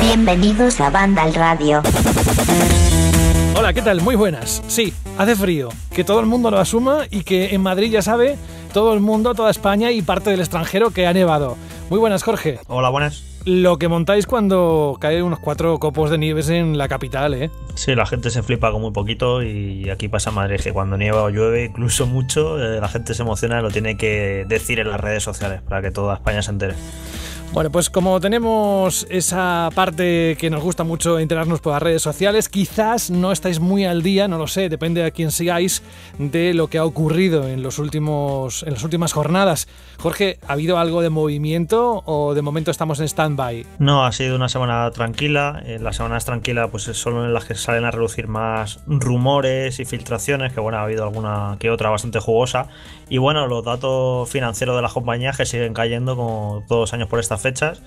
Bienvenidos a Banda al Radio. Hola, ¿qué tal? Muy buenas. Sí, hace frío. Que todo el mundo lo asuma y que en Madrid ya sabe todo el mundo, toda España y parte del extranjero que ha nevado. Muy buenas, Jorge. Hola, buenas. Lo que montáis cuando caen unos cuatro copos de nieves en la capital, ¿eh? Sí, la gente se flipa con muy poquito y aquí pasa Madrid que cuando nieva o llueve, incluso mucho, eh, la gente se emociona y lo tiene que decir en las redes sociales para que toda España se entere. Bueno, pues como tenemos esa parte que nos gusta mucho enterarnos por las redes sociales, quizás no estáis muy al día, no lo sé, depende de quién sigáis, de lo que ha ocurrido en, los últimos, en las últimas jornadas. Jorge, ¿ha habido algo de movimiento o de momento estamos en stand-by? No, ha sido una semana tranquila. Eh, las semanas tranquilas pues es solo en las que salen a reducir más rumores y filtraciones, que bueno, ha habido alguna que otra bastante jugosa. Y bueno, los datos financieros de las compañías que siguen cayendo como todos los años por esta fechas.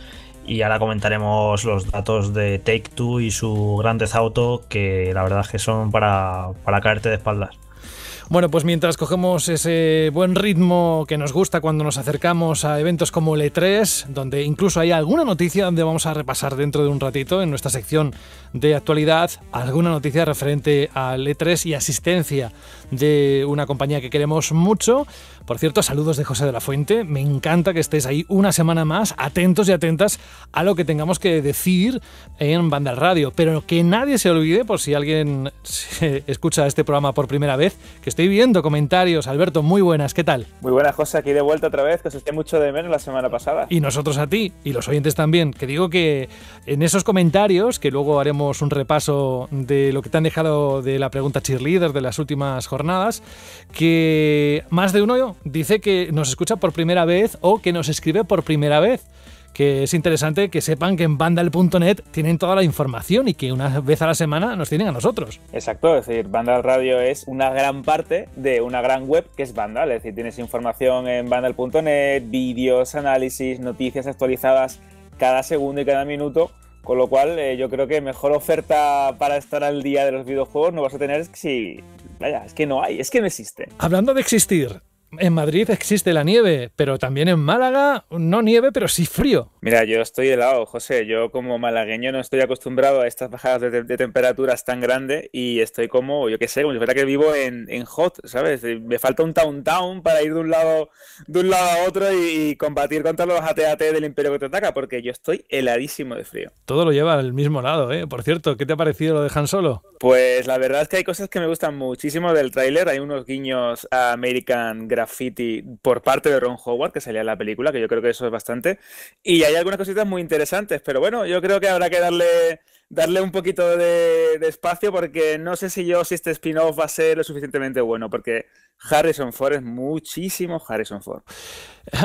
Y ahora comentaremos los datos de Take Two y su Grandes Auto, que la verdad es que son para, para caerte de espaldas. Bueno, pues mientras cogemos ese buen ritmo que nos gusta cuando nos acercamos a eventos como el E3, donde incluso hay alguna noticia donde vamos a repasar dentro de un ratito en nuestra sección de actualidad, alguna noticia referente al E3 y asistencia de una compañía que queremos mucho. Por cierto, saludos de José de la Fuente. Me encanta que estés ahí una semana más, atentos y atentas a lo que tengamos que decir en Banda Radio. Pero que nadie se olvide, por si alguien escucha este programa por primera vez, que estoy viendo comentarios. Alberto, muy buenas, ¿qué tal? Muy buenas, José, aquí de vuelta otra vez, que os esté mucho de menos la semana pasada. Y nosotros a ti, y los oyentes también, que digo que en esos comentarios, que luego haremos un repaso de lo que te han dejado de la pregunta cheerleader de las últimas jornadas, que más de uno dice que nos escucha por primera vez o que nos escribe por primera vez que es interesante que sepan que en Vandal.net tienen toda la información y que una vez a la semana nos tienen a nosotros. Exacto, es decir, Vandal Radio es una gran parte de una gran web que es Vandal, es decir, tienes información en Vandal.net, vídeos, análisis, noticias actualizadas cada segundo y cada minuto. Con lo cual, eh, yo creo que mejor oferta para estar al día de los videojuegos no vas a tener si. Vaya, es que no hay, es que no existe. Hablando de existir, en Madrid existe la nieve, pero también en Málaga no nieve, pero sí frío. Mira, yo estoy helado, José. Yo como malagueño no estoy acostumbrado a estas bajadas de, temperaturas tan grandes y estoy como, yo qué sé, como si fuera que vivo en, hot, ¿sabes? Me falta un town town para ir de un lado, de un lado a otro y, combatir contra los AT-AT del imperio que te ataca, porque yo estoy heladísimo de frío. Todo lo lleva al mismo lado, ¿eh? Por cierto, ¿qué te ha parecido lo de Han Solo? Pues la verdad es que hay cosas que me gustan muchísimo del tráiler. Hay unos guiños a American graffiti por parte de Ron Howard, que salía en la película, que yo creo que eso es bastante. Y hay algunas cositas muy interesantes, pero bueno, yo creo que habrá que darle, darle un poquito de, espacio porque no sé si yo, si este spin-off va a ser lo suficientemente bueno, porque Harrison Ford es muchísimo Harrison Ford.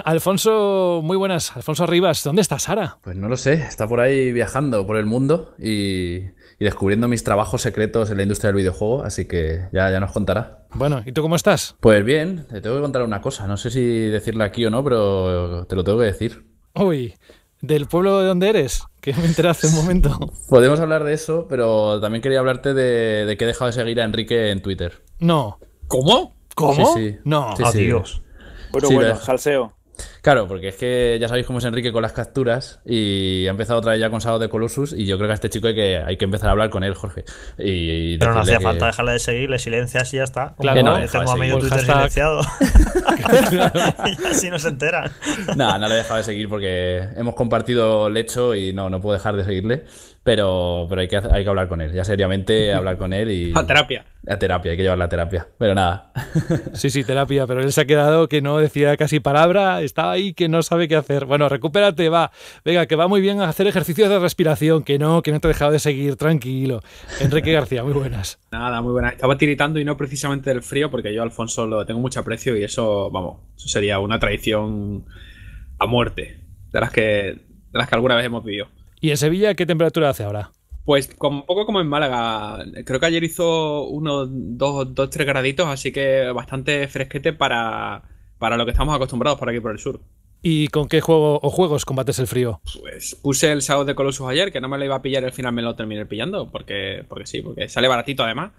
Alfonso, muy buenas. Alfonso Rivas, ¿dónde está Sara? Pues no lo sé, está por ahí viajando por el mundo y, descubriendo mis trabajos secretos en la industria del videojuego, así que ya, ya nos contará. Bueno, ¿y tú cómo estás? Pues bien, te tengo que contar una cosa, no sé si decirla aquí o no, pero te lo tengo que decir. Uy, ¿del pueblo de donde eres? Que me enteré hace un momento. Podemos hablar de eso, pero también quería hablarte de, que he dejado de seguir a Enrique en Twitter. No. ¿Cómo? ¿Cómo? Sí, sí. No. Sí, Adiós. Bueno, bueno, salseo. Claro, porque es que ya sabéis cómo es Enrique con las capturas y ha empezado otra vez ya con Sábado de Colossus y yo creo que a este chico hay que, hay que empezar a hablar con él, Jorge. Y, Pero no hacía falta dejarle de seguir, le silencias y ya está. Claro, no, tengo a medio Twitter silenciado. y así no se entera. No, no le he dejado de seguir porque hemos compartido lecho y no, no puedo dejar de seguirle. Pero, pero hay, que, hay que hablar con él, ya seriamente hablar con él y... A terapia. A terapia, hay que llevar la terapia. Pero nada. Sí, sí, terapia, pero él se ha quedado que no decía casi palabra, estaba ahí que no sabe qué hacer. Bueno, recupérate, va. Venga, que va muy bien a hacer ejercicios de respiración, que no, que no te he dejado de seguir, tranquilo. Enrique García, muy buenas. Nada, muy buenas. Estaba tiritando y no precisamente del frío, porque yo a Alfonso lo tengo mucho aprecio y eso, vamos, eso sería una traición a muerte, de las que, de las que alguna vez hemos vivido. ¿Y en Sevilla qué temperatura hace ahora? Pues un poco como en Málaga. Creo que ayer hizo unos 2, 3 graditos, así que bastante fresquete para, para lo que estamos acostumbrados por aquí por el sur. ¿Y con qué juego o juegos combates el frío? Pues puse el Shadow de Colossus ayer, que no me lo iba a pillar y al final me lo terminé pillando, porque, porque sí, porque sale baratito además.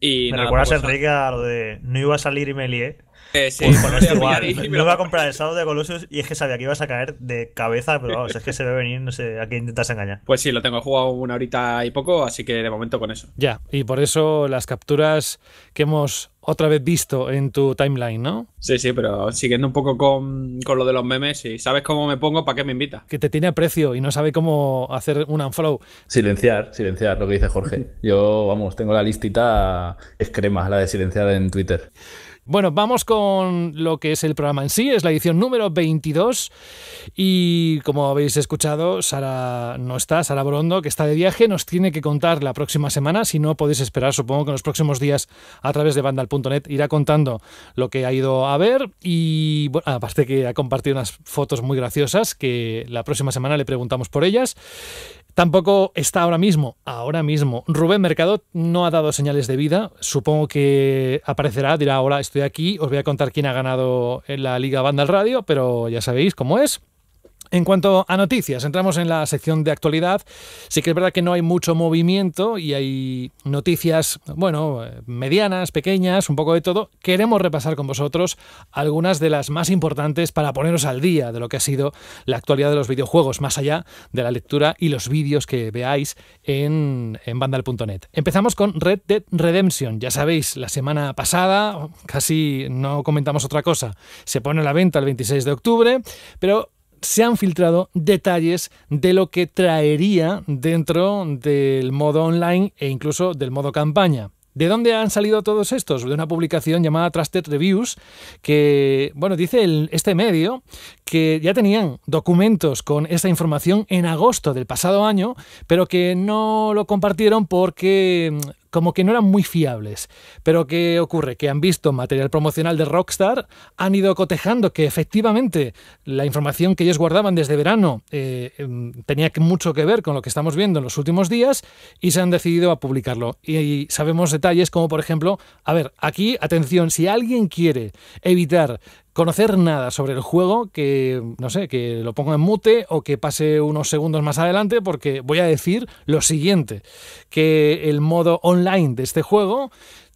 Y Me nada, recuerdas, pues, Enrique, a lo de no iba a salir y me lié. Eh, sí, Pues igual. me lo iba a comprar el sábado de Colossus y es que sabía que ibas a caer de cabeza, pero vamos, es que se ve venir, no sé a quién intentas engañar. Pues sí, lo tengo jugado una horita y poco, así que de momento con eso. Ya, y por eso las capturas que hemos otra vez visto en tu timeline, ¿no? Sí, sí, pero siguiendo un poco con, con lo de los memes, si sabes cómo me pongo, ¿para qué me invitas? Que te tiene aprecio y no sabe cómo hacer un unfollow. Silenciar, silenciar, lo que dice Jorge. Yo, vamos, tengo la listita, es crema, la de silenciar en Twitter. Bueno, vamos con lo que es el programa en sí, es la edición número 22 y como habéis escuchado, Sara no está, Sara Borondo, que está de viaje, nos tiene que contar la próxima semana, si no podéis esperar, supongo que en los próximos días a través de vandal.net irá contando lo que ha ido a ver y bueno, aparte que ha compartido unas fotos muy graciosas que la próxima semana le preguntamos por ellas. Tampoco está ahora mismo, ahora mismo. Rubén Mercado no ha dado señales de vida. Supongo que aparecerá, dirá, hola, estoy aquí, os voy a contar quién ha ganado en la Liga Banda Radio, pero ya sabéis cómo es. En cuanto a noticias, entramos en la sección de actualidad. Sí que es verdad que no hay mucho movimiento y hay noticias, bueno, medianas, pequeñas, un poco de todo. Queremos repasar con vosotros algunas de las más importantes para poneros al día de lo que ha sido la actualidad de los videojuegos, más allá de la lectura y los vídeos que veáis en, en vandal.net. Empezamos con Red Dead Redemption. Ya sabéis, la semana pasada, casi no comentamos otra cosa, se pone a la venta el 26 de octubre, pero se han filtrado detalles de lo que traería dentro del modo online e incluso del modo campaña. ¿De dónde han salido todos estos? De una publicación llamada Trusted Reviews, que, bueno, dice este medio que ya tenían documentos con esta información en agosto del pasado año, pero que no lo compartieron porque como que no eran muy fiables. Pero ¿qué ocurre? Que han visto material promocional de Rockstar, han ido cotejando que efectivamente la información que ellos guardaban desde verano eh, em, tenía mucho que ver con lo que estamos viendo en los últimos días y se han decidido a publicarlo. Y, y sabemos detalles como, por ejemplo, a ver, aquí, atención, si alguien quiere evitar conocer nada sobre el juego, que no sé, que lo ponga en mute o que pase unos segundos más adelante, porque voy a decir lo siguiente: que el modo online de este juego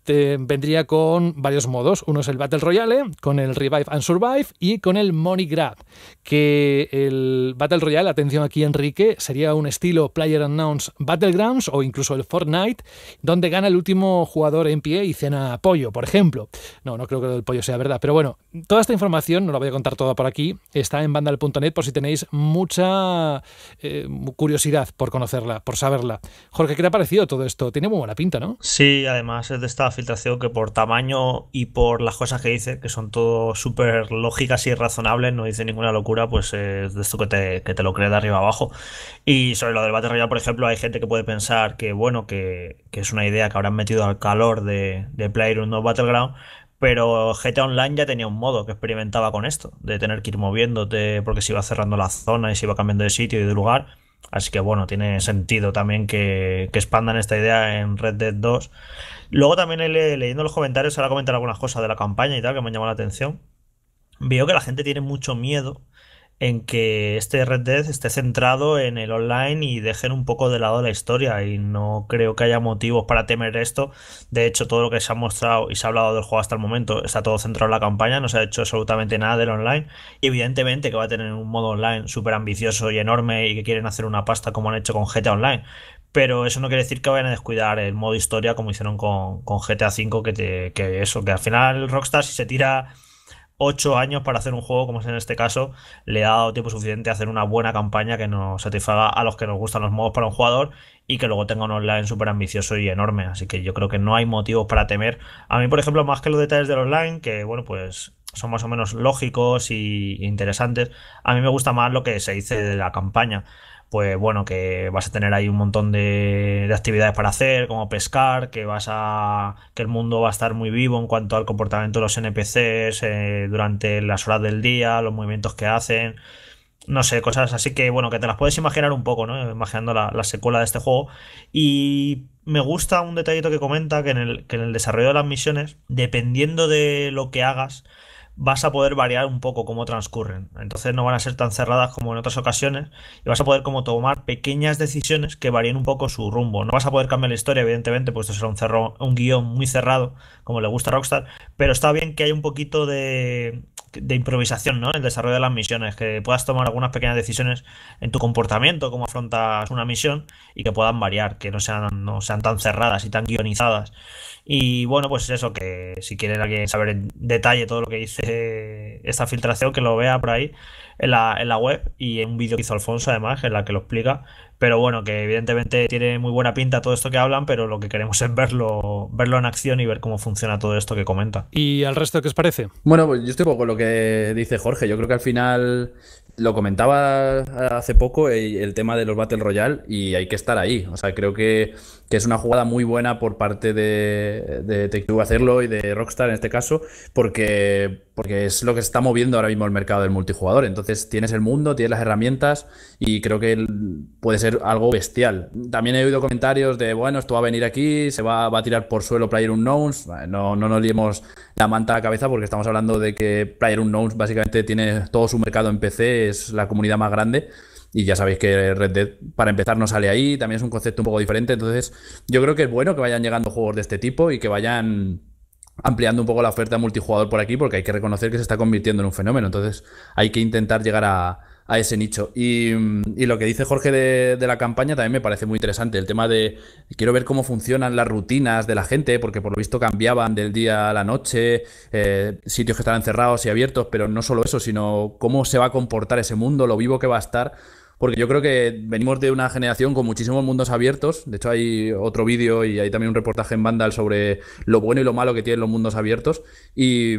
vendría con varios modos. Uno es el Battle Royale, con el Revive and Survive y con el Money Grab. Que el Battle Royale, atención aquí Enrique, sería un estilo Player Unknown's Battlegrounds o incluso el Fortnite, donde gana el último jugador en pie y cena pollo, por ejemplo. No, no creo que lo del pollo sea verdad, pero bueno, toda esta información, no la voy a contar toda por aquí, está en vandal.net por si tenéis mucha eh, curiosidad por conocerla, por saberla. Jorge, ¿qué te ha parecido todo esto? Tiene muy buena pinta, ¿no? Sí, además es de esta filtración que por tamaño y por las cosas que dice, que son todo súper lógicas y razonables, no dice ninguna locura, pues es de esto que te, que te lo crees de arriba abajo. Y sobre lo del Battle Royale, por ejemplo, hay gente que puede pensar que, bueno, que, que es una idea que habrán metido al calor de, de PlayerUnknown's Battleground, pero GTA Online ya tenía un modo que experimentaba con esto, de tener que ir moviéndote porque se iba cerrando la zona y se iba cambiando de sitio y de lugar. Así que bueno, tiene sentido también que, que expandan esta idea en Red Dead 2. Luego también le- leyendo los comentarios, ahora comentar algunas cosas de la campaña y tal que me han llamado la atención. Veo que la gente tiene mucho miedo en que este Red Dead esté centrado en el online y dejen un poco de lado la historia y no creo que haya motivos para temer esto. De hecho, todo lo que se ha mostrado y se ha hablado del juego hasta el momento está todo centrado en la campaña, no se ha hecho absolutamente nada del online y evidentemente que va a tener un modo online súper ambicioso y enorme y que quieren hacer una pasta como han hecho con GTA Online. Pero eso no quiere decir que vayan a descuidar el modo historia como hicieron con, con GTA V, que, te- que eso, que al final Rockstar si se tira 8 años para hacer un juego, como es en este caso, le ha dado tiempo suficiente a hacer una buena campaña que nos satisfaga a los que nos gustan los modos para un jugador y que luego tenga un online súper ambicioso y enorme. Así que yo creo que no hay motivos para temer. A mí, por ejemplo, más que los detalles del online, que bueno, pues son más o menos lógicos y interesantes, a mí me gusta más lo que se dice de la campaña pues bueno, que vas a tener ahí un montón de, de actividades para hacer, como pescar, que vas a. que el mundo va a estar muy vivo en cuanto al comportamiento de los NPCs eh, durante las horas del día, los movimientos que hacen. No sé, cosas así que, bueno, que te las puedes imaginar un poco, ¿no? Imaginando la, la secuela de este juego. Y me gusta un detallito que comenta que en el, que en el desarrollo de las misiones, dependiendo de lo que hagas, vas a poder variar un poco cómo transcurren. Entonces no van a ser tan cerradas como en otras ocasiones y vas a poder como tomar pequeñas decisiones que varíen un poco su rumbo. No vas a poder cambiar la historia, evidentemente, pues esto será un, cerro, un guion muy cerrado, como le gusta a Rockstar, pero está bien que haya un poquito de, de improvisación ¿no? en el desarrollo de las misiones, que puedas tomar algunas pequeñas decisiones en tu comportamiento, cómo afrontas una misión y que puedan variar, que no sean, no sean tan cerradas y tan guionizadas. Y bueno, pues eso, que si quieren alguien saber en detalle todo lo que dice esta filtración, que lo vea por ahí en la, en la web y en un vídeo que hizo Alfonso además, en la que lo explica. Pero bueno, que evidentemente tiene muy buena pinta todo esto que hablan, pero lo que queremos es verlo, verlo en acción y ver cómo funciona todo esto que comenta. ¿Y al resto qué os parece? Bueno, pues yo estoy un poco con lo que dice Jorge. Yo creo que al final lo comentaba hace poco el, tema de los Battle Royale y hay que estar ahí. O sea, creo que, es una jugada muy buena por parte de, de take hacerlo y de Rockstar en este caso, porque, porque es lo que está moviendo ahora mismo el mercado del multijugador. Entonces tienes el mundo, tienes las herramientas y creo que puede ser algo bestial. También he oído comentarios de, bueno, esto va a venir aquí, se va, va a tirar por suelo Player Unknowns. No, no nos liemos la manta a la cabeza porque estamos hablando de que Player Unknowns básicamente tiene todo su mercado en PC, es la comunidad más grande. Y ya sabéis que Red Dead, para empezar, no sale ahí. También es un concepto un poco diferente. Entonces, yo creo que es bueno que vayan llegando juegos de este tipo y que vayan ampliando un poco la oferta multijugador por aquí, porque hay que reconocer que se está convirtiendo en un fenómeno. Entonces, hay que intentar llegar a, ese nicho. Y, lo que dice Jorge de, la campaña también me parece muy interesante. El tema de quiero ver cómo funcionan las rutinas de la gente, porque por lo visto cambiaban del día a la noche, eh, sitios que estaban cerrados y abiertos, pero no solo eso, sino cómo se va a comportar ese mundo, lo vivo que va a estar. Porque yo creo que venimos de una generación con muchísimos mundos abiertos. De hecho, hay otro vídeo y hay también un reportaje en Vandal sobre lo bueno y lo malo que tienen los mundos abiertos. Y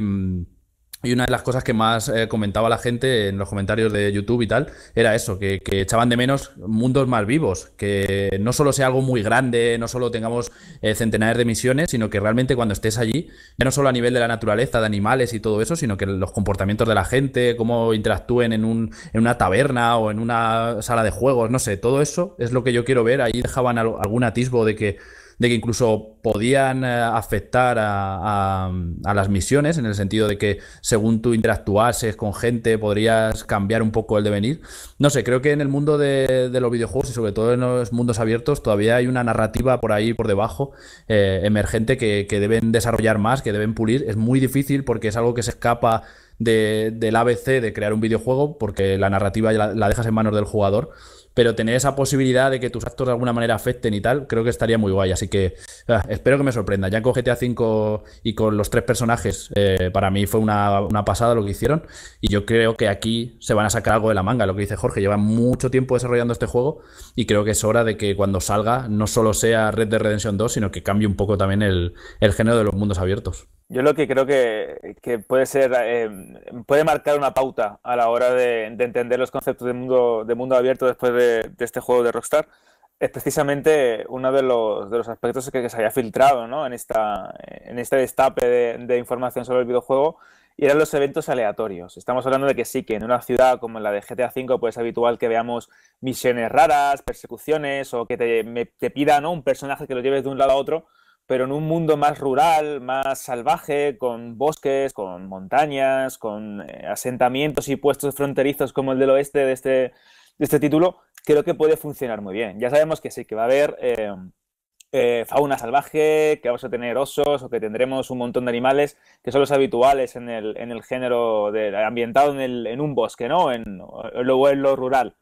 y una de las cosas que más eh, comentaba la gente en los comentarios de YouTube y tal era eso, que, echaban de menos mundos más vivos, que no solo sea algo muy grande, no solo tengamos eh, centenares de misiones, sino que realmente cuando estés allí, ya no solo a nivel de la naturaleza, de animales y todo eso, sino que los comportamientos de la gente, cómo interactúen en, un, en una taberna o en una sala de juegos, no sé, todo eso es lo que yo quiero ver. Ahí dejaban algún atisbo de que de que incluso podían eh, afectar a, las misiones, en el sentido de que según tú interactuases con gente podrías cambiar un poco el devenir. No sé, creo que en el mundo de, los videojuegos y sobre todo en los mundos abiertos todavía hay una narrativa por ahí, por debajo, eh, emergente que, deben desarrollar más, que deben pulir. Es muy difícil porque es algo que se escapa del ABC de crear un videojuego, porque la narrativa la dejas en manos del jugador pero tener esa posibilidad de que tus actos de alguna manera afecten y tal, creo que estaría muy guay. Así que ah, espero que me sorprenda. Ya con GTA V y con los tres personajes, eh, para mí fue una, pasada lo que hicieron. Y yo creo que aquí se van a sacar algo de la manga. Lo que dice Jorge, lleva mucho tiempo desarrollando este juego y creo que es hora de que cuando salga no solo sea Red Dead Redemption 2, sino que cambie un poco también el, el género de los mundos abiertos. Yo lo que creo que, puede ser, eh, puede marcar una pauta a la hora de, entender los conceptos de mundo, de mundo abierto después de, este juego de Rockstar, es precisamente uno de los, de los aspectos que, se había filtrado ¿no? en, esta, en este destape de, información sobre el videojuego y eran los eventos aleatorios. Estamos hablando de que sí, que en una ciudad como la de GTA V pues es habitual que veamos misiones raras, persecuciones o que te, te pida un personaje que lo lleves de un lado a otro pero en un mundo más rural, más salvaje, con bosques, con montañas, con eh, asentamientos y puestos fronterizos como el del oeste de este, de este título, creo que puede funcionar muy bien. Ya sabemos que sí, que va a haber eh, eh, fauna salvaje, que vamos a tener osos o que tendremos un montón de animales que son los habituales en el, en el género de, ambientado en, el, en un bosque, ¿no? En, en lo rural.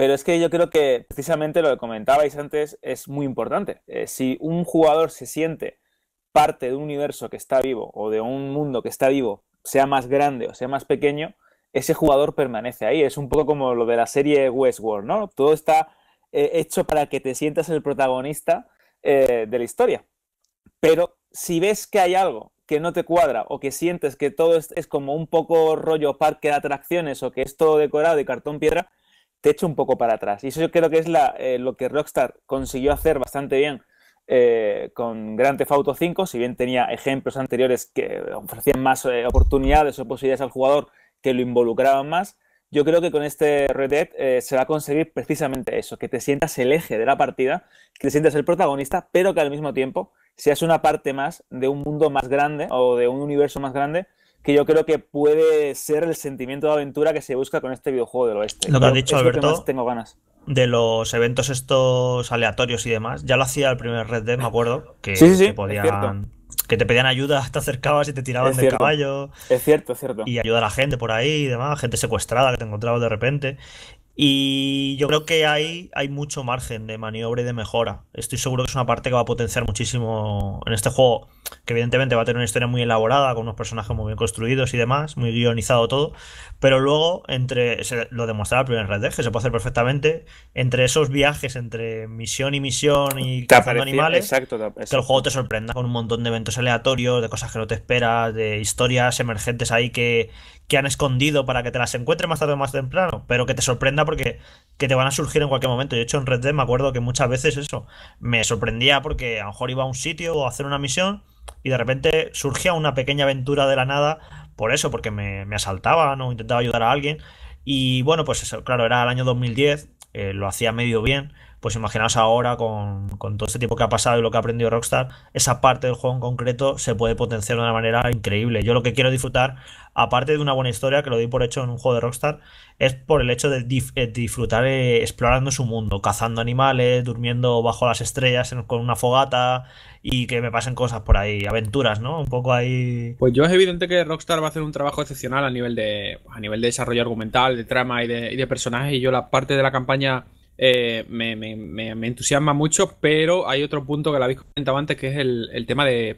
Pero es que yo creo que precisamente lo que comentabais antes es muy importante. Eh, si un jugador se siente parte de un universo que está vivo o de un mundo que está vivo, sea más grande o sea más pequeño, ese jugador permanece ahí. Es un poco como lo de la serie Westworld, ¿no? Todo está eh, hecho para que te sientas el protagonista eh, de la historia. Pero si ves que hay algo que no te cuadra o que sientes que todo es, es como un poco rollo parque de atracciones o que es todo decorado de cartón piedra, te echa un poco para atrás. Y eso yo creo que es eh, lo que Rockstar consiguió hacer bastante bien eh, con Grand Theft Auto 5, si bien tenía ejemplos anteriores que ofrecían más eh, oportunidades o posibilidades al jugador que lo involucraban más. Yo creo que con este Red Dead se va a conseguir precisamente eso, que te sientas el eje de la partida, que te sientas el protagonista, pero que al mismo tiempo seas una parte más de un mundo más grande o de un universo más grande que yo creo que puede ser el sentimiento de aventura que se busca con este videojuego del oeste. Lo que has dicho, es lo que Alberto, más tengo ganas. de los eventos estos aleatorios y demás. Ya lo hacía el primer Red Dead, me acuerdo, que, Sí, sí, que podían que te pedían ayuda, te acercabas y te tiraban Es del cierto. caballo Es cierto, es cierto. y ayuda a la gente por ahí y demás, gente secuestrada que te encontrabas de repente. Y yo creo que hay, hay mucho margen de maniobra y de mejora. Estoy seguro que es una parte que va a potenciar muchísimo en este juego, que evidentemente va a tener una historia muy elaborada, con unos personajes muy bien construidos y demás, muy guionizado todo. Pero luego, entre se- lo demostraba el primer Red Dead, que se puede hacer perfectamente, entre esos viajes entre misión y misión y cazando animales exacto, que el juego te sorprenda con un montón de eventos aleatorios, de cosas que no te esperas, de historias emergentes ahí que, que han escondido para que te las encuentres más tarde o más temprano, pero que te sorprenda porque que te van a surgir en cualquier momento. Yo, de hecho, en Red Dead me acuerdo que muchas veces eso me sorprendía porque a lo mejor iba a un sitio o a hacer una misión y de repente surgía una pequeña aventura de la nada por eso, porque me, me asaltaban o intentaba ayudar a alguien. Y bueno, pues eso, claro, era el año 2010, eh, lo hacía medio bien. Pues imaginaos ahora con, con todo este tiempo que ha pasado y lo que ha aprendido Rockstar, esa parte del juego en concreto se puede potenciar de una manera increíble. Yo lo que quiero disfrutar, aparte de una buena historia, que lo di por hecho en un juego de Rockstar, es por el hecho de eh, disfrutar eh, explorando su mundo, cazando animales, durmiendo bajo las estrellas con una fogata y que me pasen cosas por ahí, aventuras, ¿no? Un poco ahí... Pues yo es evidente que Rockstar va a hacer un trabajo excepcional a nivel de, a nivel de desarrollo argumental, de trama y de, personajes. Y yo la parte de la campaña eh, me, me- entusiasma mucho, pero hay otro punto que lo habéis comentado antes, que es el tema de,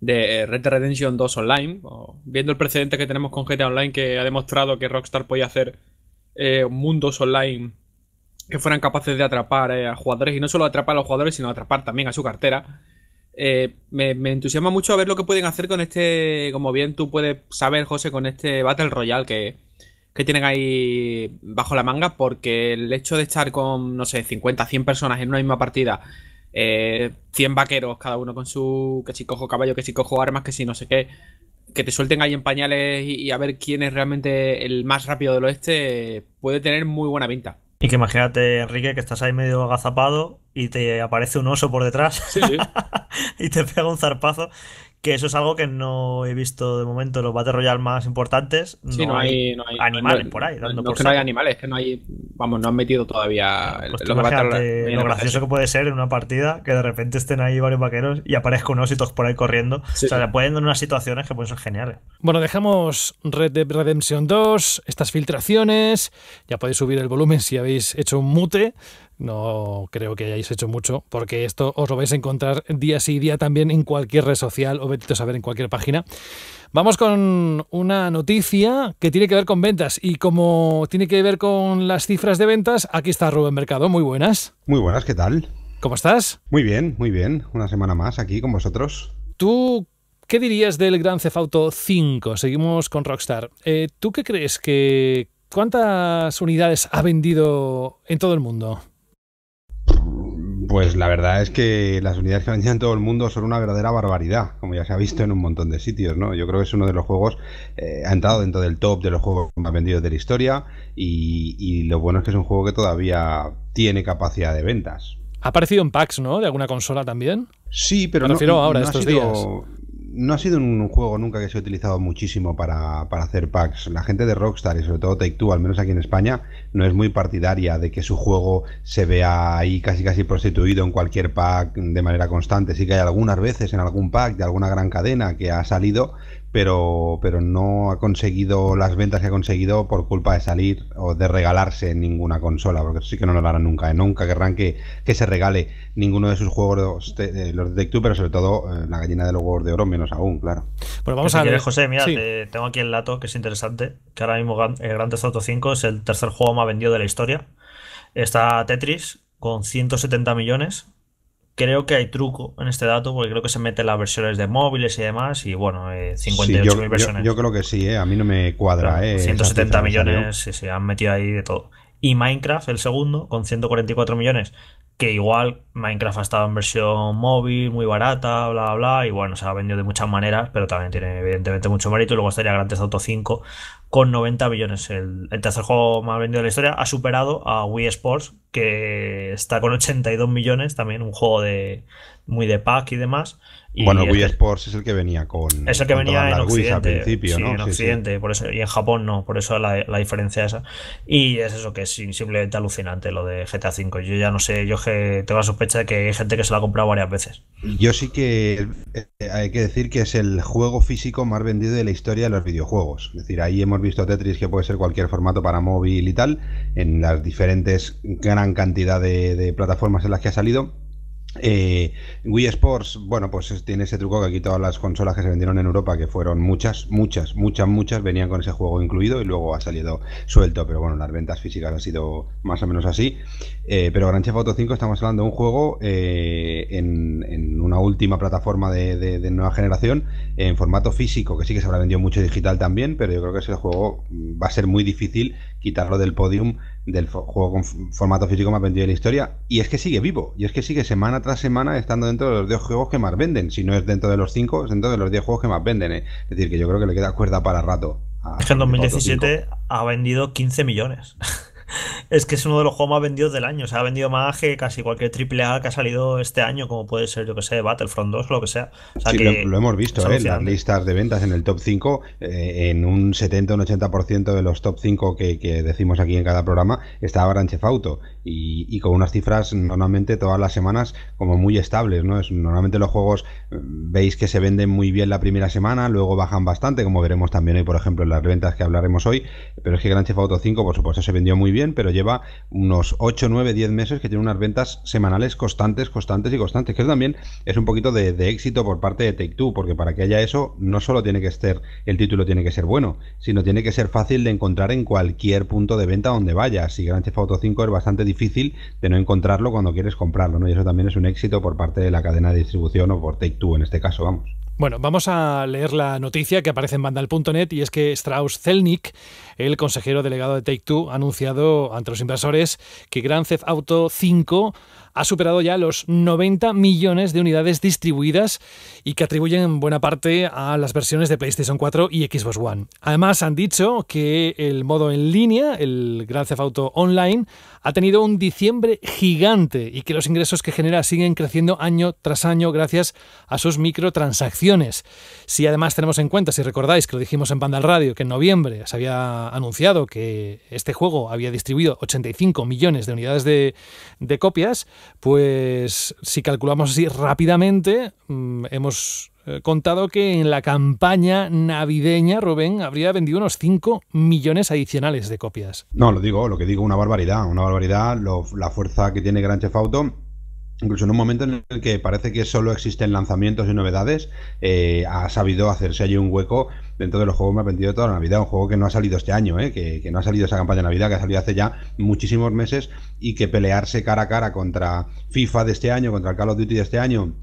de Red Dead Redemption 2 Online. O, viendo el precedente que tenemos con GTA Online, que ha demostrado que Rockstar podía hacer eh, mundos online que fueran capaces de atrapar eh, a jugadores, y no solo atrapar a los jugadores, sino atrapar también a su cartera. Eh, me, me entusiasma mucho a ver lo que pueden hacer con este, como bien tú puedes saber, José, con este Battle Royale que, que tienen ahí bajo la manga, porque el hecho de estar con, no sé, 50, 100 personas en una misma partida, eh, 100 vaqueros, cada uno con su, que si cojo caballo, que si cojo armas, que si no sé qué, que te suelten ahí en pañales y, y a ver quién es realmente el más rápido del oeste, puede tener muy buena pinta. Y que imagínate, Enrique, que estás ahí medio agazapado y te aparece un oso por detrás Sí, sí. y te pega un zarpazo. Que eso es algo que no he visto de momento en los Battle Royale más importantes. Sí, no, hay, no hay- animales no- por ahí. no- dando no por es que no hay animales, es que no hay. Vamos, no han metido todavía Pues los Battle Royale lo gracioso proceso. que puede ser en una partida que de repente estén ahí varios vaqueros y aparezca un osito por ahí corriendo. Sí, o sea, se pueden dar unas situaciones que pueden ser geniales. Bueno, dejamos Red Dead Redemption 2, estas filtraciones. Ya podéis subir el volumen si habéis hecho un mute. No creo que hayáis hecho mucho, porque esto os lo vais a encontrar día sí día también en cualquier red social o vete a saber en cualquier página. Vamos con una noticia que tiene que ver con ventas y como tiene que ver con las cifras de ventas, aquí está Rubén Mercado. Muy buenas. Muy buenas, ¿qué tal? ¿Cómo estás? Muy bien, muy bien. Una semana más aquí con vosotros. ¿Tú qué dirías del Gran Theft Auto 5? Seguimos con Rockstar. Eh, ¿Tú qué crees que cuántas unidades ha vendido en todo el mundo? Pues la verdad es que las unidades que vendían en todo el mundo son una verdadera barbaridad, como ya se ha visto en un montón de sitios, ¿no? Yo creo que es uno de los juegos, eh, ha entrado dentro del top de los juegos más vendidos de la historia y, y lo bueno es que es un juego que todavía tiene capacidad de ventas. Ha aparecido en packs, ¿no? De alguna consola también. Sí, pero Me no, refiero ahora, no ha estos sido, no ha sido un juego nunca que se ha utilizado muchísimo para, para hacer packs. La gente de Rockstar y sobre todo Take Two, al menos aquí en España, no es muy partidaria de que su juego se vea ahí casi casi prostituido en cualquier pack de manera constante. Sí que hay algunas veces en algún pack de alguna gran cadena que ha salido, pero, pero no ha conseguido las ventas que ha conseguido por culpa de salir o de regalarse en ninguna consola, porque eso sí que no lo harán nunca. ¿eh? Nunca querrán que, que se regale ninguno de sus juegos, de, los de Two, pero sobre todo eh, la gallina de los huevos de oro, menos aún, claro. Bueno, vamos a ver. José, mira, Sí. te- tengo aquí el dato que es interesante, que ahora mismo el Grand Theft Auto 5 es el tercer juego más vendido de la historia. Está Tetris con 170 millones. Creo que hay truco en este dato porque creo que se meten las versiones de móviles y demás y bueno, eh, Sí, 58.000 yo, yo- versiones. yo creo que sí, ¿eh? a mí no me cuadra. Claro, ¿eh? esa 170 cifra que salió. millones, sí, sí, han metido ahí de todo. Y Minecraft, el segundo, con 144 millones, que igual Minecraft ha estado en versión móvil, muy barata, bla, bla, bla, y bueno, se ha vendido de muchas maneras, pero también tiene evidentemente mucho mérito. Y luego estaría Grand Theft Auto 5 con 90 millones. El, el tercer juego más vendido de la historia ha superado a Wii Sports, que está con 82 millones, también un juego de, muy de pack y demás. Y bueno, Wii que- Sports es el que venía con. es el que venía en Occidente. al principio, sí, ¿no? en Sí, sí. Occidente, por eso, y en Japón no, por eso la, la diferencia esa. Y es eso que es simplemente alucinante lo de GTA V. Yo ya no sé, yo que tengo la sospecha de que hay gente que se lo ha comprado varias veces. Yo sí que eh, hay que decir que es el juego físico más vendido de la historia de los videojuegos. Es decir, ahí hemos visto Tetris que puede ser cualquier formato para móvil y tal, en las diferentes gran cantidad de, de plataformas en las que ha salido. Eh, Wii Sports, bueno, pues es- tiene ese truco que aquí todas las consolas que se vendieron en Europa, que fueron muchas, muchas, muchas, muchas, venían con ese juego incluido y luego ha salido suelto, pero bueno, las ventas físicas han sido más o menos así. Eh, pero Grand Theft Auto 5 estamos hablando de un juego eh, en, una última plataforma de, de- nueva generación, en formato físico, que sí que se habrá vendido mucho digital también, pero yo creo que ese juego va a ser muy difícil quitarlo del podium del juego con formato físico más vendido de la historia. Y es que sigue vivo, y es que sigue semana tras semana estando dentro de los 10 juegos que más venden. Si no es dentro de los 5, es dentro de los 10 juegos que más venden. ¿eh? Es decir, que yo creo que le queda cuerda para rato. a Es que en Grand Theft Auto 2017 ha vendido 15 millones. es que es uno de los juegos más vendidos del año. O sea, ha vendido más que casi cualquier AAA que ha salido este año, como puede ser, yo que sé, Battlefront 2 o lo que sea. O sea Sí, que lo, lo hemos visto, ¿eh? las listas de ventas en el top 5, eh, en un 70 o un 80% de los top 5 que, que decimos aquí en cada programa, estaba Grand Theft Auto y, y con unas cifras normalmente todas las semanas como muy estables, ¿no? Es, normalmente los juegos eh, veis que se venden muy bien la primera semana, luego bajan bastante, como veremos también hoy, por ejemplo, en las ventas que hablaremos hoy, pero es que Grand Theft Auto 5, por supuesto, se vendió muy bien, pero lleva unos 8, 9, 10 meses que tiene unas ventas semanales constantes, constantes y constantes, que también es un poquito de, de éxito por parte de Take Two, porque para que haya eso, no solo tiene que ser, el título tiene que ser bueno, sino tiene que ser fácil de encontrar en cualquier punto de venta donde vayas. Y Grand Theft Auto 5 es bastante difícil de no encontrarlo cuando quieres comprarlo, ¿no? Y eso también es un éxito por parte de la cadena de distribución o por Take Two en este caso, vamos. Bueno, vamos a leer la noticia que aparece en vandal.net y es que Strauss Zelnick, el consejero delegado de Take Two, ha anunciado ante los inversores que Grand Theft Auto 5 ha superado ya los 90 millones de unidades distribuidas y que atribuyen en buena parte a las versiones de PlayStation 4 y Xbox One. Además, han dicho que el modo en línea, el Grand Theft Auto Online, ha tenido un diciembre gigante y que los ingresos que genera siguen creciendo año tras año gracias a sus microtransacciones. Si además tenemos en cuenta, si recordáis que lo dijimos en Vandal Radio, que en noviembre se había anunciado que este juego había distribuido 85 millones de unidades de, de copias, pues si calculamos así rápidamente, mm, hemos eh, contado que en la campaña navideña, Rubén, habría vendido unos 5 millones adicionales de copias. No, lo digo, lo que digo, una barbaridad, una barbaridad, la fuerza que tiene Grand Theft Auto. Incluso en un momento en el que parece que solo existen lanzamientos y novedades, eh, ha sabido hacerse allí un hueco dentro de los juegos más vendidos de toda la Navidad. Un juego que no ha salido este año, eh, que, que no ha salido esa campaña de Navidad, que ha salido hace ya muchísimos meses y que pelearse cara a cara contra FIFA de este año, contra el Call of Duty de este año,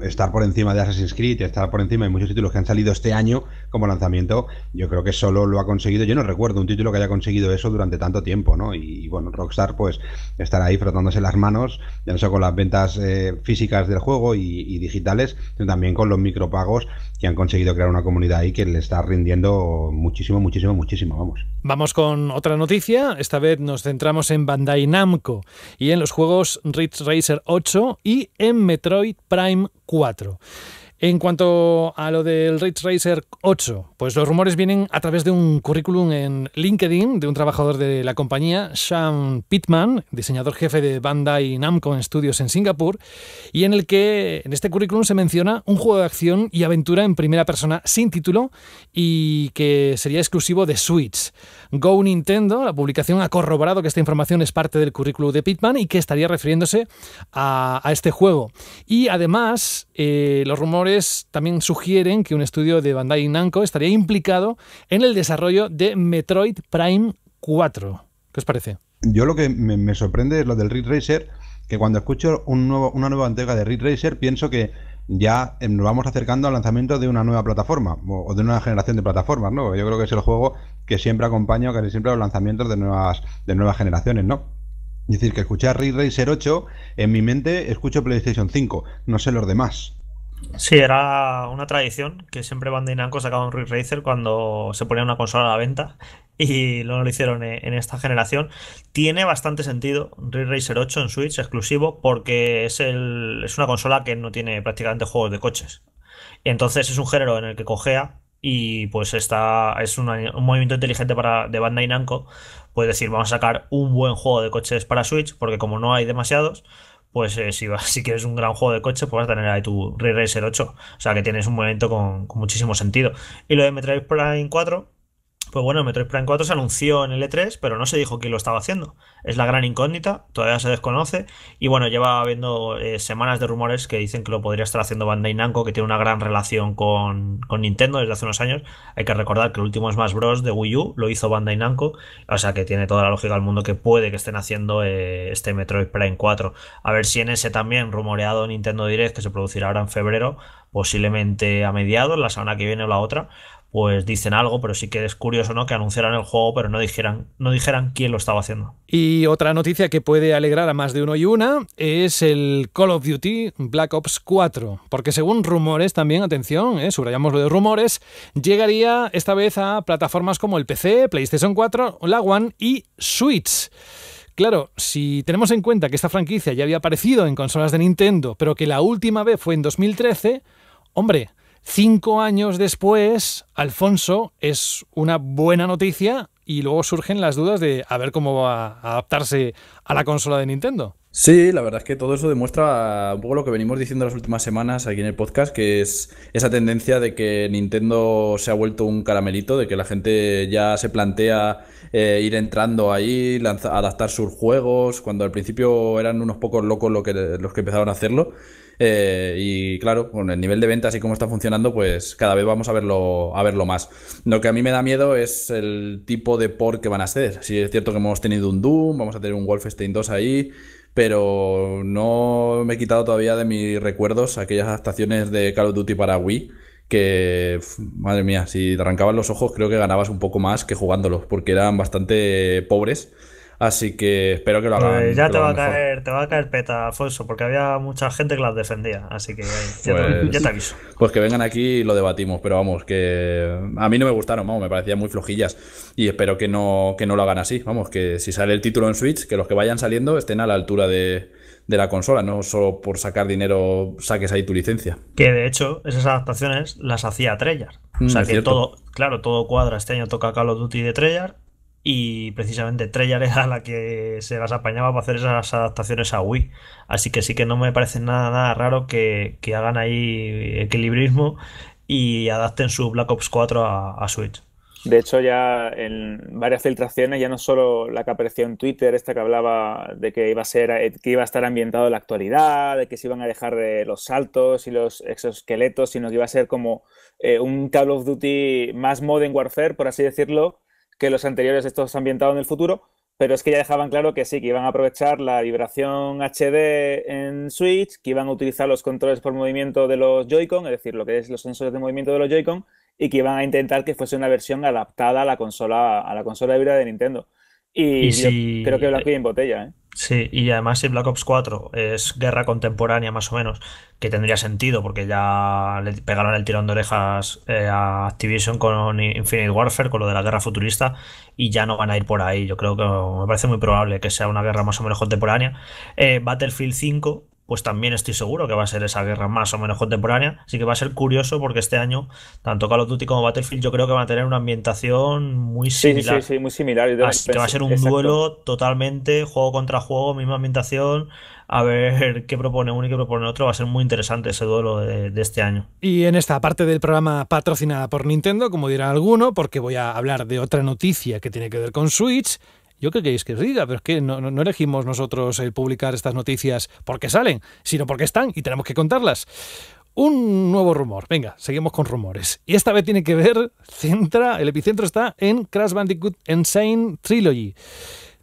estar por encima de Assassin's Creed, estar por encima de muchos títulos que han salido este año como lanzamiento, yo creo que solo lo ha conseguido. Yo no recuerdo un título que haya conseguido eso durante tanto tiempo, ¿no? Y, bueno, Rockstar, pues, estar ahí frotándose las manos, ya no solo con las ventas eh, físicas del juego y, y digitales, sino también con los micropagos que han conseguido crear una comunidad ahí que le está rindiendo muchísimo, muchísimo, muchísimo, vamos. Vamos con otra noticia. Esta vez nos centramos en Bandai Namco y en los juegos Ridge Racer 8 y en Metroid Prime 4. En cuanto a lo del Ridge Racer 8, pues los rumores vienen a través de un currículum en LinkedIn de un trabajador de la compañía, Sean Pittman, diseñador jefe de Bandai Namco en estudios en Singapur, y en el que en este currículum se menciona un juego de acción y aventura en primera persona sin título y que sería exclusivo de Switch. Go Nintendo, la publicación ha corroborado que esta información es parte del currículum de Pittman y que estaría refiriéndose a, este juego. Y además, eh, los rumores también sugieren que un estudio de Bandai Namco estaría implicado en el desarrollo de Metroid Prime 4. ¿Qué os parece? Yo lo que me, sorprende es lo del Ridge Racer, que cuando escucho una nueva entrega de Ridge Racer pienso que ya eh, nos vamos acercando al lanzamiento de una nueva plataforma o, de una generación de plataformas, ¿no? Yo creo que es el juego que siempre acompaña casi siempre a los lanzamientos de nuevas, de nuevas generaciones, ¿no? Es decir, que escuchar Ridge Racer 8, en mi mente escucho PlayStation 5, no sé los demás. Sí, era una tradición que siempre Bandai Namco sacaba un Ridge Racer cuando se ponía una consola a la venta y luego lo hicieron en esta generación. Tiene bastante sentido Ridge Racer 8 en Switch exclusivo porque es, el, es una consola que no tiene prácticamente juegos de coches. Entonces es un género en el que cogea y pues está es un movimiento inteligente para de Bandai Namco puede decir vamos a sacar un buen juego de coches para Switch porque como no hay demasiados pues eh, si, si quieres un gran juego de coches, pues vas a tener ahí tu Ray Racer 8. O sea que tienes un movimiento con, con muchísimo sentido. Y lo de Metroid Prime 4, pues bueno, Metroid Prime 4 se anunció en el E3, pero no se dijo quién lo estaba haciendo. Es la gran incógnita, todavía se desconoce. Y bueno, lleva habiendo eh, semanas de rumores que dicen que lo podría estar haciendo Bandai Namco, que tiene una gran relación con, Nintendo desde hace unos años. Hay que recordar que el último Smash Bros. de Wii U lo hizo Bandai Namco, o sea que tiene toda la lógica del mundo que puede que estén haciendo eh, este Metroid Prime 4. A ver si en ese también rumoreado Nintendo Direct, que se producirá ahora en febrero, posiblemente a mediados, la semana que viene o la otra pues dicen algo, pero sí que es curioso, ¿no? Que anunciaran el juego, pero no dijeran, no dijeran quién lo estaba haciendo. Y otra noticia que puede alegrar a más de uno y una es el Call of Duty Black Ops 4. Porque según rumores, también, atención, ¿eh? subrayamos lo de rumores, llegaría esta vez a plataformas como el PC, PlayStation 4, la One y Switch. Claro, si tenemos en cuenta que esta franquicia ya había aparecido en consolas de Nintendo, pero que la última vez fue en 2013, hombre, Cinco años después, Alfonso es una buena noticia y luego surgen las dudas de a ver cómo va a adaptarse a la consola de Nintendo. Sí, la verdad es que todo eso demuestra un poco lo que venimos diciendo las últimas semanas aquí en el podcast, que es esa tendencia de que Nintendo se ha vuelto un caramelito, de que la gente ya se plantea eh, ir entrando ahí, adaptar sus juegos, cuando al principio eran unos pocos locos lo que, los que empezaron a hacerlo. Eh, y claro, con el nivel de ventas y cómo está funcionando, pues cada vez vamos a verlo, a verlo más. Lo que a mí me da miedo es el tipo de port que van a hacer. Si es cierto que hemos tenido un Doom, vamos a tener un Wolfenstein 2 ahí, pero no me he quitado todavía de mis recuerdos aquellas adaptaciones de Call of Duty para Wii que, madre mía, si te arrancaban los ojos creo que ganabas un poco más que jugándolos, porque eran bastante pobres Así que espero que lo hagan. Pues ya te va, a caer, te va a caer peta, Alfonso, porque había mucha gente que las defendía. Así que ya, te, pues, aviso. Pues que vengan aquí y lo debatimos. Pero vamos, que a mí no me gustaron, vamos, me parecían muy flojillas. Y espero que no, que no lo hagan así. Vamos, que si sale el título en Switch, que los que vayan saliendo estén a la altura de, la consola, no solo por sacar dinero saques ahí tu licencia. Que de hecho, esas adaptaciones las hacía Treyarch. O mm, sea que todo, claro, todo cuadra. Este año toca Call of Duty de Treyarch y precisamente Treyarch era la que se las apañaba para hacer esas adaptaciones a Wii. Así que sí que no me parece nada, nada raro que, hagan ahí equilibrismo y adapten su Black Ops 4 a, Switch. De hecho, ya en varias filtraciones, ya no solo la que apareció en Twitter, esta que hablaba de que iba a ser, que iba a estar ambientado en la actualidad, de que se iban a dejar de los saltos y los exoesqueletos, sino que iba a ser como eh, un Call of Duty más Modern Warfare, por así decirlo, que los anteriores estos ambientados en el futuro, pero es que ya dejaban claro que sí, que iban a aprovechar la vibración HD en Switch, que iban a utilizar los controles por movimiento de los Joy-Con, es decir, lo que es los sensores de movimiento de los Joy-Con, y que iban a intentar que fuese una versión adaptada a la consola, a la consola híbrida de Nintendo. Y, creo que blanco y en botella, ¿eh? Sí, y además si Black Ops 4 es guerra contemporánea más o menos, que tendría sentido porque ya le pegaron el tirón de orejas eh, a Activision con Infinite Warfare, con lo de la guerra futurista, y ya no van a ir por ahí. Yo creo que me parece muy probable que sea una guerra más o menos contemporánea. Eh, Battlefield 5 pues también estoy seguro que va a ser esa guerra más o menos contemporánea. Así que va a ser curioso porque este año, tanto Call of Duty como Battlefield, yo creo que van a tener una ambientación muy similar. Sí, sí, sí, muy similar. Así que va a ser un duelo totalmente, juego contra juego, misma ambientación. A ver qué propone uno y qué propone otro. Va a ser muy interesante ese duelo de, de este año. Y en esta parte del programa patrocinada por Nintendo, como dirá alguno, porque voy a hablar de otra noticia que tiene que ver con Switch yo qué queréis que os diga, pero es que no, no, elegimos nosotros el publicar estas noticias porque salen, sino porque están y tenemos que contarlas. Un nuevo rumor. Venga, seguimos con rumores. Y esta vez tiene que ver, centra, el epicentro está en Crash Bandicoot Insane Trilogy.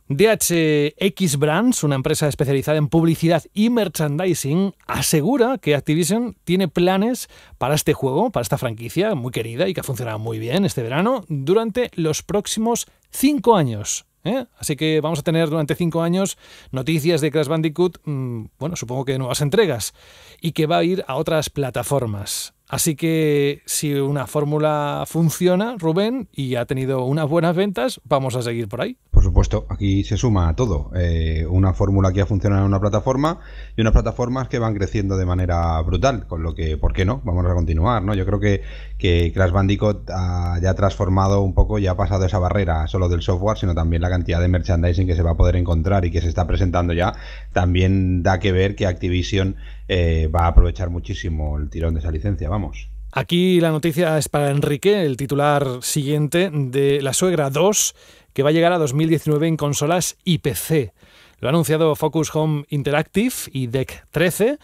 DHX Brands, una empresa especializada en publicidad y merchandising, asegura que Activision tiene planes para este juego, para esta franquicia muy querida y que ha funcionado muy bien este verano, durante los próximos cinco años. ¿Eh? Así que vamos a tener durante cinco años noticias de Crash Bandicoot, mm, bueno, supongo que nuevas entregas, y que va a ir a otras plataformas. Así que si una fórmula funciona, Rubén, y ha tenido unas buenas ventas, vamos a seguir por ahí. Por supuesto, aquí se suma a todo. Eh, una fórmula que ha funcionado en una plataforma y unas plataformas que van creciendo de manera brutal, con lo que, ¿por qué no? Vamos a continuar, ¿no? Yo creo que, que Crash Bandicoot ha, ya ha transformado un poco, ya ha pasado esa barrera solo del software, sino también la cantidad de merchandising que se va a poder encontrar y que se está presentando ya. También da que ver que Activision eh, va a aprovechar muchísimo el tirón de esa licencia, vamos. Aquí la noticia es para Enrique, el titular siguiente de La Suegra 2, que va a llegar a 2019 en consolas y PC. Lo ha anunciado Focus Home Interactive y Deck 13.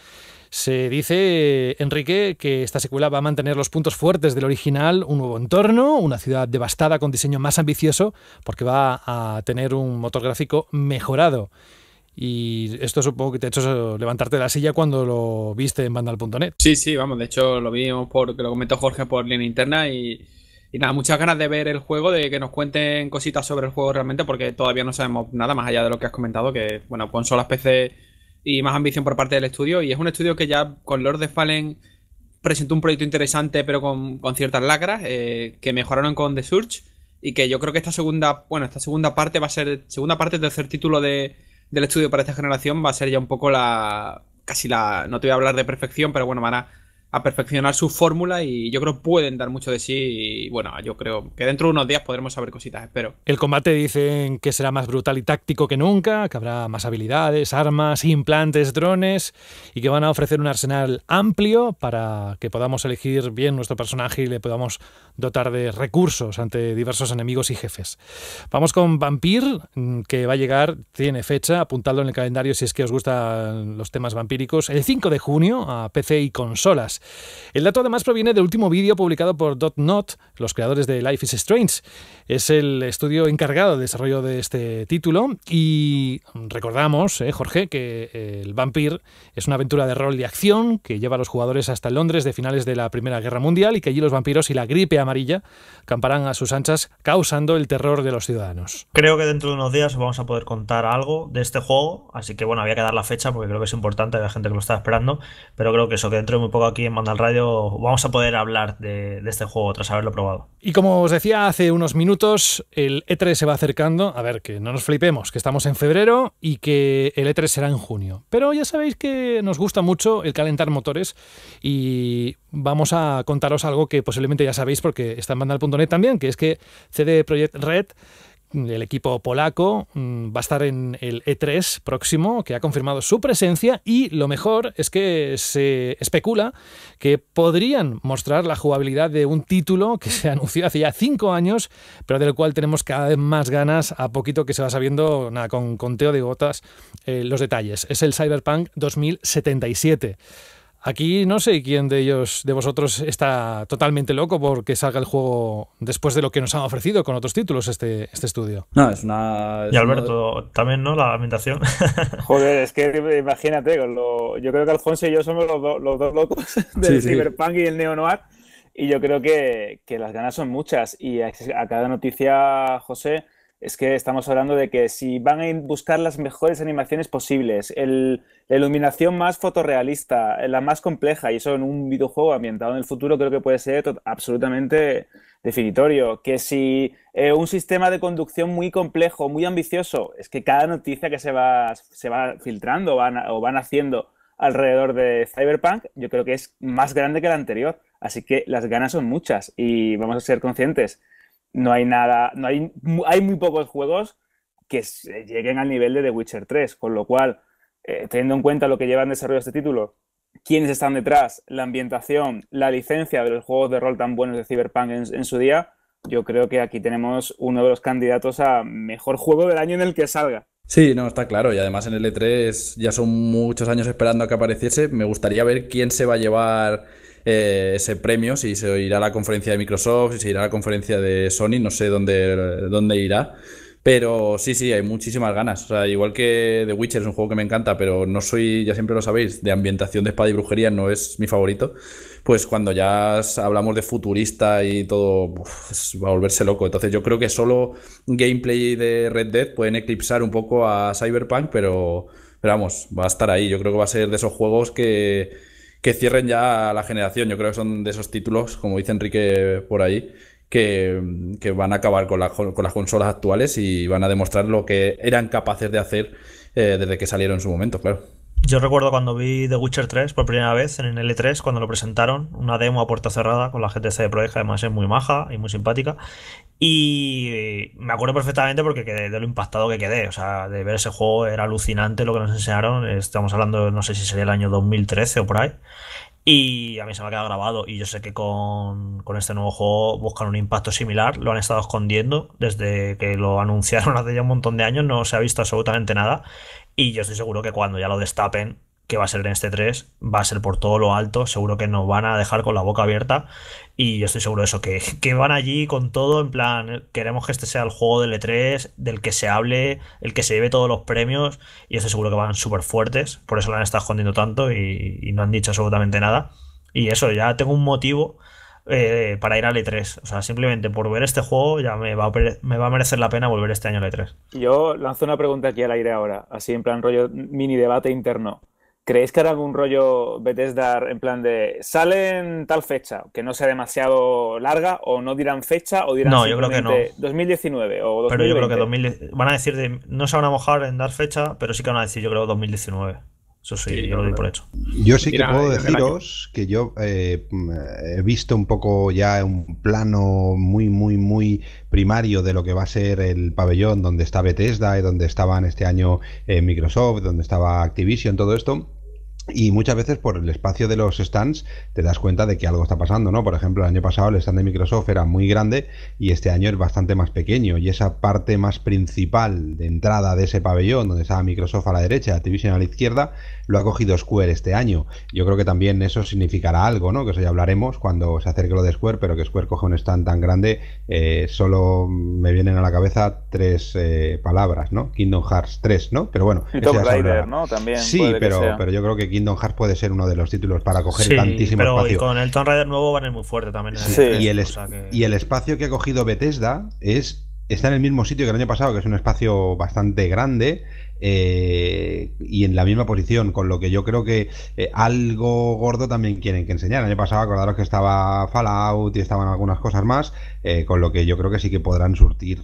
Se dice, Enrique, que esta secuela va a mantener los puntos fuertes del original, un nuevo entorno, una ciudad devastada con diseño más ambicioso, porque va a tener un motor gráfico mejorado. Y esto supongo que te ha hecho levantarte de la silla cuando lo viste en Vandal.net. Sí, sí, vamos, de hecho lo vimos porque lo comentó Jorge por línea interna y, y nada, muchas ganas de ver el juego, de que nos cuenten cositas sobre el juego realmente, porque todavía no sabemos nada más allá de lo que has comentado, que bueno, consolas PC y más ambición por parte del estudio. Y es un estudio que ya con Lord of Fallen presentó un proyecto interesante, pero con, con ciertas lacras, eh, que mejoraron con The Surge. Y que yo creo que esta segunda, bueno, esta segunda parte va a ser, segunda parte, tercer título de, del estudio para esta generación va a ser ya un poco la, casi la, no te voy a hablar de perfección, pero bueno, van a a perfeccionar su fórmula y yo creo que pueden dar mucho de sí y bueno, yo creo que dentro de unos días podremos saber cositas, espero. El combate dicen que será más brutal y táctico que nunca, que habrá más habilidades, armas, implantes, drones y que van a ofrecer un arsenal amplio para que podamos elegir bien nuestro personaje y le podamos dotar de recursos ante diversos enemigos y jefes. Vamos con Vampir, que va a llegar, tiene fecha, apuntadlo en el calendario si es que os gustan los temas vampíricos, el 5 de junio a PC y consolas. El dato además proviene del último vídeo publicado por Dot Not, los creadores de Life is Strange. Es el estudio encargado del desarrollo de este título y recordamos, eh, Jorge, que eh, el Vampir es una aventura de rol y acción que lleva a los jugadores hasta Londres de finales de la Primera Guerra Mundial y que allí los vampiros y la gripe amarilla camparán a sus anchas causando el terror de los ciudadanos. Creo que dentro de unos días vamos a poder contar algo de este juego, así que bueno, había que dar la fecha porque creo que es importante, hay gente que lo está esperando, pero creo que eso, que dentro de muy poco aquí en Mandal Radio vamos a poder hablar de, este juego tras haberlo probado. Y como os decía hace unos minutos, el E3 se va acercando. A ver, que no nos flipemos, que estamos en febrero y que el E3 será en junio. Pero ya sabéis que nos gusta mucho el calentar motores y vamos a contaros algo que posiblemente ya sabéis porque está en bandal.net también, que es que CD Projekt Red el equipo polaco mm, va a estar en el E3 próximo, que ha confirmado su presencia y lo mejor es que se especula que podrían mostrar la jugabilidad de un título que se anunció hace ya cinco años, pero del cual tenemos cada vez más ganas a poquito que se va sabiendo nada, con conteo de gotas eh, los detalles. Es el Cyberpunk 2077. Aquí no sé quién de ellos, de vosotros, está totalmente loco porque salga el juego después de lo que nos han ofrecido con otros títulos este, este estudio. No, es una. y Alberto, también, ¿no? La ambientación. Joder, es que imagínate, yo creo que Alfonso y yo somos los, los dos locos del Cyberpunk y el Neo Noir. Y yo creo que, que las ganas son muchas. Y a, a cada noticia, José, es que estamos hablando de que si van a buscar las mejores animaciones posibles, la iluminación más fotorrealista, la más compleja, y eso en un videojuego ambientado en el futuro creo que puede ser absolutamente definitorio. Que si eh, un sistema de conducción muy complejo, muy ambicioso, es que cada noticia que se va, se va filtrando van, o van haciendo alrededor de Cyberpunk, yo creo que es más grande que la anterior. Así que las ganas son muchas y vamos a ser conscientes no hay nada, no hay, hay muy pocos juegos que lleguen al nivel de The Witcher 3, con lo cual, eh, teniendo en cuenta lo que lleva en desarrollo este título, quiénes están detrás, la ambientación, la licencia de los juegos de rol tan buenos de Cyberpunk en, su día, yo creo que aquí tenemos uno de los candidatos a mejor juego del año en el que salga. Sí, no, está claro. Y además en el E3 ya son muchos años esperando a que apareciese. Me gustaría ver quién se va a llevar eh, ese premio, si se irá a la conferencia de Microsoft, si se irá a la conferencia de Sony, no sé dónde, dónde irá. Pero sí, sí, hay muchísimas ganas. O sea, igual que The Witcher es un juego que me encanta, pero no soy, ya siempre lo sabéis, de ambientación de espada y brujería no es mi favorito. Pues cuando ya hablamos de futurista y todo, va a volverse loco. Entonces yo creo que solo gameplay de Red Dead pueden eclipsar un poco a Cyberpunk, pero, pero vamos, va a estar ahí. Yo creo que va a ser de esos juegos que, que cierren ya la generación. Yo creo que son de esos títulos, como dice Enrique por ahí, que, van a acabar con, con, las consolas actuales y van a demostrar lo que eran capaces de hacer eh, desde que salieron en su momento, claro. Yo recuerdo cuando vi The Witcher 3 por primera vez en el L3, cuando lo presentaron, una demo a puerta cerrada con la gente de Projekt, además es muy maja y muy simpática. Y me acuerdo perfectamente porque quedé de lo impactado que quedé. O sea, de ver ese juego era alucinante lo que nos enseñaron. Estamos hablando, no sé si sería el año 2013 o por ahí. Y a mí se me ha quedado grabado. Y yo sé que con, este nuevo juego buscan un impacto similar. Lo han estado escondiendo desde que lo anunciaron hace ya un montón de años. No se ha visto absolutamente nada. Y yo estoy seguro que cuando ya lo destapen, que va a ser en este 3, va a ser por todo lo alto. Seguro que nos van a dejar con la boca abierta. Y yo estoy seguro de eso, que, que van allí con todo. En plan, queremos que este sea el juego del E3, del que se hable, el que se lleve todos los premios. Y estoy seguro que van súper fuertes. Por eso lo han estado escondiendo tanto y, no han dicho absolutamente nada. Y eso, ya tengo un motivo. Eh, para ir al E3. O sea, simplemente por ver este juego ya me va, a, me va a merecer la pena volver este año al E3. Yo lanzo una pregunta aquí al aire ahora, así en plan rollo mini debate interno. ¿Creéis que hará algún rollo Bethesda en plan de sale en tal fecha, que no sea demasiado larga, o no dirán fecha, o dirán no, yo creo que no. 2019 o 2020? Pero yo creo que 2000, van a decir, de, no se van a mojar en dar fecha, pero sí que van a decir, yo creo, 2019. Eso sí, yo lo doy por hecho. Yo sí que puedo deciros que yo eh, he visto un poco ya un plano muy, muy, muy primario de lo que va a ser el pabellón donde está Bethesda y donde estaban este año eh, Microsoft, donde estaba Activision, todo esto. Y muchas veces por el espacio de los stands te das cuenta de que algo está pasando, ¿no? Por ejemplo, el año pasado el stand de Microsoft era muy grande y este año es bastante más pequeño. Y esa parte más principal de entrada de ese pabellón, donde estaba Microsoft a la derecha y Activision a la izquierda, lo ha cogido Square este año. Yo creo que también eso significará algo, ¿no? Que eso ya hablaremos cuando se acerque lo de Square, pero que Square coge un stand tan grande, eh, solo me vienen a la cabeza tres eh, palabras, ¿no? Kingdom Hearts 3, ¿no? Pero bueno. Y Tomb Raider, ¿no? También. Sí, pero, pero yo creo que Kingdom Hearts puede ser uno de los títulos para coger tantísimo pero espacio. Y con el Tomb Raider nuevo van a ir muy fuerte también. y, el, y el espacio que ha cogido Bethesda es está en el mismo sitio que el año pasado, que es un espacio bastante grande. Eh, y en la misma posición, con lo que yo creo que eh, algo gordo también quieren que enseñar. El año pasado, acordaros que estaba Fallout y estaban algunas cosas más, eh, con lo que yo creo que sí que podrán surtir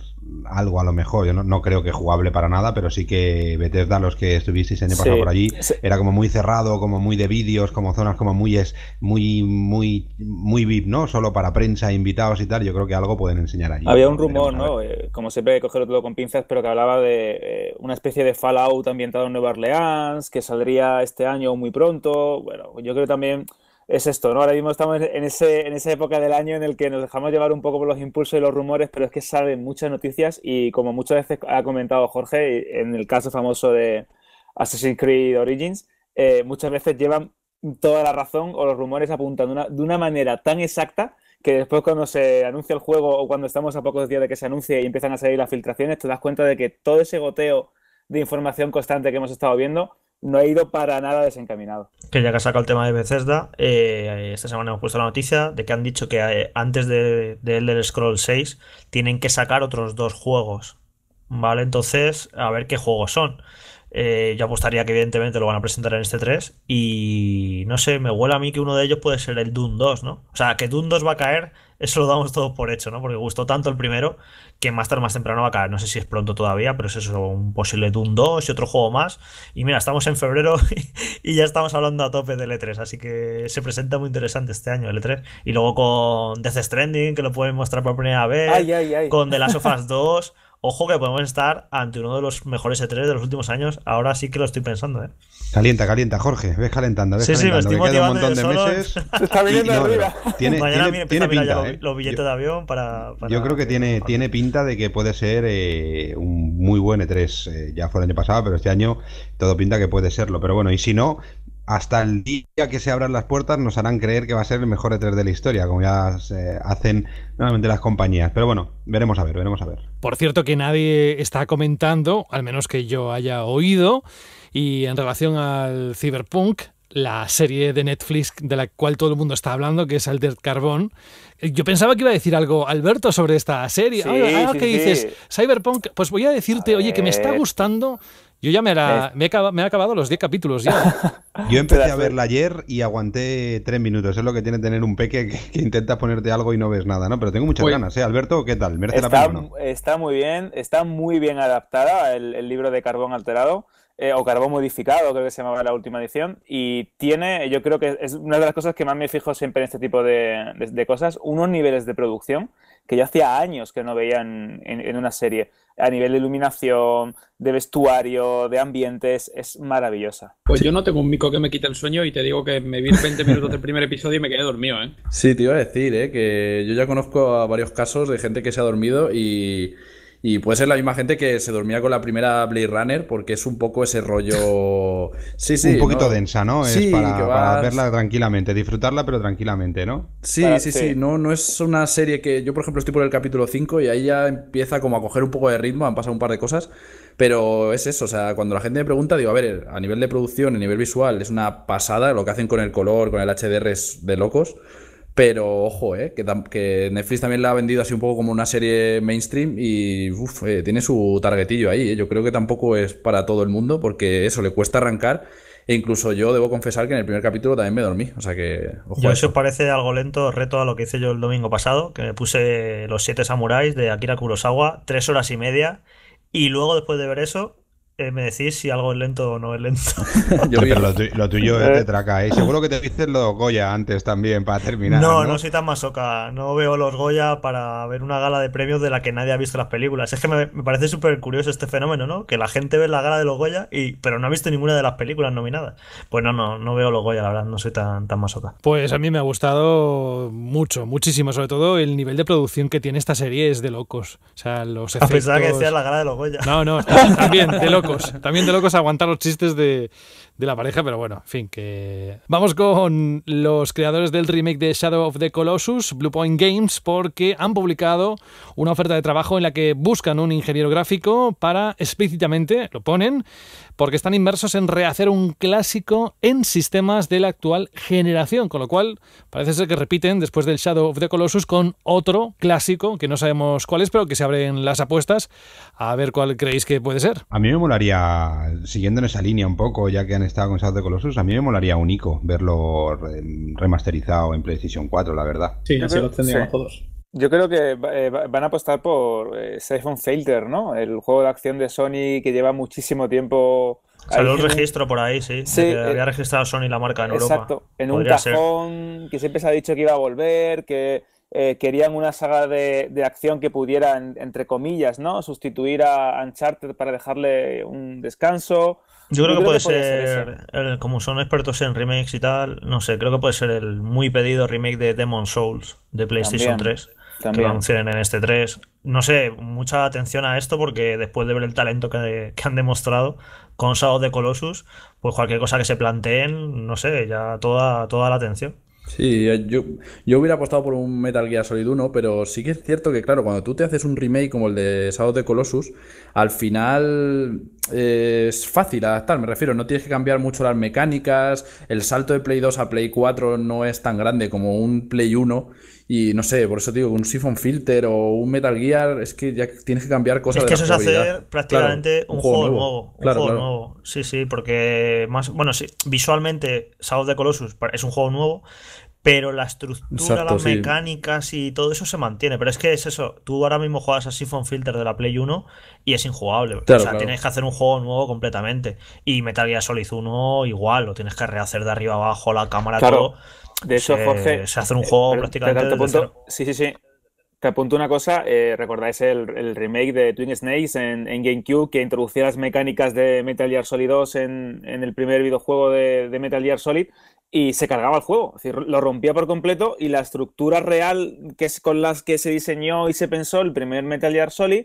algo a lo mejor. Yo no, creo que jugable para nada, pero sí que Bethesda, los que estuvisteis el año pasado por allí, era como muy cerrado, como muy de vídeos, como zonas como muy, es, muy, muy, muy VIP, ¿no? Solo para prensa, invitados y tal. Yo creo que algo pueden enseñar allí. Había un rumor, ¿no? como siempre, cogerlo todo con pinzas, pero que hablaba de una especie de Fallout ambientado en Nueva Orleans, que saldría este año muy pronto. Bueno, yo creo también es esto, ¿no? Ahora mismo estamos en, ese, en esa época del año en el que nos dejamos llevar un poco por los impulsos y los rumores, pero es que salen muchas noticias y como muchas veces ha comentado Jorge, en el caso famoso de Assassin's Creed Origins, eh, muchas veces llevan toda la razón o los rumores apuntan de una manera tan exacta que después cuando se anuncia el juego o cuando estamos a pocos días de que se anuncie y empiezan a salir las filtraciones, te das cuenta de que todo ese goteo de información constante que hemos estado viendo no ha ido para nada desencaminado. Que ya que ha sacado el tema de Bethesda, eh, esta semana hemos puesto la noticia de que han dicho que eh, antes de, de Elder Scrolls 6 tienen que sacar otros dos juegos. ¿Vale? Entonces, a ver qué juegos son. Eh, yo apostaría que evidentemente lo van a presentar en este 3 y no sé, me huele a mí que uno de ellos puede ser el Doom 2, ¿no? O sea, que Doom 2 va a caer, eso lo damos todo por hecho, ¿no? Porque gustó tanto el primero que más tarde más temprano va a caer. No sé si es pronto todavía, pero es eso, un posible Doom 2 y otro juego más. Y mira, estamos en febrero y ya estamos hablando a tope del E3, así que se presenta muy interesante este año el E3. Y luego con Death Stranding, que lo pueden mostrar por primera vez, con The Last of Us 2. Ojo que podemos estar ante uno de los mejores E3 de los últimos años. Ahora sí que lo estoy pensando, ¿eh? Calienta, calienta, Jorge. Ves calentando. Ves sí, sí, me estoy motivando. un montón de meses. Se está viniendo arriba. Tiene, Mañana tiene, tiene pinta, ¿eh? los, billetes de avión para, Yo creo que tiene, tiene pinta de que puede ser eh, un muy buen E3. Eh, ya fue el año pasado, pero este año todo pinta que puede serlo. Pero bueno, y si no, hasta el día que se abran las puertas nos harán creer que va a ser el mejor E3 de la historia, como ya se hacen normalmente las compañías. Pero bueno, veremos a ver, veremos a ver. Por cierto que nadie está comentando, al menos que yo haya oído, y en relación al Cyberpunk, la serie de Netflix de la cual todo el mundo está hablando, que es Altered Carbón. Yo pensaba que iba a decir algo, Alberto, sobre esta serie. Sí, que sí. dices Cyberpunk, pues voy a decirte, A oye, que me está gustando. Yo ya me, era- me, he, acaba- me he acabado los 10 capítulos ya. Yo empecé a verla ayer y aguanté tres minutos. Es lo que tiene tener un peque que, que intenta ponerte algo y no ves nada, ¿no? Pero tengo muchas Oye. ganas, ¿eh? Alberto, ¿qué tal? ¿Merece la Está, pena o no? está muy bien, está muy bien adaptada el, el libro de Carbón Alterado, eh, o Carbón Modificado, creo que se llamaba la última edición, y tiene, yo creo que es una de las cosas que más me fijo siempre en este tipo de, de- de cosas, unos niveles de producción que yo hacía años que no veía en, en- en una serie, a nivel de iluminación, de vestuario, de ambientes, es maravillosa. Pues yo no tengo un mico que me quite el sueño y te digo que me vi 20 minutos del primer episodio y me quedé dormido, ¿eh? Sí, te iba a decir, ¿eh? que yo ya conozco a varios casos de gente que se ha dormido y, y puede ser la misma gente que se dormía con la primera Blade Runner porque es un poco ese rollo... Sí, sí. un poquito ¿no? densa, ¿no? Sí, es para, que para vas- verla tranquilamente, disfrutarla, pero tranquilamente, ¿no? Sí, Para- sí, sí, sí. No, no es una serie que yo, por ejemplo, estoy por el capítulo 5 y ahí ya empieza como a coger un poco de ritmo, han pasado un par de cosas, pero es eso, o sea, cuando la gente me pregunta, digo, a ver, a nivel de producción, a nivel visual, es una pasada, lo que hacen con el color, con el HDR es de locos, pero ojo, eh, que, Netflix también la ha vendido así un poco como una serie mainstream y uf, eh, tiene su targetillo ahí, eh. Yo creo que tampoco es para todo el mundo porque eso le cuesta arrancar. E incluso yo debo confesar que en el primer capítulo también me dormí. O sea que, ojo Yo, eso. os parece algo lento, reto a lo que hice yo el domingo pasado, que me puse Los Siete Samuráis de Akira Kurosawa, tres horas y media, y luego después de ver eso, eh, me decís si algo es lento o no es lento. Yo Pero lo, tu- lo tuyo es de traca, ¿eh? Seguro que te viste los Goya antes también para terminar. No, No, no soy tan masoca. No veo los Goya para ver una gala de premios de la que nadie ha visto las películas. Es que me, me parece súper curioso este fenómeno, ¿no? Que la gente ve la gala de los Goya, y, pero no ha visto ninguna de las películas nominadas. Pues no, no, no veo los Goya, la verdad, no soy tan, tan masoca. Pues a mí me ha gustado mucho, muchísimo. Sobre todo el nivel de producción que tiene esta serie es de locos. O sea, los A efectos... pesar que decías la gala de los Goya. No, no, también de locos. También de locos aguantar los chistes de, de la pareja, pero bueno, en fin, que. Vamos con los creadores del remake de Shadow of the Colossus, Blue Point Games, porque han publicado una oferta de trabajo en la que buscan un ingeniero gráfico para explícitamente, lo ponen, porque están inmersos en rehacer un clásico en sistemas de la actual generación, con lo cual parece ser que repiten después del Shadow of the Colossus con otro clásico que no sabemos cuál es, pero que se abren las apuestas a ver cuál creéis que puede ser. A mí me molaría, siguiendo en esa línea un poco, ya que han estado con Shadow of the Colossus, a mí me molaría un ICO verlo re- remasterizado en PlayStation 4, la verdad. Sí, así los tendríamos sí. todos. Yo creo que eh, va- van a apostar por eh, Siphon Filter, ¿no? El juego de acción de Sony que lleva muchísimo tiempo. Salió un- registro por ahí, sí. de Sí, que eh, había registrado Sony la marca en Europa. Exacto, en un ser. cajón que siempre se ha dicho que iba a volver, que eh, querían una saga de, de acción que pudiera, en- entre comillas, ¿no? Sustituir a Uncharted para dejarle un descanso. Yo creo Yo que puede que puede ser ser, el- como son expertos en remakes y tal, no sé, creo que puede ser el muy pedido remake de Demon Souls de PlayStation También, 3, que anuncian en este 3. No sé, mucha atención a esto porque después de ver el talento que, que han demostrado con Shadow of the Colossus, pues cualquier cosa que se planteen, no sé, ya toda, toda la atención. Sí, yo, yo hubiera apostado por un Metal Gear Solid 1, pero sí que es cierto que, claro, cuando tú te haces un remake como el de Shadow of the Colossus, al final eh, es fácil adaptar, me refiero, no tienes que cambiar mucho las mecánicas, el salto de Play 2 a Play 4 no es tan grande como un Play 1, y no sé, por eso te digo, un Siphon Filter o un Metal Gear, es que ya tienes que cambiar cosas Es de que la eso es hacer prácticamente Claro, un, juego, nuevo. Un Claro, juego claro. nuevo. Sí, sí, porque más. Bueno, sí, visualmente Shadow of the Colossus es un juego nuevo, pero la estructura, Exacto, las sí. mecánicas y todo eso se mantiene. Pero es que es eso. Tú ahora mismo juegas a Siphon Filter de la Play 1 y es injugable. Claro, o sea, claro. tienes que hacer un juego nuevo completamente. Y Metal Gear Solid 1 igual, lo tienes que rehacer de arriba abajo, la cámara, Claro. todo. De hecho, se, Jorge. se hace un eh, juego pero- prácticamente te cero. Sí, sí, sí. Te apunto una cosa, eh, recordáis el, el remake de Twin Snakes en, en GameCube que introducía las mecánicas de Metal Gear Solid 2 en, en el primer videojuego de, de Metal Gear Solid y se cargaba el juego, es decir, lo rompía por completo y la estructura real que es con las que se diseñó y se pensó el primer Metal Gear Solid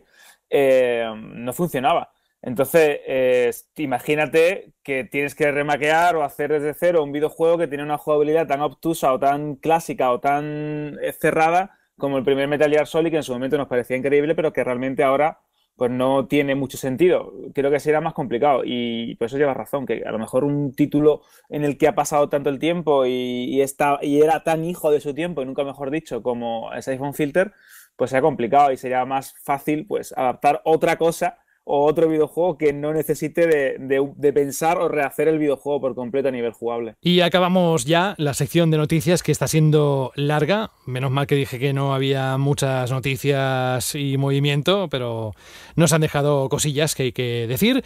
eh, no funcionaba. Entonces, eh, imagínate que tienes que remaquear o hacer desde cero un videojuego que tiene una jugabilidad tan obtusa o tan clásica o tan eh, cerrada como el primer Metal Gear Solid, que en su momento nos parecía increíble, pero que realmente ahora pues no tiene mucho sentido. Creo que será más complicado y por eso llevas razón, que a lo mejor un título en el que ha pasado tanto el tiempo y, está, y era tan hijo de su tiempo, y nunca mejor dicho, como ese iPhone Filter, pues sea complicado y sería más fácil pues adaptar otra cosa o otro videojuego que no necesite de, pensar o rehacer el videojuego por completo a nivel jugable. Y acabamos ya la sección de noticias que está siendo larga. Menos mal que dije que no había muchas noticias y movimiento, pero nos han dejado cosillas que hay que decir.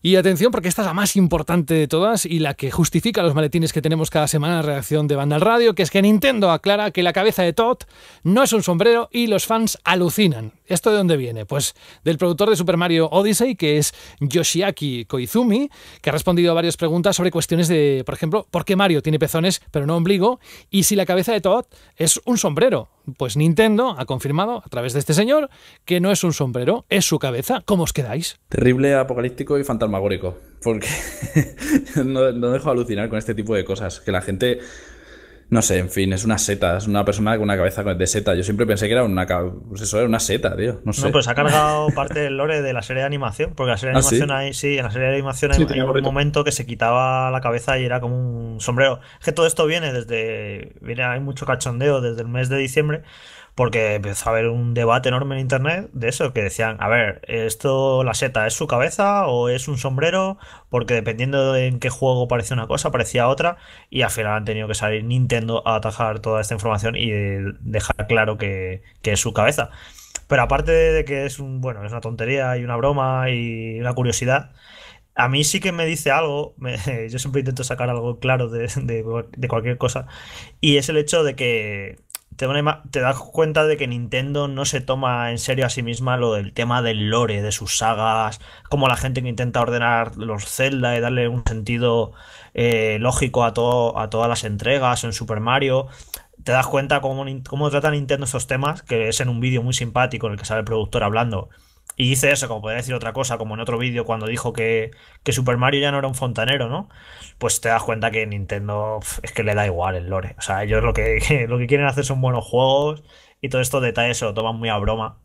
Y atención, porque esta es la más importante de todas y la que justifica los maletines que tenemos cada semana en la redacción de Banda al Radio, que es que Nintendo aclara que la cabeza de Todd no es un sombrero y los fans alucinan. ¿Esto de dónde viene? Pues del productor de Super Mario Odyssey, que es Yoshiaki Koizumi, que ha respondido a varias preguntas sobre cuestiones de, por ejemplo, ¿por qué Mario tiene pezones pero no ombligo? Y si la cabeza de Todd es un sombrero. Pues Nintendo ha confirmado a través de este señor que no es un sombrero, es su cabeza. ¿Cómo os quedáis? Terrible, apocalíptico y fantasmagórico. Porque no, no dejo de alucinar con este tipo de cosas. Que la gente no sé, en fin, es una seta, es una persona con una cabeza de seta. Yo siempre pensé que era una, pues eso, era una seta, tío. No sé. No, pues ha cargado parte del lore de la serie de animación, porque la serie de ¿Ah, animación hay, sí, en la serie de animación hay, un momento que se quitaba la cabeza y era como un sombrero. Es que todo esto viene desde, viene, hay mucho cachondeo desde el mes de diciembre, porque empezó a haber un debate enorme en internet de eso, que decían, a ver, ¿esto la seta es su cabeza o es un sombrero? Porque dependiendo de en qué juego parecía una cosa, parecía otra, y al final han tenido que salir Nintendo a atajar toda esta información y dejar claro que, es su cabeza. Pero aparte de que es un, bueno, es una tontería y una broma y una curiosidad, a mí sí que me dice algo, yo siempre intento sacar algo claro de, de cualquier cosa, y es el hecho de que te, das cuenta de que Nintendo no se toma en serio a sí misma lo del tema del lore de sus sagas, como la gente que intenta ordenar los Zelda y darle un sentido eh, lógico a, todo, a todas las entregas en Super Mario. Te das cuenta cómo, cómo trata Nintendo esos temas, que es en un vídeo muy simpático en el que sale el productor hablando y dice eso, como podría decir otra cosa, como en otro vídeo cuando dijo que, Super Mario ya no era un fontanero, ¿no? Pues te das cuenta que Nintendo es que le da igual el lore. O sea, ellos lo que, lo que quieren hacer son buenos juegos y todo estos detalles se lo toman muy a broma.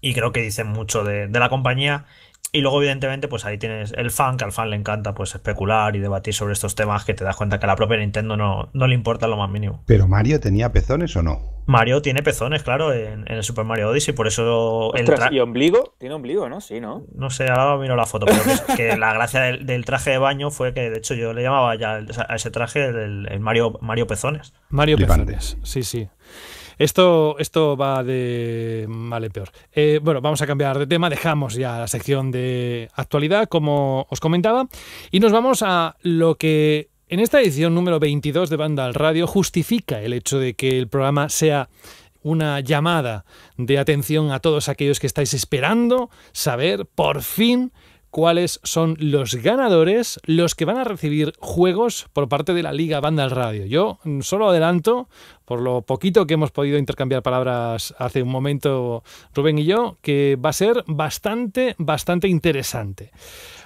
Y creo que dicen mucho de, de la compañía y luego, evidentemente, pues ahí tienes el fan, que al fan le encanta pues especular y debatir sobre estos temas que te das cuenta que a la propia Nintendo no, no le importa lo más mínimo. ¿Pero Mario tenía pezones o no? Mario tiene pezones, claro, en, el Super Mario Odyssey, por eso... el ¿Y ombligo? Tiene ombligo, ¿no? Sí, ¿no? No sé, ahora miro la foto, pero que, la gracia del, traje de baño fue que, de hecho, yo le llamaba ya a ese traje el, Mario, Mario Pezones. Mario Pezones, sí, sí. Esto, esto va de mal en peor. Eh, bueno, vamos a cambiar de tema, dejamos ya la sección de actualidad, como os comentaba, y nos vamos a lo que en esta edición número 22 de Banda al Radio justifica el hecho de que el programa sea una llamada de atención a todos aquellos que estáis esperando saber por fin cuáles son los ganadores, los que van a recibir juegos por parte de la Liga Banda al Radio. Yo solo adelanto, por lo poquito que hemos podido intercambiar palabras hace un momento Rubén y yo, que va a ser bastante, bastante interesante.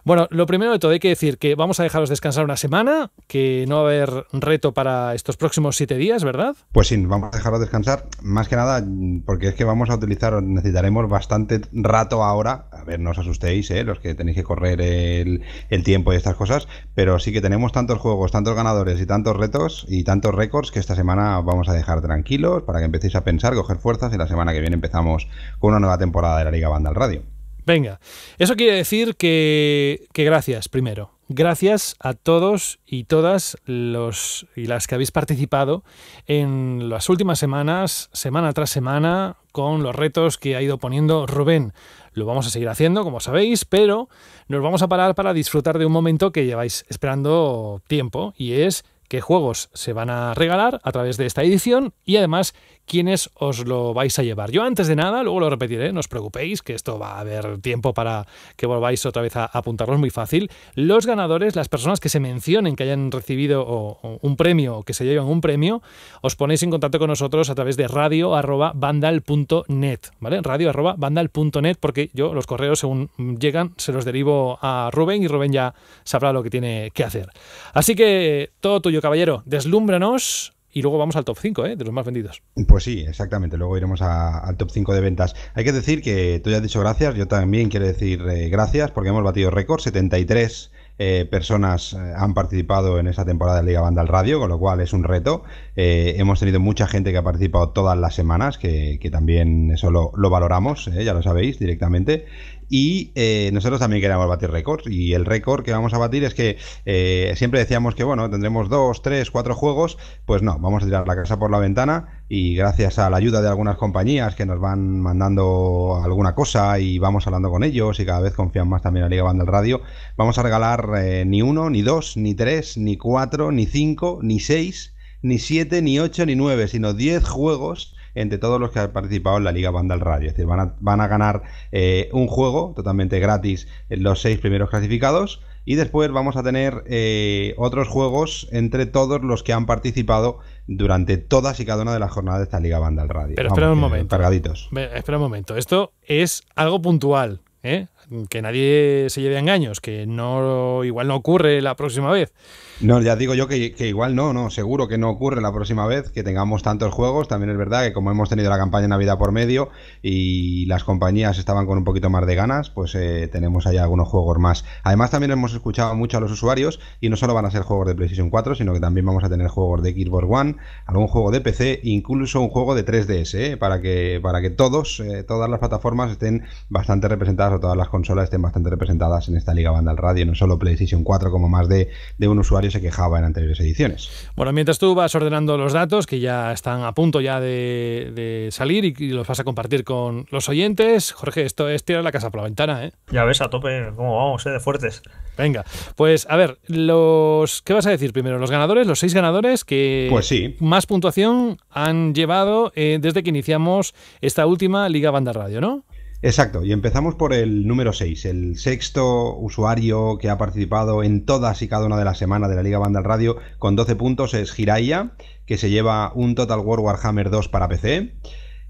Bueno, lo primero de todo hay que decir que vamos a dejaros descansar una semana, que no va a haber reto para estos próximos siete días, ¿verdad? Pues sí, vamos a dejaros descansar, más que nada porque es que vamos a utilizar, necesitaremos bastante rato ahora, a ver, no os asustéis, ¿eh? los que tenéis que correr el, el tiempo y estas cosas, pero sí que tenemos tantos juegos, tantos ganadores y tantos retos y tantos récords que esta semana vamos a dejar tranquilos para que empecéis a pensar, coger fuerzas y la semana que viene empezamos con una nueva temporada de la Liga Banda al Radio. Venga, eso quiere decir que, que gracias, primero. Gracias a todos y todas los y las que habéis participado en las últimas semanas, semana tras semana, con los retos que ha ido poniendo Rubén. Lo vamos a seguir haciendo, como sabéis, pero nos vamos a parar para disfrutar de un momento que lleváis esperando tiempo y es qué juegos se van a regalar a través de esta edición y además quiénes os lo vais a llevar. Yo antes de nada, luego lo repetiré, no os preocupéis, que esto va a haber tiempo para que volváis otra vez a apuntarlos muy fácil. Los ganadores, las personas que se mencionen que hayan recibido un premio o que se llevan un premio, os ponéis en contacto con nosotros a través de radio.vandal.net, ¿vale? Radio.vandal.net, porque yo los correos según llegan se los derivo a Rubén y Rubén ya sabrá lo que tiene que hacer. Así que todo tuyo, caballero, deslúmbranos y luego vamos al top 5 ¿eh? de los más vendidos. Pues sí, exactamente. Luego iremos al top 5 de ventas. Hay que decir que tú ya has dicho gracias, yo también quiero decir eh, gracias porque hemos batido récord, 73 eh, personas eh, han participado en esta temporada de Liga Banda Radio, con lo cual es un reto. hemos tenido mucha gente que ha participado todas las semanas, que, también eso lo, lo valoramos, ya lo sabéis directamente. Y eh, nosotros también queremos batir récords. Y el récord que vamos a batir es que eh, siempre decíamos que, bueno, tendremos dos, tres, cuatro juegos. Pues no, vamos a tirar la casa por la ventana. Y gracias a la ayuda de algunas compañías que nos van mandando alguna cosa y vamos hablando con ellos y cada vez confían más también en la Liga Banda Radio, vamos a regalar eh, ni uno, ni dos, ni tres, ni cuatro, ni cinco, ni seis, ni siete, ni ocho, ni nueve, sino diez juegos entre todos los que han participado en la Liga Vandal Radio. Es decir, van a, van a ganar eh, un juego totalmente gratis en los seis primeros clasificados. Y después vamos a tener eh, otros juegos entre todos los que han participado durante todas y cada una de las jornadas de esta Liga Vandal Radio. Pero espera un momento. Cargaditos. Espera un momento. Esto es algo puntual. ¿eh? Que nadie se lleve a engaños, que no igual no ocurre la próxima vez. No, ya digo yo que, igual no, no, seguro que no ocurre la próxima vez que tengamos tantos juegos. También es verdad que como hemos tenido la campaña Navidad por medio y las compañías estaban con un poquito más de ganas, pues eh, tenemos ahí algunos juegos más. Además también hemos escuchado mucho a los usuarios y no solo van a ser juegos de PlayStation 4, sino que también vamos a tener juegos de Xbox One, algún juego de PC, incluso un juego de 3DS, eh, para que para que todos, eh, todas las plataformas estén bastante representadas o todas las consolas estén bastante representadas en esta Liga Vandal Radio, no solo PlayStation 4 como más de, de un usuario se quejaba en anteriores ediciones. Bueno, mientras tú vas ordenando los datos, que ya están a punto ya de, salir y, los vas a compartir con los oyentes, Jorge, esto es tirar la casa por la ventana, ¿eh? Ya ves, a tope, cómo vamos, ¿eh? De fuertes. Venga, pues a ver, los ¿qué vas a decir primero? Los ganadores, los seis ganadores que pues sí. más puntuación han llevado eh, desde que iniciamos esta última Liga Banda Radio, ¿no? Exacto, y empezamos por el número 6, el sexto usuario que ha participado en todas y cada una de las semanas de la Liga Banda Radio con 12 puntos es Jiraiya, que se lleva un Total War Warhammer 2 para PC.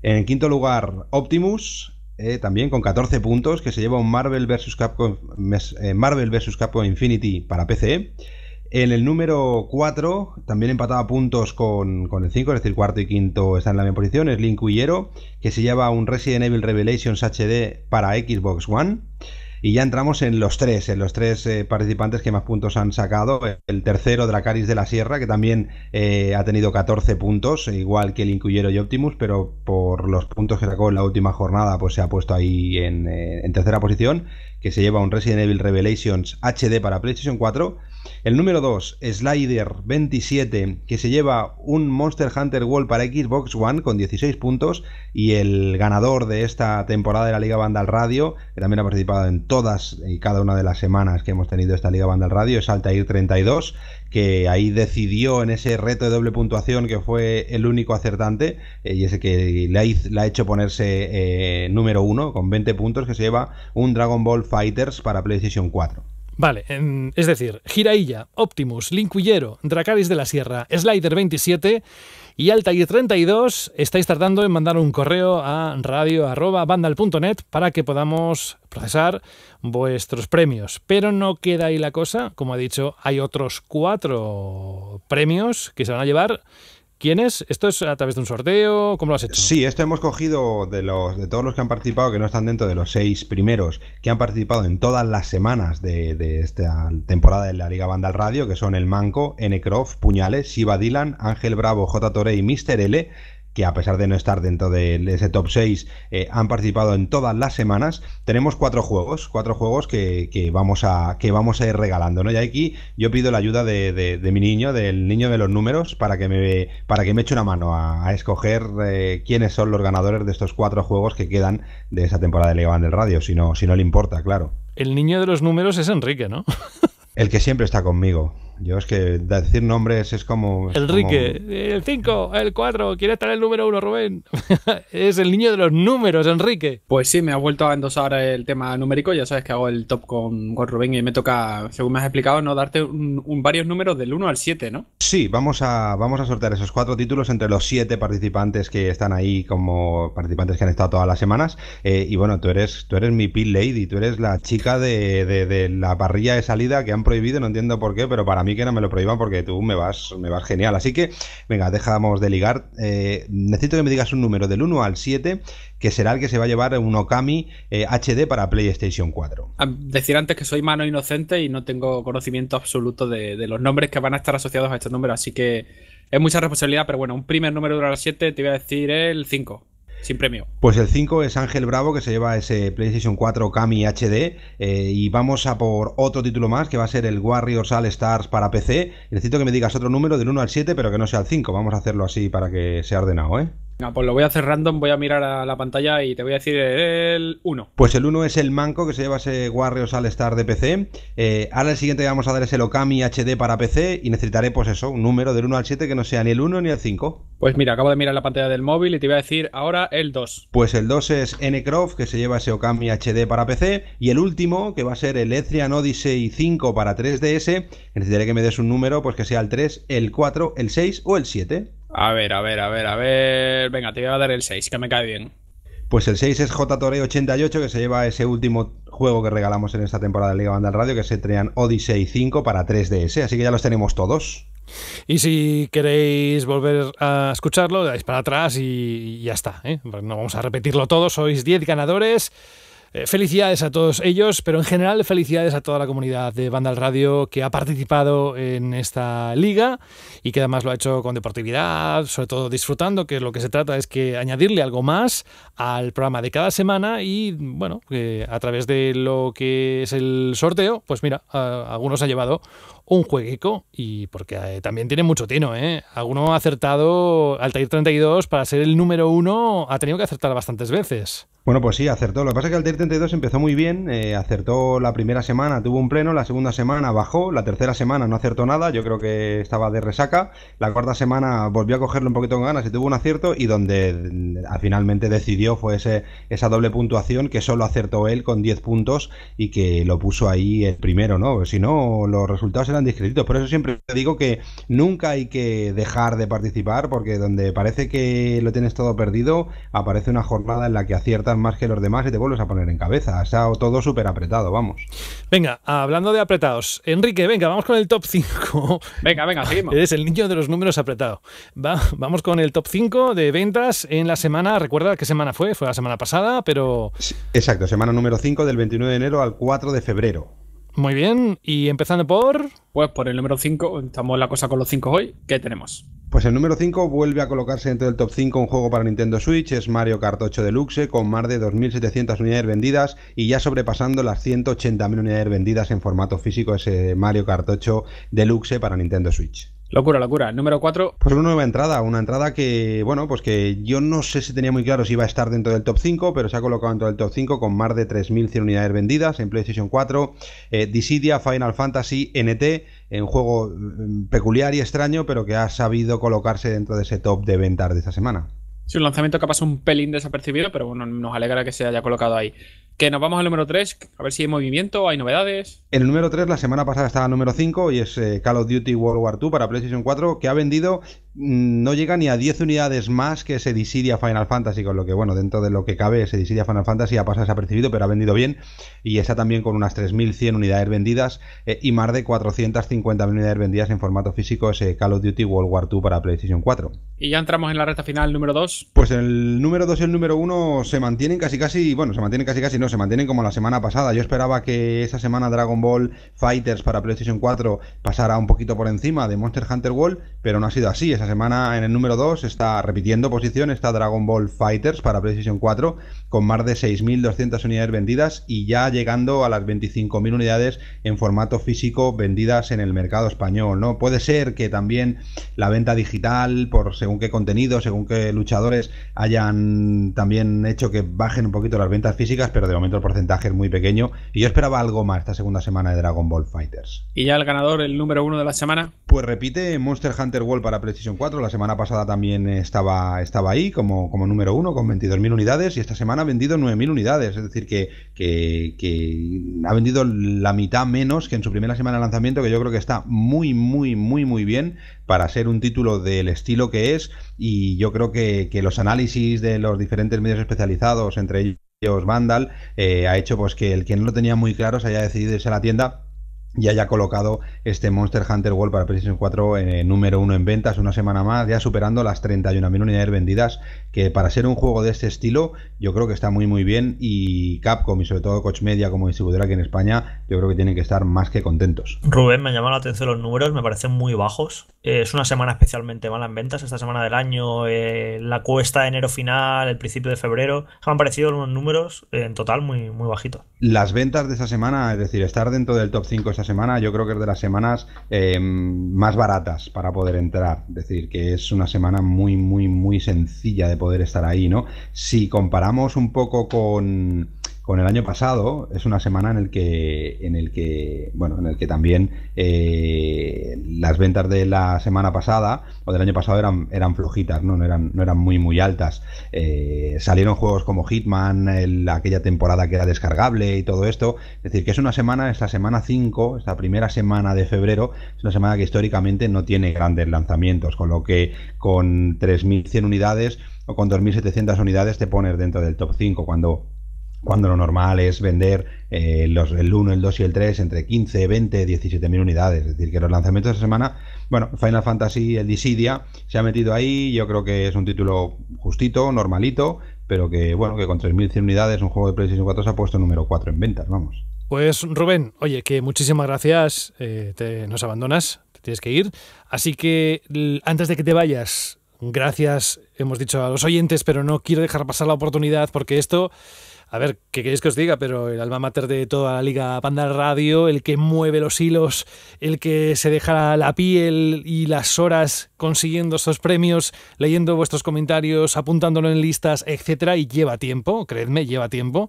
En quinto lugar, Optimus, eh, también con 14 puntos, que se lleva un Marvel vs. Capcom, eh, Marvel vs. Capcom Infinity para PC. En el número 4, también empataba puntos con, el 5, es decir, cuarto y quinto están en la misma posición, es Link que se lleva un Resident Evil Revelations HD para Xbox One. Y ya entramos en los tres, en los tres eh, participantes que más puntos han sacado. El tercero, Dracaris de la Sierra, que también eh, ha tenido 14 puntos, igual que el Incuyero y Optimus, pero por los puntos que sacó en la última jornada, pues se ha puesto ahí en, eh, en tercera posición, que se lleva un Resident Evil Revelations HD para PlayStation 4 el número 2, Slider 27, que se lleva un Monster Hunter World para Xbox One con 16 puntos. Y el ganador de esta temporada de la Liga Vandal Radio, que también ha participado en todas y cada una de las semanas que hemos tenido esta Liga Vandal Radio, es Altair 32, que ahí decidió en ese reto de doble puntuación que fue el único acertante eh, y ese que le ha, hecho ponerse eh, número 1 con 20 puntos, que se lleva un Dragon Ball Fighters para PlayStation 4. Vale, es decir, Girailla, Optimus, Linkuillero, Dracaris de la Sierra, Slider 27 y Altair 32 estáis tardando en mandar un correo a radio.bandal.net para que podamos procesar vuestros premios. Pero no queda ahí la cosa, como ha dicho, hay otros cuatro premios que se van a llevar ¿Quién es? ¿Esto es a través de un sorteo? ¿Cómo lo has hecho? Sí, esto hemos cogido de los de todos los que han participado, que no están dentro de los seis primeros, que han participado en todas las semanas de, esta temporada de la Liga Bandal Radio, que son el Manco, N. Croft, Puñales, Shiva Dylan, Ángel Bravo, J. Torre y Mr. L que a pesar de no estar dentro de ese top 6, eh, han participado en todas las semanas. Tenemos cuatro juegos, cuatro juegos que, vamos, a, que vamos a ir regalando. ¿no? Y aquí yo pido la ayuda de, mi niño, del niño de los números, para que me, para que me eche una mano a, escoger eh, quiénes son los ganadores de estos cuatro juegos que quedan de esa temporada de Levan del Radio, si no, si no le importa, claro. El niño de los números es Enrique, ¿no? El que siempre está conmigo. Yo es que decir nombres es como. Enrique, el 5, el 4, quiere estar el número 1, Rubén. es el niño de los números, Enrique. Pues sí, me ha vuelto a endosar el tema numérico. Ya sabes que hago el top con, con Rubén y me toca, según me has explicado, no darte un, varios números del 1 al 7, ¿no? Sí, vamos a, vamos a sortear esos cuatro títulos entre los siete participantes que están ahí como participantes que han estado todas las semanas. Eh, y bueno, tú eres, tú eres mi pit lady, tú eres la chica de, de, de la parrilla de salida que han prohibido, no entiendo por qué, pero para mí que no me lo prohíban porque tú me vas, me vas genial. Así que, venga, dejamos de ligar. Eh, necesito que me digas un número del 1 al 7, que será el que se va a llevar un Okami HD eh, para PlayStation 4. Ah, decir antes que soy mano inocente y no tengo conocimiento absoluto de, de los nombres que van a estar asociados a estos números, así que es mucha responsabilidad, pero bueno, un primer número del 1 al 7 te voy a decir el 5 sin premio. Pues el 5 es Ángel Bravo, que se lleva ese PlayStation 4 Kami HD. Eh, y vamos a por otro título más, que va a ser el Warriors All Stars para PC. Necesito que me digas otro número del 1 al 7, pero que no sea el 5. Vamos a hacerlo así para que sea ordenado, ¿eh? Pues lo voy a hacer random, voy a mirar a la pantalla y te voy a decir el 1. Pues el 1 es el manco que se lleva ese Warriors All Star de PC. Eh, ahora el siguiente que vamos a dar es el Okami HD para PC y necesitaré pues eso, un número del 1 al 7 que no sea ni el 1 ni el 5. Pues mira, acabo de mirar la pantalla del móvil y te voy a decir ahora el 2. Pues el 2 es N-Croft que se lleva ese Okami HD para PC y el último que va a ser el Etrian Odyssey 5 para 3DS, necesitaré que me des un número pues que sea el 3, el 4, el 6 o el 7. A ver, a ver, a ver, a ver. Venga, te voy a dar el 6, que me cae bien. Pues el 6 es JTore88, que se lleva ese último juego que regalamos en esta temporada de Liga Banda Radio, que se traían Odyssey 5 para 3DS. Así que ya los tenemos todos. Y si queréis volver a escucharlo, dais para atrás y ya está. ¿eh? No vamos a repetirlo todo, sois 10 ganadores. Eh, felicidades a todos ellos, pero en general felicidades a toda la comunidad de Vandal Radio que ha participado en esta liga y que además lo ha hecho con deportividad, sobre todo disfrutando, que lo que se trata es que añadirle algo más al programa de cada semana y bueno, a través de lo que es el sorteo, pues mira, algunos ha llevado un jueguico y porque eh, también tiene mucho tino, ¿eh? Alguno ha acertado Altair 32 para ser el número uno, ha tenido que acertar bastantes veces. Bueno, pues sí, acertó. Lo que pasa es que Altair 32 empezó muy bien, eh, acertó la primera semana, tuvo un pleno, la segunda semana bajó, la tercera semana no acertó nada, yo creo que estaba de resaca, la cuarta semana volvió a cogerlo un poquito con ganas y tuvo un acierto y donde mm, finalmente decidió fue esa doble puntuación que solo acertó él con 10 puntos y que lo puso ahí el primero, ¿no? Si no, los resultados eran discretitos. Por eso siempre digo que nunca hay que dejar de participar porque donde parece que lo tienes todo perdido, aparece una jornada en la que aciertas más que los demás y te vuelves a poner en cabeza. Ha estado todo súper apretado, vamos. Venga, hablando de apretados. Enrique, venga, vamos con el top 5. Venga, venga, seguimos. Eres el niño de los números apretado. Va, vamos con el top 5 de ventas en la semana. Recuerda qué semana fue, fue la semana pasada, pero... exacto, semana número 5 del 29 de enero al 4 de febrero. Muy bien, y empezando por... Pues por el número 5, estamos la cosa con los 5 hoy, ¿qué tenemos? Pues el número 5 vuelve a colocarse dentro del top 5 un juego para Nintendo Switch, es Mario Kart 8 Deluxe, con más de 2.700 unidades vendidas y ya sobrepasando las 180.000 unidades vendidas en formato físico ese Mario Kart 8 Deluxe para Nintendo Switch. Locura, locura. Número 4. Pues una nueva entrada, una entrada que, bueno, pues que yo no sé si tenía muy claro si iba a estar dentro del top 5, pero se ha colocado dentro del top 5 con más de 3.100 unidades vendidas en PlayStation 4. Eh, Dissidia Final Fantasy NT, un juego mm, peculiar y extraño, pero que ha sabido colocarse dentro de ese top de ventas de esta semana. Sí, un lanzamiento que ha pasado un pelín desapercibido, pero bueno, nos alegra que se haya colocado ahí. Que nos vamos al número 3, a ver si hay movimiento, hay novedades. En el número 3, la semana pasada estaba el número 5 y es eh, Call of Duty World War II para PlayStation 4, que ha vendido, no llega ni a 10 unidades más que ese Dissidia Final Fantasy, con lo que, bueno, dentro de lo que cabe, ese Dissidia Final Fantasy ha pasado desapercibido, pero ha vendido bien. Y está también con unas 3.100 unidades vendidas eh, y más de 450.000 unidades vendidas en formato físico, ese Call of Duty World War II para PlayStation 4. Y ya entramos en la recta final, número 2. Pues el número 2 y el número 1 se mantienen casi casi, bueno, se mantienen casi casi, no se mantienen como la semana pasada. Yo esperaba que esa semana Dragon Ball Fighters para PlayStation 4 pasara un poquito por encima de Monster Hunter World, pero no ha sido así. Esa esta semana en el número 2 está repitiendo posición, está Dragon Ball Fighters para PlayStation 4 con más de 6.200 unidades vendidas y ya llegando a las 25.000 unidades en formato físico vendidas en el mercado español. ¿no? Puede ser que también la venta digital, por según qué contenido, según qué luchadores hayan también hecho que bajen un poquito las ventas físicas, pero de momento el porcentaje es muy pequeño y yo esperaba algo más esta segunda semana de Dragon Ball Fighters. ¿Y ya el ganador, el número uno de la semana? Pues repite Monster Hunter World para PlayStation 4. La semana pasada también estaba, estaba ahí como, como número uno con 22.000 unidades y esta semana ha vendido 9.000 unidades. Es decir, que, que, ha vendido la mitad menos que en su primera semana de lanzamiento, que yo creo que está muy, muy, muy, muy bien para ser un título del estilo que es. Y yo creo que, los análisis de los diferentes medios especializados, entre ellos Vandal, eh, ha hecho pues que el que no lo tenía muy claro se haya decidido irse a la tienda y haya colocado este Monster Hunter World para PlayStation 4 en eh, número uno en ventas una semana más, ya superando las 31.000 unidades vendidas, que para ser un juego de este estilo yo creo que está muy muy bien y Capcom y sobre todo Coach Media como distribuidora aquí en España yo creo que tienen que estar más que contentos. Rubén, me llama la atención los números, me parecen muy bajos. Eh, es una semana especialmente mala en ventas, esta semana del año, eh, la cuesta de enero final, el principio de febrero, me han parecido unos números en total muy, muy bajitos. Las ventas de esta semana, es decir, estar dentro del top 5 esta semana, yo creo que es de las semanas eh, más baratas para poder entrar. Es decir, que es una semana muy, muy, muy sencilla de poder estar ahí, ¿no? Si comparamos un poco con con el año pasado es una semana en el que en el que bueno en el que también eh, las ventas de la semana pasada o del año pasado eran eran flojitas no, no eran no eran muy muy altas. Eh, salieron juegos como Hitman aquella temporada que era descargable y todo esto. Es decir que es una semana esta semana 5 esta primera semana de febrero es una semana que históricamente no tiene grandes lanzamientos con lo que con 3.100 unidades o con 2.700 unidades te pones dentro del top 5 cuando cuando lo normal es vender eh, los, el 1, el 2 y el 3 entre 15, 20, 17 mil unidades. Es decir, que los lanzamientos de esta semana, bueno, Final Fantasy, el Dissidia, se ha metido ahí. Yo creo que es un título justito, normalito, pero que, bueno, que con 3.100 unidades, un juego de PlayStation 4 se ha puesto número 4 en ventas, vamos. Pues Rubén, oye, que muchísimas gracias. Eh, te, nos abandonas, te tienes que ir. Así que antes de que te vayas, gracias, hemos dicho a los oyentes, pero no quiero dejar pasar la oportunidad porque esto a ver, ¿qué queréis que os diga? Pero el alma mater de toda la Liga Panda Radio, el que mueve los hilos, el que se deja la piel y las horas consiguiendo estos premios, leyendo vuestros comentarios, apuntándolo en listas, etcétera, y lleva tiempo, creedme, lleva tiempo.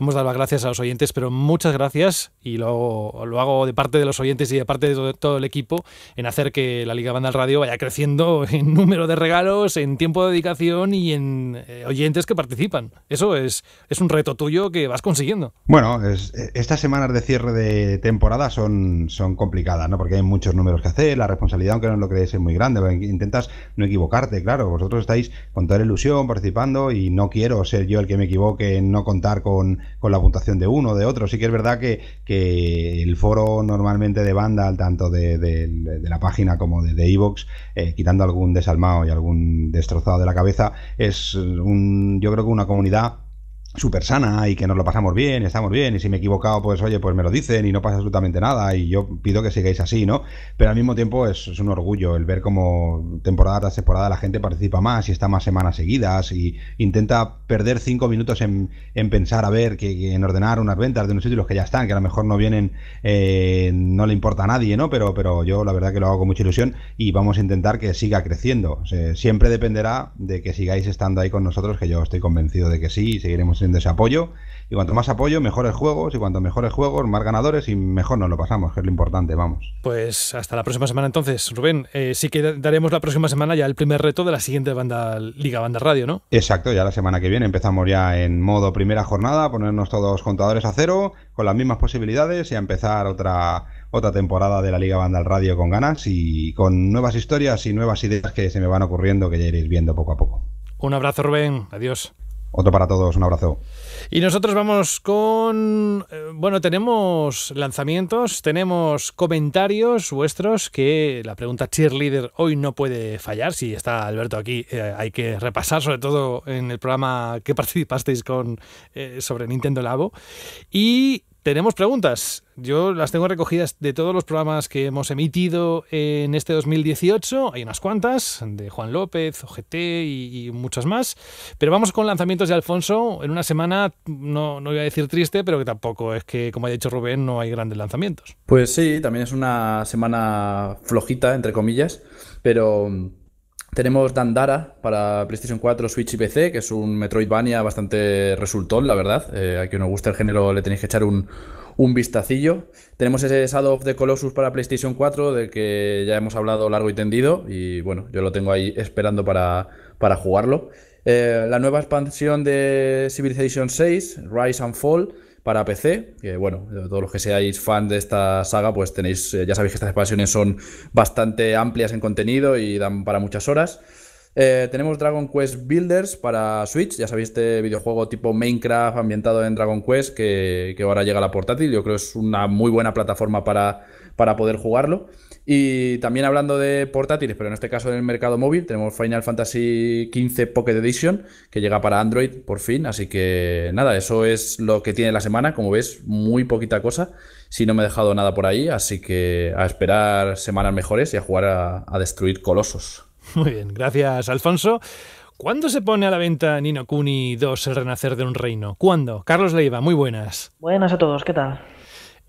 Hemos dado las gracias a los oyentes, pero muchas gracias, y lo, lo hago de parte de los oyentes y de parte de todo, el equipo, en hacer que la Liga Banda Radio vaya creciendo en número de regalos, en tiempo de dedicación y en eh, oyentes que participan. Eso es, es un reto tuyo que vas consiguiendo. Bueno, estas semanas de cierre de temporada son, son complicadas, ¿no? Porque hay muchos números que hacer, la responsabilidad, aunque no lo creéis, es muy grande. Intentas no equivocarte, claro. Vosotros estáis con toda la ilusión participando y no quiero ser yo el que me equivoque en no contar con, la puntuación de uno o de otro. Sí que es verdad que, que el foro normalmente de banda, tanto de, la página como de Evox, eh, quitando algún desalmado y algún destrozado de la cabeza, es un, yo creo que una comunidad súper sana y que nos lo pasamos bien, estamos bien, y si me he equivocado, pues oye, pues me lo dicen y no pasa absolutamente nada, y yo pido que sigáis así, ¿no? Pero al mismo tiempo es, un orgullo el ver cómo temporada tras temporada la gente participa más y está más semanas seguidas y intenta perder cinco minutos en, pensar a ver, que, en ordenar unas ventas de unos títulos que ya están, que a lo mejor no vienen, eh, no le importa a nadie, ¿no? Pero, pero yo la verdad que lo hago con mucha ilusión y vamos a intentar que siga creciendo. siempre dependerá de que sigáis estando ahí con nosotros, que yo estoy convencido de que sí, y seguiremos de ese apoyo. Y cuanto más apoyo, mejores juegos. Y cuanto mejores juegos, más ganadores y mejor nos lo pasamos, que es lo importante, vamos. Pues hasta la próxima semana entonces, Rubén. Eh, sí que daremos la próxima semana ya el primer reto de la siguiente banda Liga Banda Radio, ¿no? Exacto, ya la semana que viene empezamos ya en modo primera jornada, ponernos todos contadores a cero, con las mismas posibilidades y a empezar otra otra temporada de la Liga Banda Radio con ganas y con nuevas historias y nuevas ideas que se me van ocurriendo que ya iréis viendo poco a poco. Un abrazo, Rubén. Adiós. Otro para todos, un abrazo. Y nosotros vamos con... Eh, bueno, tenemos lanzamientos, tenemos comentarios vuestros que la pregunta cheerleader hoy no puede fallar. Si está Alberto aquí, eh, hay que repasar, sobre todo en el programa que participasteis con, eh, sobre Nintendo Labo. Y tenemos preguntas. Yo las tengo recogidas de todos los programas que hemos emitido en este 2018. Hay unas cuantas, de Juan López, OGT y, muchas más. Pero vamos con lanzamientos de Alfonso. En una semana, no, no voy a decir triste, pero que tampoco es que, como ha dicho Rubén, no hay grandes lanzamientos. Pues sí, también es una semana flojita, entre comillas, pero tenemos Dandara para PlayStation 4, Switch y PC, que es un Metroidvania bastante resultón, la verdad. Eh, a quien os guste el género le tenéis que echar un, un vistacillo. Tenemos ese Shadow of the Colossus para PlayStation 4, del que ya hemos hablado largo y tendido, y bueno, yo lo tengo ahí esperando para, para jugarlo. Eh, la nueva expansión de Civilization 6, Rise and Fall, para PC, que bueno, todos los que seáis fan de esta saga, pues tenéis, eh, ya sabéis que estas expansiones son bastante amplias en contenido y dan para muchas horas. Eh, tenemos Dragon Quest Builders para Switch, ya sabéis este videojuego tipo Minecraft ambientado en Dragon Quest que, que ahora llega a la portátil, yo creo que es una muy buena plataforma para, para poder jugarlo. Y también hablando de portátiles, pero en este caso en el mercado móvil, tenemos Final Fantasy XV Pocket Edition, que llega para Android por fin. Así que nada, eso es lo que tiene la semana. Como ves, muy poquita cosa. Si no me he dejado nada por ahí, así que a esperar semanas mejores y a jugar a, destruir colosos. Muy bien, gracias Alfonso. ¿Cuándo se pone a la venta Nino Kuni 2, El Renacer de un Reino? ¿Cuándo? Carlos Leiva, muy buenas. Buenas a todos, ¿qué tal?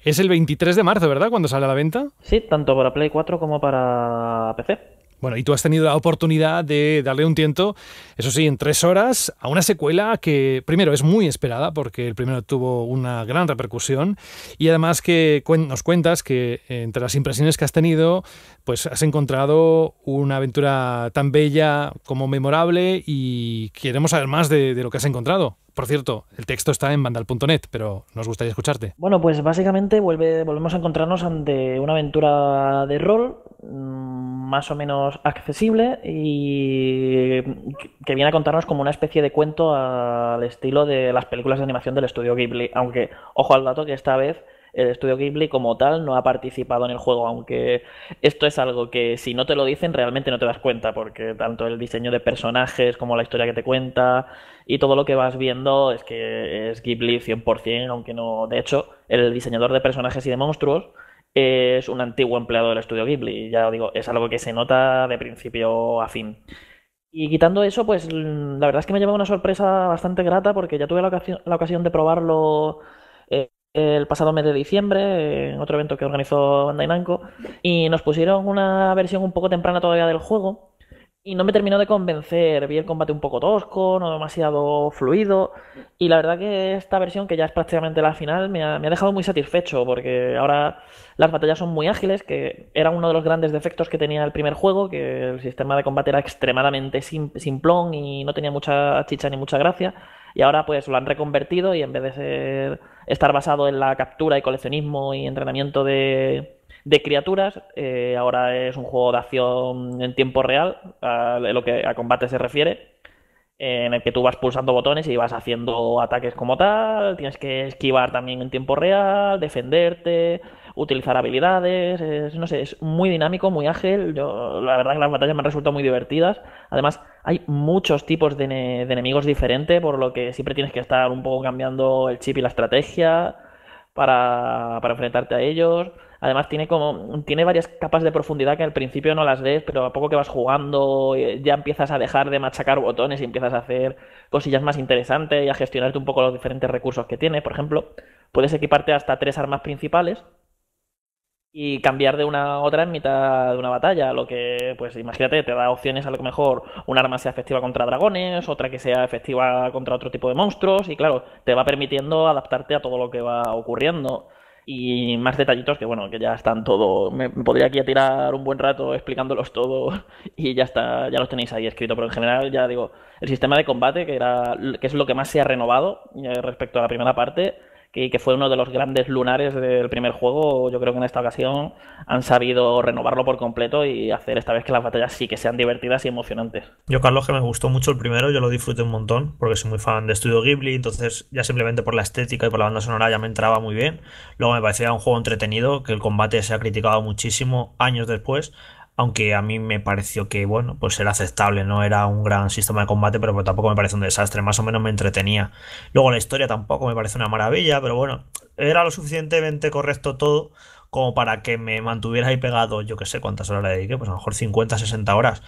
Es el 23 de marzo, ¿verdad? Cuando sale a la venta. Sí, tanto para Play 4 como para PC. Bueno, y tú has tenido la oportunidad de darle un tiento, eso sí, en tres horas, a una secuela que, primero, es muy esperada, porque el primero tuvo una gran repercusión, y además que nos cuentas que entre las impresiones que has tenido, pues has encontrado una aventura tan bella como memorable, y queremos saber más de lo que has encontrado. Por cierto, el texto está en vandal.net, pero nos gustaría escucharte. Bueno, pues básicamente vuelve, volvemos a encontrarnos ante una aventura de rol mm, más o menos accesible y que viene a contarnos como una especie de cuento al estilo de las películas de animación del estudio Ghibli, aunque ojo al dato que esta vez el estudio Ghibli como tal no ha participado en el juego, aunque esto es algo que si no te lo dicen realmente no te das cuenta, porque tanto el diseño de personajes como la historia que te cuenta y todo lo que vas viendo es que es Ghibli 100%, aunque no, de hecho, el diseñador de personajes y de monstruos es un antiguo empleado del estudio Ghibli, ya digo, es algo que se nota de principio a fin. Y quitando eso, pues la verdad es que me lleva una sorpresa bastante grata porque ya tuve la ocasión, la ocasión de probarlo eh, el pasado mes de diciembre, en otro evento que organizó Bandai Namco, y nos pusieron una versión un poco temprana todavía del juego, y no me terminó de convencer. Vi el combate un poco tosco, no demasiado fluido. Y la verdad que esta versión, que ya es prácticamente la final, me ha, dejado muy satisfecho. Porque ahora las batallas son muy ágiles, que era uno de los grandes defectos que tenía el primer juego, que el sistema de combate era extremadamente simplón y no tenía mucha chicha ni mucha gracia. Y ahora pues lo han reconvertido y en vez de ser estar basado en la captura y coleccionismo y entrenamiento de, criaturas, eh, ahora es un juego de acción en tiempo real, a lo que a combate se refiere, en el que tú vas pulsando botones y vas haciendo ataques como tal, tienes que esquivar también en tiempo real, defenderte, utilizar habilidades, no sé, es muy dinámico, muy ágil, yo la verdad que las batallas me han resultado muy divertidas, además hay muchos tipos de, enemigos diferentes, por lo que siempre tienes que estar un poco cambiando el chip y la estrategia para, para enfrentarte a ellos. Además tiene como tiene varias capas de profundidad que al principio no las ves, pero a poco que vas jugando eh, ya empiezas a dejar de machacar botones y empiezas a hacer cosillas más interesantes y a gestionarte un poco los diferentes recursos que tiene. Por ejemplo, puedes equiparte hasta tres armas principales y cambiar de una a otra en mitad de una batalla. Lo que, pues imagínate, te da opciones a lo mejor un arma sea efectiva contra dragones, otra que sea efectiva contra otro tipo de monstruos, y claro, te va permitiendo adaptarte a todo lo que va ocurriendo. Y más detallitos que, bueno, que ya están todo. Me, podría aquí a tirar un buen rato explicándolos todos y ya está, ya los tenéis ahí escrito. Pero en general, ya digo, el sistema de combate, que, era, que es lo que más se ha renovado eh, respecto a la primera parte, que, fue uno de los grandes lunares del primer juego. Yo creo que en esta ocasión han sabido renovarlo por completo y hacer esta vez que las batallas sí que sean divertidas y emocionantes. Yo, Carlos, que me gustó mucho el primero, yo lo disfruté un montón, porque soy muy fan de Studio Ghibli, entonces ya simplemente por la estética y por la banda sonora ya me entraba muy bien. Luego me parecía un juego entretenido, que el combate se ha criticado muchísimo años después, aunque a mí me pareció que, bueno, pues era aceptable, no era un gran sistema de combate, pero tampoco me parece un desastre, más o menos me entretenía. Luego la historia tampoco me parece una maravilla, pero bueno, era lo suficientemente correcto todo como para que me mantuviera ahí pegado, yo que sé cuántas horas le dediqué, pues a lo mejor 50, 60 horas.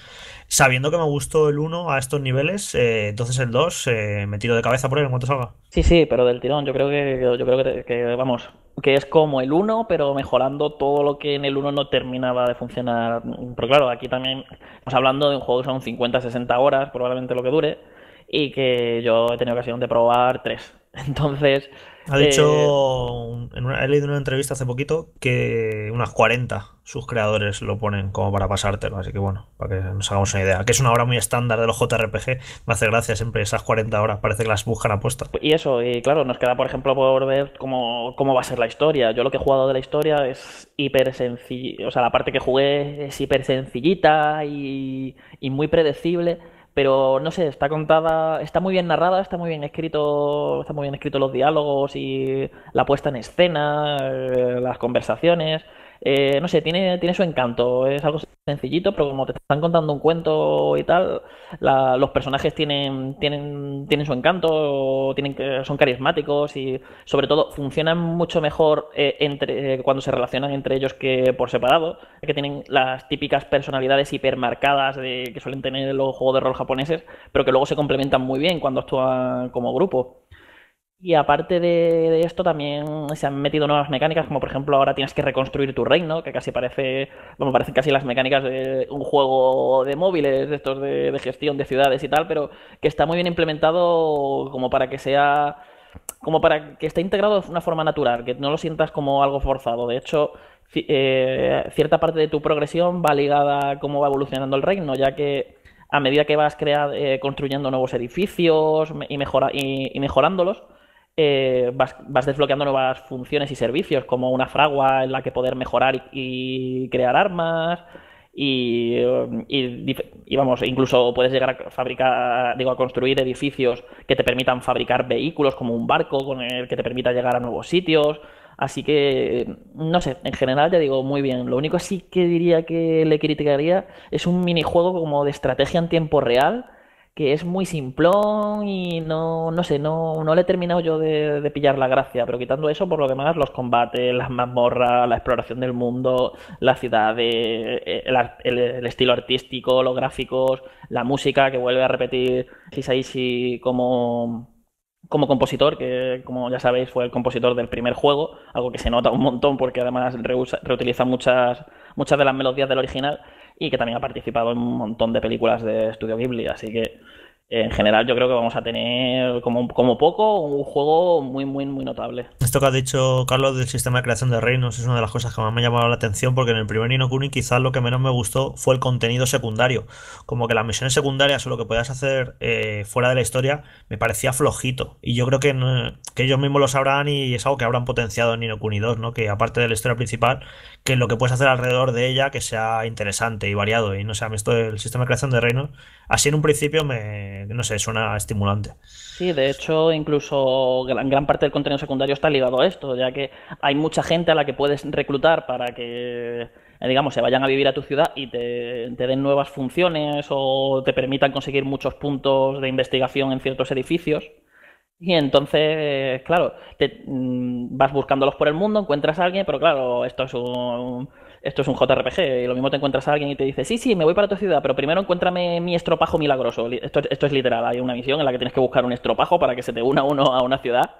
Sabiendo que me gustó el 1 a estos niveles, eh, entonces el 2 eh, me tiro de cabeza por él en cuanto salga. Sí, sí, pero del tirón, yo creo que, yo creo que, vamos, que es como el 1, pero mejorando todo lo que en el 1 no terminaba de funcionar. Pero claro, aquí también estamos hablando de un juego que son 50, 60 horas, probablemente lo que dure, y que yo he tenido ocasión de probar 3. Entonces, ha dicho, eh, en una, he leído en una entrevista hace poquito que unas 40 sus creadores lo ponen como para pasártelo, así que bueno, para que nos hagamos una idea. Que es una hora muy estándar de los JRPG, me hace gracia siempre esas 40 horas, parece que las buscan a puesta. Y eso, y claro, nos queda por ejemplo por ver cómo, cómo va a ser la historia. Yo lo que he jugado de la historia es hiper sencillo, o sea, la parte que jugué es hiper sencillita y, y muy predecible pero no sé, está contada, está muy bien narrada, está muy bien escrito, está muy bien escrito los diálogos y la puesta en escena, eh, las conversaciones. Eh, no sé, tiene, tiene su encanto. Es algo sencillito, pero como te están contando un cuento y tal, los personajes tienen, tienen, tienen su encanto, tienen, son carismáticos y sobre todo funcionan mucho mejor eh, entre, cuando se relacionan entre ellos que por separado, que tienen las típicas personalidades hipermarcadas de, que suelen tener los juegos de rol japoneses, pero que luego se complementan muy bien cuando actúan como grupo. Y aparte de, esto también se han metido nuevas mecánicas, como por ejemplo ahora tienes que reconstruir tu reino, que casi parece, bueno, parecen casi las mecánicas de un juego de móviles, de estos de, gestión de ciudades y tal, pero que está muy bien implementado como para que sea, como para que esté integrado de una forma natural, que no lo sientas como algo forzado. De hecho, eh, cierta parte de tu progresión va ligada a cómo va evolucionando el reino, ya que a medida que vas crear, eh, construyendo nuevos edificios y, mejora, y mejorándolos, eh, vas, desbloqueando nuevas funciones y servicios, como una fragua en la que poder mejorar y, crear armas. Y, vamos, incluso puedes llegar a fabricar, digo, a construir edificios que te permitan fabricar vehículos como un barco con el que te permita llegar a nuevos sitios. Así que, no sé, en general ya digo muy bien. Lo único sí que diría que le criticaría es un minijuego como de estrategia en tiempo real que es muy simplón y no, no sé, no, no le he terminado yo de, pillar la gracia, pero quitando eso, por lo demás, los combates, las mazmorras, la exploración del mundo, la ciudad, eh, el, estilo artístico, los gráficos, la música que vuelve a repetir Sisaishi como como compositor, que como ya sabéis fue el compositor del primer juego, algo que se nota un montón porque además reutiliza muchas, muchas de las melodías del original y que también ha participado en un montón de películas de Studio Ghibli, así que en general yo creo que vamos a tener como, como poco un juego muy, muy, muy notable. Esto que ha dicho Carlos del sistema de creación de reinos es una de las cosas que más me ha llamado la atención porque en el primer Inokuni quizás lo que menos me gustó fue el contenido secundario. Como que las misiones secundarias o lo que podías hacer eh, fuera de la historia me parecía flojito. Y yo creo que, que ellos mismos lo sabrán y es algo que habrán potenciado en Inokuni 2, ¿no? Que aparte de la historia principal, que lo que puedes hacer alrededor de ella que sea interesante y variado. Y no sé, esto del sistema de creación de reinos, así en un principio me no sé, suena estimulante. Sí, de hecho, incluso gran, gran, parte del contenido secundario está ligado a esto, ya que hay mucha gente a la que puedes reclutar para que, eh, digamos, se vayan a vivir a tu ciudad y te, den nuevas funciones o te permitan conseguir muchos puntos de investigación en ciertos edificios. Y entonces, claro, te, mm, vas buscándolos por el mundo, encuentras a alguien, pero claro, esto es un, esto es un JRPG y lo mismo te encuentras a alguien y te dice, sí, sí, me voy para tu ciudad, pero primero encuéntrame mi estropajo milagroso. Esto, esto es literal, hay una misión en la que tienes que buscar un estropajo para que se te una uno a una ciudad.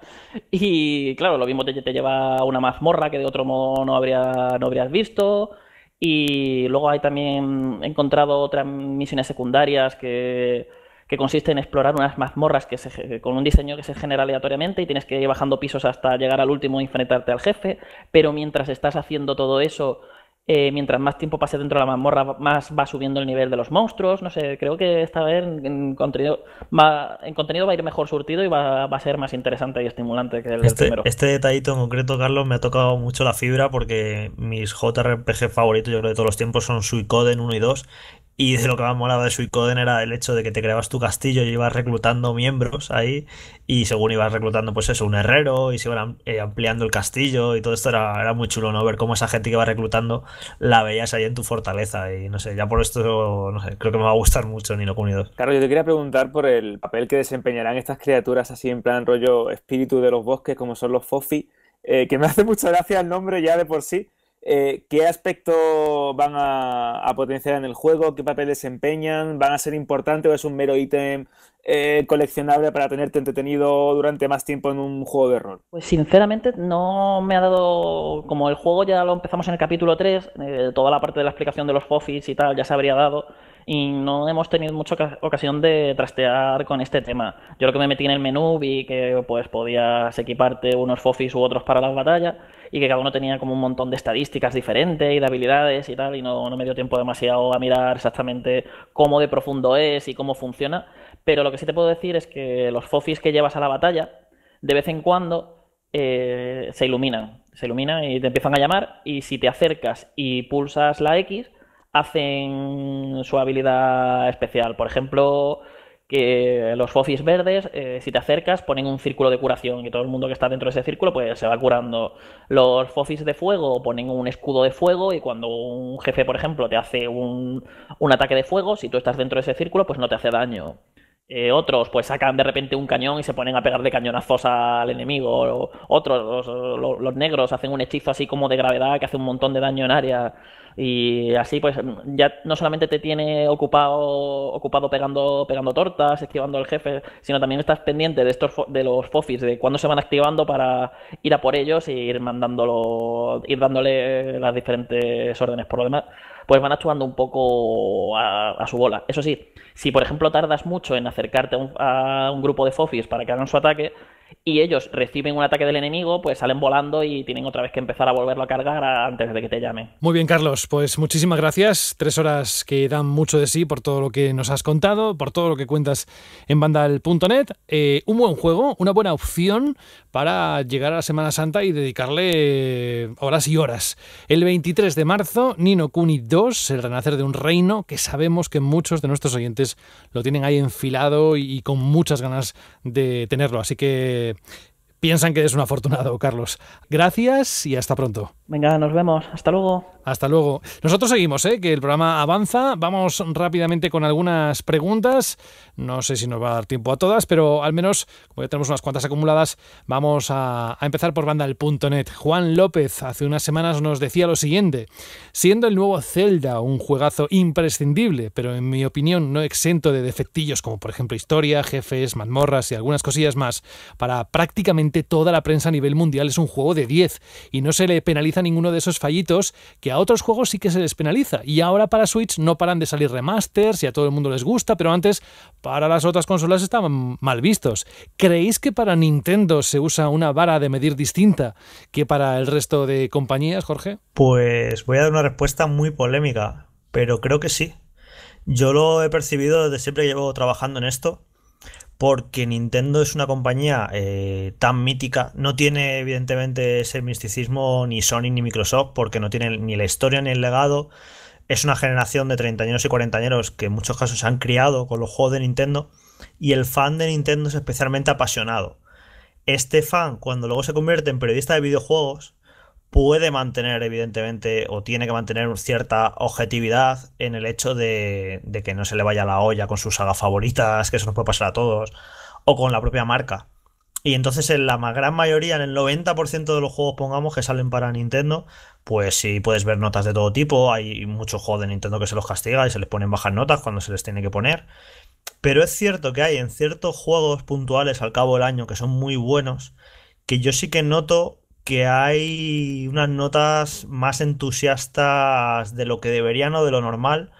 Y claro, lo mismo te, te lleva a una mazmorra que de otro modo no, habría, no habrías visto. Y luego hay también encontrado otras misiones secundarias que, que consiste en explorar unas mazmorras que se, con un diseño que se genera aleatoriamente y tienes que ir bajando pisos hasta llegar al último y enfrentarte al jefe. Pero mientras estás haciendo todo eso, eh, mientras más tiempo pase dentro de la mazmorra, más va subiendo el nivel de los monstruos. No sé, creo que esta vez en, contenido, va, en contenido va a ir mejor surtido y va, a ser más interesante y estimulante que el este, primero. Este detallito en concreto, Carlos, me ha tocado mucho la fibra porque mis JRPG favoritos, yo creo de todos los tiempos, son Suicoden 1 y 2. Y de lo que más molaba de Suicoden era el hecho de que te creabas tu castillo y ibas reclutando miembros ahí. Y según ibas reclutando, pues eso, un herrero y se iban eh, ampliando el castillo y todo esto era, era muy chulo, ¿no? Ver cómo esa gente que iba reclutando la veías ahí en tu fortaleza. Y no sé, ya por esto, no sé, creo que me va a gustar mucho Nino Kuni 2. Carlos, yo te quería preguntar por el papel que desempeñarán estas criaturas así en plan rollo espíritu de los bosques, como son los Fofi eh, que me hace mucha gracia el nombre ya de por sí. Eh, ¿Qué aspecto van a, potenciar en el juego? ¿Qué papel desempeñan? ¿Van a ser importantes o es un mero ítem eh, coleccionable para tenerte entretenido durante más tiempo en un juego de rol? Pues sinceramente no me ha dado, como el juego ya lo empezamos en el capítulo 3, toda la parte de la explicación de los FOFIs y tal ya se habría dado y no hemos tenido mucha ocasión de trastear con este tema. Yo lo que me metí en el menú, vi que pues podías equiparte unos FOFIs u otros para las batallas y que cada uno tenía como un montón de estadísticas diferentes y de habilidades y tal, y no, no me dio tiempo demasiado a mirar exactamente cómo de profundo es y cómo funciona. Pero lo que sí te puedo decir es que los FOFIs que llevas a la batalla, de vez en cuando eh, se iluminan. Se iluminan y te empiezan a llamar, y si te acercas y pulsas la X, hacen su habilidad especial. Por ejemplo, que los fofis verdes, eh, si te acercas, ponen un círculo de curación y todo el mundo que está dentro de ese círculo pues se va curando. Los fofis de fuego ponen un escudo de fuego y cuando un jefe, por ejemplo, te hace un, un ataque de fuego, si tú estás dentro de ese círculo, pues no te hace daño. Eh, otros pues sacan de repente un cañón y se ponen a pegar de cañonazos al enemigo. otros, los, negros, hacen un hechizo así como de gravedad que hace un montón de daño en área. Y así pues ya no solamente te tiene ocupado, ocupado pegando, pegando tortas, esquivando al jefe, sino también estás pendiente de estos de los fofis, de cuándo se van activando para ir a por ellos e ir mandándolo, ir dándole las diferentes órdenes. Por lo demás, pues van actuando un poco a, su bola. Eso sí, si por ejemplo tardas mucho en acercarte a un, grupo de Fofis para que hagan su ataque, y ellos reciben un ataque del enemigo, pues salen volando y tienen otra vez que empezar a volverlo a cargar antes de que te llamen. Muy bien, Carlos, pues muchísimas gracias. Tres horas que dan mucho de sí por todo lo que nos has contado, por todo lo que cuentas en bandal.net. Eh, un buen juego, una buena opción para llegar a la Semana Santa y dedicarle horas y horas. El 23 de marzo, Nino Kuni 2, el renacer de un reino que sabemos que muchos de nuestros oyentes lo tienen ahí enfilado y con muchas ganas de tenerlo. Así que piensan que eres un afortunado, Carlos. Gracias y hasta pronto. Venga, nos vemos. Hasta luego. Hasta luego. Nosotros seguimos, ¿eh? que el programa avanza. Vamos rápidamente con algunas preguntas. No sé si nos va a dar tiempo a todas, pero al menos, como ya tenemos unas cuantas acumuladas, vamos a, empezar por bandal.net. Juan López hace unas semanas nos decía lo siguiente. Siendo el nuevo Zelda un juegazo imprescindible, pero en mi opinión no exento de defectillos como por ejemplo historia, jefes, mazmorras y algunas cosillas más, para prácticamente toda la prensa a nivel mundial es un juego de 10 y no se le penaliza ninguno de esos fallitos que a otros juegos sí que se les penaliza. Y ahora para Switch no paran de salir remasters y a todo el mundo les gusta, pero antes para las otras consolas estaban mal vistos. ¿Creéis que para Nintendo se usa una vara de medir distinta que para el resto de compañías, Jorge? Pues voy a dar una respuesta muy polémica, pero creo que sí. Yo lo he percibido desde siempre que llevo trabajando en esto porque Nintendo es una compañía eh, tan mítica, no tiene evidentemente ese misticismo ni Sony ni Microsoft, porque no tiene ni la historia ni el legado. Es una generación de treintañeros y cuarentañeros que en muchos casos se han criado con los juegos de Nintendo y el fan de Nintendo es especialmente apasionado. Este fan, cuando luego se convierte en periodista de videojuegos, puede mantener, evidentemente, o tiene que mantener cierta objetividad en el hecho de, que no se le vaya la olla con sus sagas favoritas, que eso nos puede pasar a todos, o con la propia marca. Y entonces en la gran mayoría, en el 90% de los juegos, pongamos, que salen para Nintendo, pues sí puedes ver notas de todo tipo, hay muchos juegos de Nintendo que se los castiga y se les ponen bajas notas cuando se les tiene que poner. Pero es cierto que hay en ciertos juegos puntuales al cabo del año que son muy buenos, que yo sí que noto que hay unas notas más entusiastas de lo que deberían o de lo normal,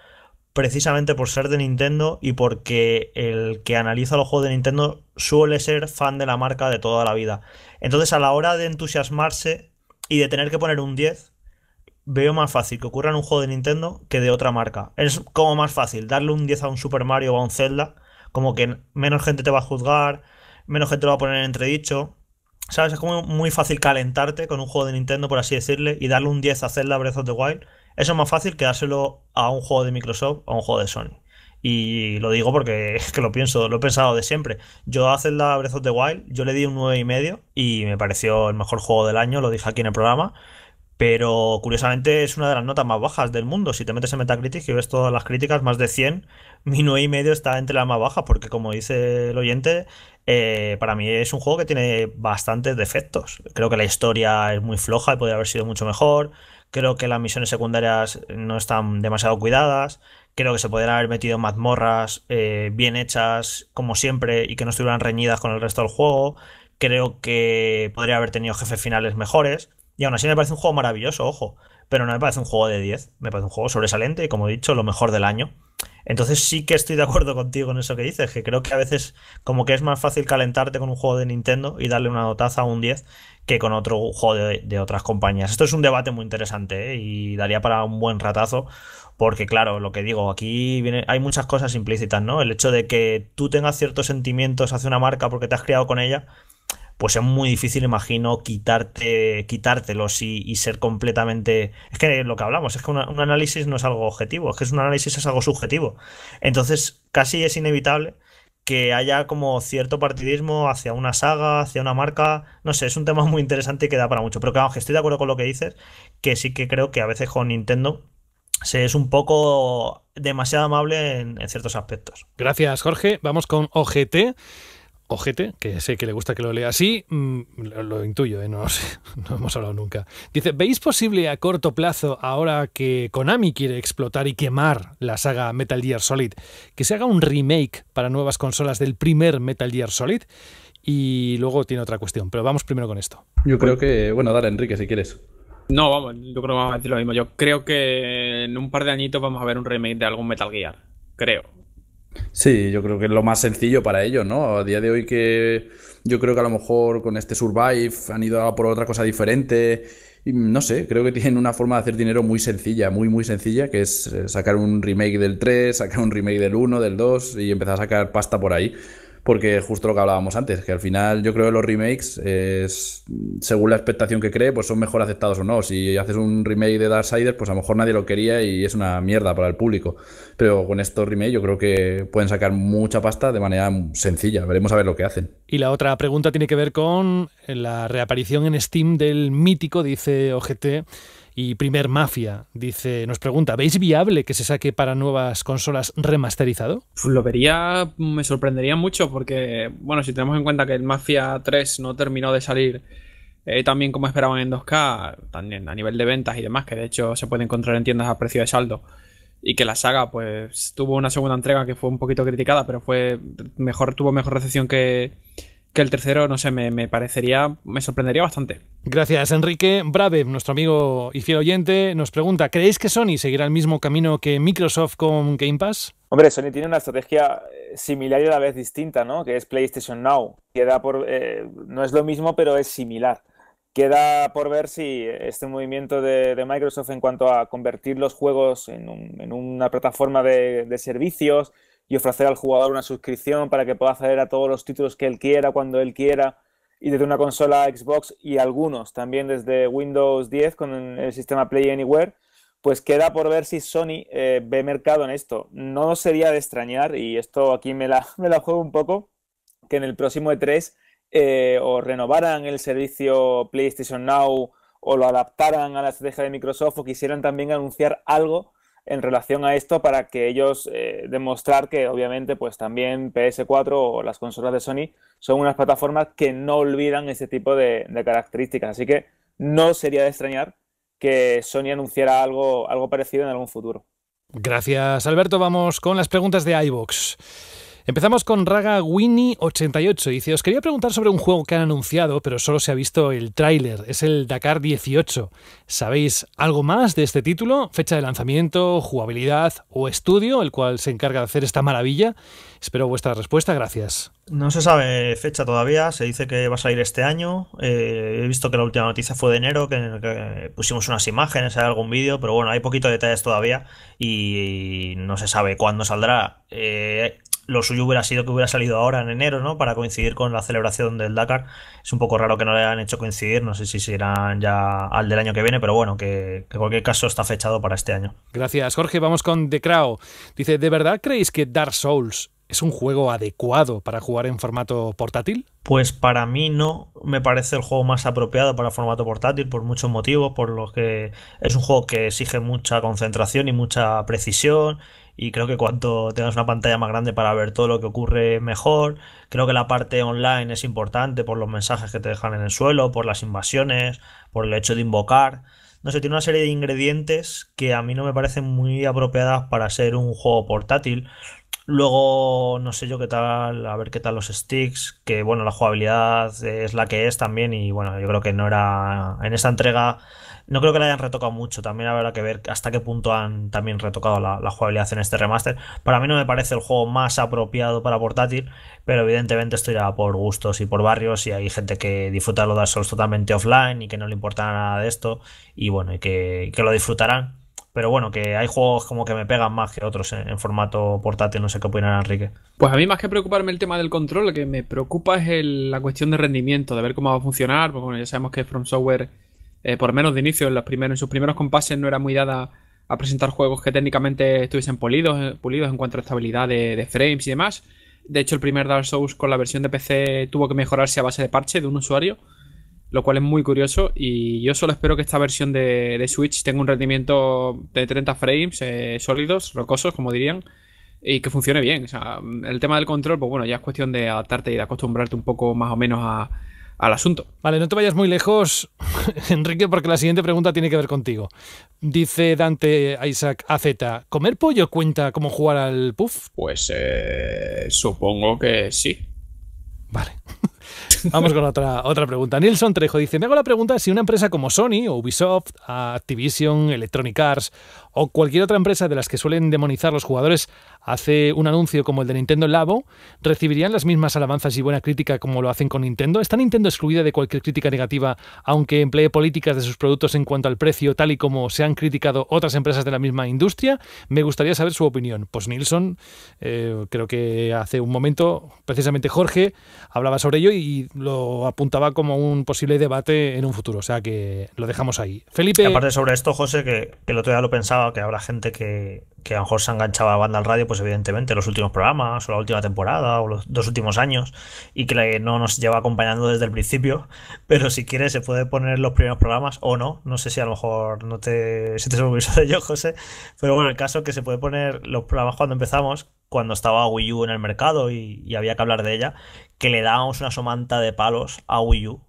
precisamente por ser de Nintendo y porque el que analiza los juegos de Nintendo suele ser fan de la marca de toda la vida. Entonces a la hora de entusiasmarse y de tener que poner un 10, veo más fácil que ocurra en un juego de Nintendo que de otra marca. Es como más fácil darle un 10 a un Super Mario o a un Zelda, como que menos gente te va a juzgar, menos gente lo va a poner en entredicho. ¿Sabes? Es como muy fácil calentarte con un juego de Nintendo, por así decirle, y darle un 10 a Zelda Breath of the Wild. Eso es más fácil que dárselo a un juego de Microsoft o a un juego de Sony. Y lo digo porque que lo pienso, lo he pensado de siempre. Yo a Zelda Breath of the Wild, yo le di un 9,5 y me pareció el mejor juego del año, lo dije aquí en el programa. pero curiosamente es una de las notas más bajas del mundo. Si te metes en Metacritic y ves todas las críticas, más de 100, mi 9 y medio está entre las más bajas, porque como dice el oyente, eh, para mí es un juego que tiene bastantes defectos. Creo que la historia es muy floja y podría haber sido mucho mejor. Creo que las misiones secundarias no están demasiado cuidadas. Creo que se podrían haber metido mazmorras eh, bien hechas, como siempre, y que no estuvieran reñidas con el resto del juego. Creo que podría haber tenido jefes finales mejores. Y aún así me parece un juego maravilloso, ojo. Pero no me parece un juego de 10. Me parece un juego sobresaliente y, como he dicho, lo mejor del año. Entonces sí que estoy de acuerdo contigo en eso que dices, que creo que a veces como que es más fácil calentarte con un juego de Nintendo y darle una notaza a un 10 que con otro juego de, otras compañías. Esto es un debate muy interesante ¿eh? y daría para un buen ratazo porque claro, lo que digo, aquí viene, hay muchas cosas implícitas, ¿no? El hecho de que tú tengas ciertos sentimientos hacia una marca porque te has criado con ella, pues es muy difícil, imagino, quitarte, quitártelos y, ser completamente... Es que lo que hablamos, es que un análisis no es algo objetivo, es que es un análisis es algo subjetivo. Entonces, casi es inevitable que haya como cierto partidismo hacia una saga, hacia una marca, no sé, es un tema muy interesante y que da para mucho. Pero que estoy de acuerdo con lo que dices, que sí que creo que a veces con Nintendo se es un poco demasiado amable en, en ciertos aspectos. Gracias, Jorge. Vamos con OGT. Ojete, que sé que le gusta que lo lea así, mm, lo, intuyo, ¿eh? no, no hemos hablado nunca. Dice, ¿veis posible a corto plazo, ahora que Konami quiere explotar y quemar la saga Metal Gear Solid, que se haga un remake para nuevas consolas del primer Metal Gear Solid? Y luego tiene otra cuestión, pero vamos primero con esto. Yo creo que, bueno, dale Enrique, si quieres. No, vamos, yo creo que vamos a decir lo mismo. Yo creo que en un par de añitos vamos a ver un remake de algún Metal Gear. Creo. Sí, yo creo que es lo más sencillo para ellos, ¿no? A día de hoy que yo creo que a lo mejor con este Survive han ido a por otra cosa diferente. Y no sé, creo que tienen una forma de hacer dinero muy sencilla, muy, muy sencilla, que es eh, sacar un remake del 3, sacar un remake del 1, del 2 y empezar a sacar pasta por ahí porque justo lo que hablábamos antes, que al final yo creo que los remakes, es, según la expectación que cree, pues son mejor aceptados o no. Si haces un remake de Darksiders, pues a lo mejor nadie lo quería y es una mierda para el público. Pero con estos remakes yo creo que pueden sacar mucha pasta de manera sencilla. Veremos a ver lo que hacen. Y la otra pregunta tiene que ver con la reaparición en Steam del mítico, dice OGT, y Primer Mafia dice, nos pregunta, ¿veis viable que se saque para nuevas consolas remasterizado? Lo vería, me sorprendería mucho porque, bueno, si tenemos en cuenta que el Mafia 3 no terminó de salir eh, también como esperaban en 2K, también a nivel de ventas y demás, que de hecho se puede encontrar en tiendas a precio de saldo, y que la saga pues tuvo una segunda entrega que fue un poquito criticada, pero fue mejor, tuvo mejor recepción que, que el tercero, no sé, me, parecería, me sorprendería bastante. Gracias, Enrique. Brave, nuestro amigo y fiel oyente, nos pregunta, ¿creéis que Sony seguirá el mismo camino que Microsoft con Game Pass? Hombre, Sony tiene una estrategia eh, similar y a la vez distinta, ¿no? Que es PlayStation Now. Queda por, eh, no es lo mismo, pero es similar. Queda por ver si este movimiento de, Microsoft en cuanto a convertir los juegos en, una plataforma de, de servicios, y ofrecer al jugador una suscripción para que pueda acceder a todos los títulos que él quiera, cuando él quiera, y desde una consola Xbox y algunos también desde Windows 10 con el sistema Play Anywhere, pues queda por ver si Sony eh, ve mercado en esto. No sería de extrañar, y esto aquí me la, me la juego un poco, que en el próximo E3 eh, o renovaran el servicio PlayStation Now o lo adaptaran a la estrategia de Microsoft o quisieran también anunciar algo en relación a esto para que ellos eh, demostrar que obviamente pues también PS4 o las consolas de Sony son unas plataformas que no olvidan ese tipo de, características. Así que no sería de extrañar que Sony anunciara algo, algo parecido en algún futuro. Gracias, Alberto. Vamos con las preguntas de iVox. Empezamos con Raga Winnie88. Dice, os quería preguntar sobre un juego que han anunciado, pero solo se ha visto el tráiler. Es el Dakar 18. ¿Sabéis algo más de este título? ¿Fecha de lanzamiento, jugabilidad o estudio, el cual se encarga de hacer esta maravilla? Espero vuestra respuesta. Gracias. No se sabe fecha todavía. Se dice que va a salir este año. Eh, he visto que la última noticia fue de enero, que, pusimos unas imágenes, hay algún vídeo, pero bueno, hay poquito de detalles todavía y no se sabe cuándo saldrá. Eh, lo suyo hubiera sido que hubiera salido ahora en enero, ¿no? Para coincidir con la celebración del Dakar. Es un poco raro que no le hayan hecho coincidir, no sé si serán ya al del año que viene, pero bueno, que, en cualquier caso está fechado para este año. Gracias, Jorge. Vamos con The Crow. Dice, ¿de verdad creéis que Dark Souls ¿Es un juego adecuado para jugar en formato portátil? Pues para mí no me parece el juego más apropiado para formato portátil por muchos motivos, por los que es un juego que exige mucha concentración y mucha precisión y creo que cuanto tengas una pantalla más grande para ver todo lo que ocurre mejor, creo que la parte online es importante por los mensajes que te dejan en el suelo, por las invasiones, por el hecho de invocar. No sé, tiene una serie de ingredientes que a mí no me parecen muy apropiadas para ser un juego portátil. Luego, no sé yo qué tal, a ver qué tal los sticks, que bueno, la jugabilidad es la que es también y bueno, yo creo que no era en esta entrega, no creo que la hayan retocado mucho, también habrá que ver hasta qué punto han también retocado la, jugabilidad en este remaster. Para mí no me parece el juego más apropiado para portátil, pero evidentemente esto ya por gustos y por barrios y hay gente que disfruta los Dark Souls totalmente offline y que no le importa nada de esto y bueno, y que lo disfrutarán pero bueno, que hay juegos como que me pegan más que otros en, formato portátil, no sé qué opinan Enrique. Pues a mí más que preocuparme el tema del control, lo que me preocupa es la cuestión de rendimiento, de ver cómo va a funcionar, porque bueno, ya sabemos que From Software, eh, por menos de inicio, en, los primeros, sus primeros compases no era muy dada a presentar juegos que técnicamente estuviesen pulidos, eh, pulidos en cuanto a estabilidad de, de frames y demás. De hecho, el primer Dark Souls con la versión de PC tuvo que mejorarse a base de parche de un usuario lo cual es muy curioso y yo solo espero que esta versión de, Switch tenga un rendimiento de 30 frames eh, sólidos, rocosos, como dirían, y que funcione bien. O sea, el tema del control, pues bueno, ya es cuestión de adaptarte y de acostumbrarte un poco más o menos al asunto. Vale, no te vayas muy lejos, Enrique, porque la siguiente pregunta tiene que ver contigo. Dice Dante Isaac AZ, ¿comer pollo cuenta como jugar al puff? Pues eh, supongo que sí. Vale. Vamos con otra, otra pregunta. Nilson Trejo dice, me hago la pregunta si una empresa como Sony o Ubisoft, Activision, Electronic Arts o cualquier otra empresa de las que suelen demonizar los jugadores hace un anuncio como el de Nintendo Labo, ¿recibirían las mismas alabanzas y buena crítica como lo hacen con Nintendo? ¿Está Nintendo excluida de cualquier crítica negativa, aunque emplee políticas de sus productos en cuanto al precio, tal y como se han criticado otras empresas de la misma industria? Me gustaría saber su opinión. Pues Nilsson, eh, creo que hace un momento, precisamente Jorge, hablaba sobre ello y lo apuntaba como un posible debate en un futuro. O sea que lo dejamos ahí. Felipe. Aparte sobre esto, José, que, que el otro día lo pensaba, que habrá gente que, que a lo mejor se ha enganchado a banda al radio, pues evidentemente los últimos programas, o la última temporada, o los dos últimos años, y que no nos lleva acompañando desde el principio. Pero si quieres, se puede poner los primeros programas o no. No sé si a lo mejor no te, si te de yo, José. Pero bueno, el caso es que se puede poner los programas cuando empezamos, cuando estaba Wii U en el mercado y, había que hablar de ella, que le dábamos una somanta de palos a Wii U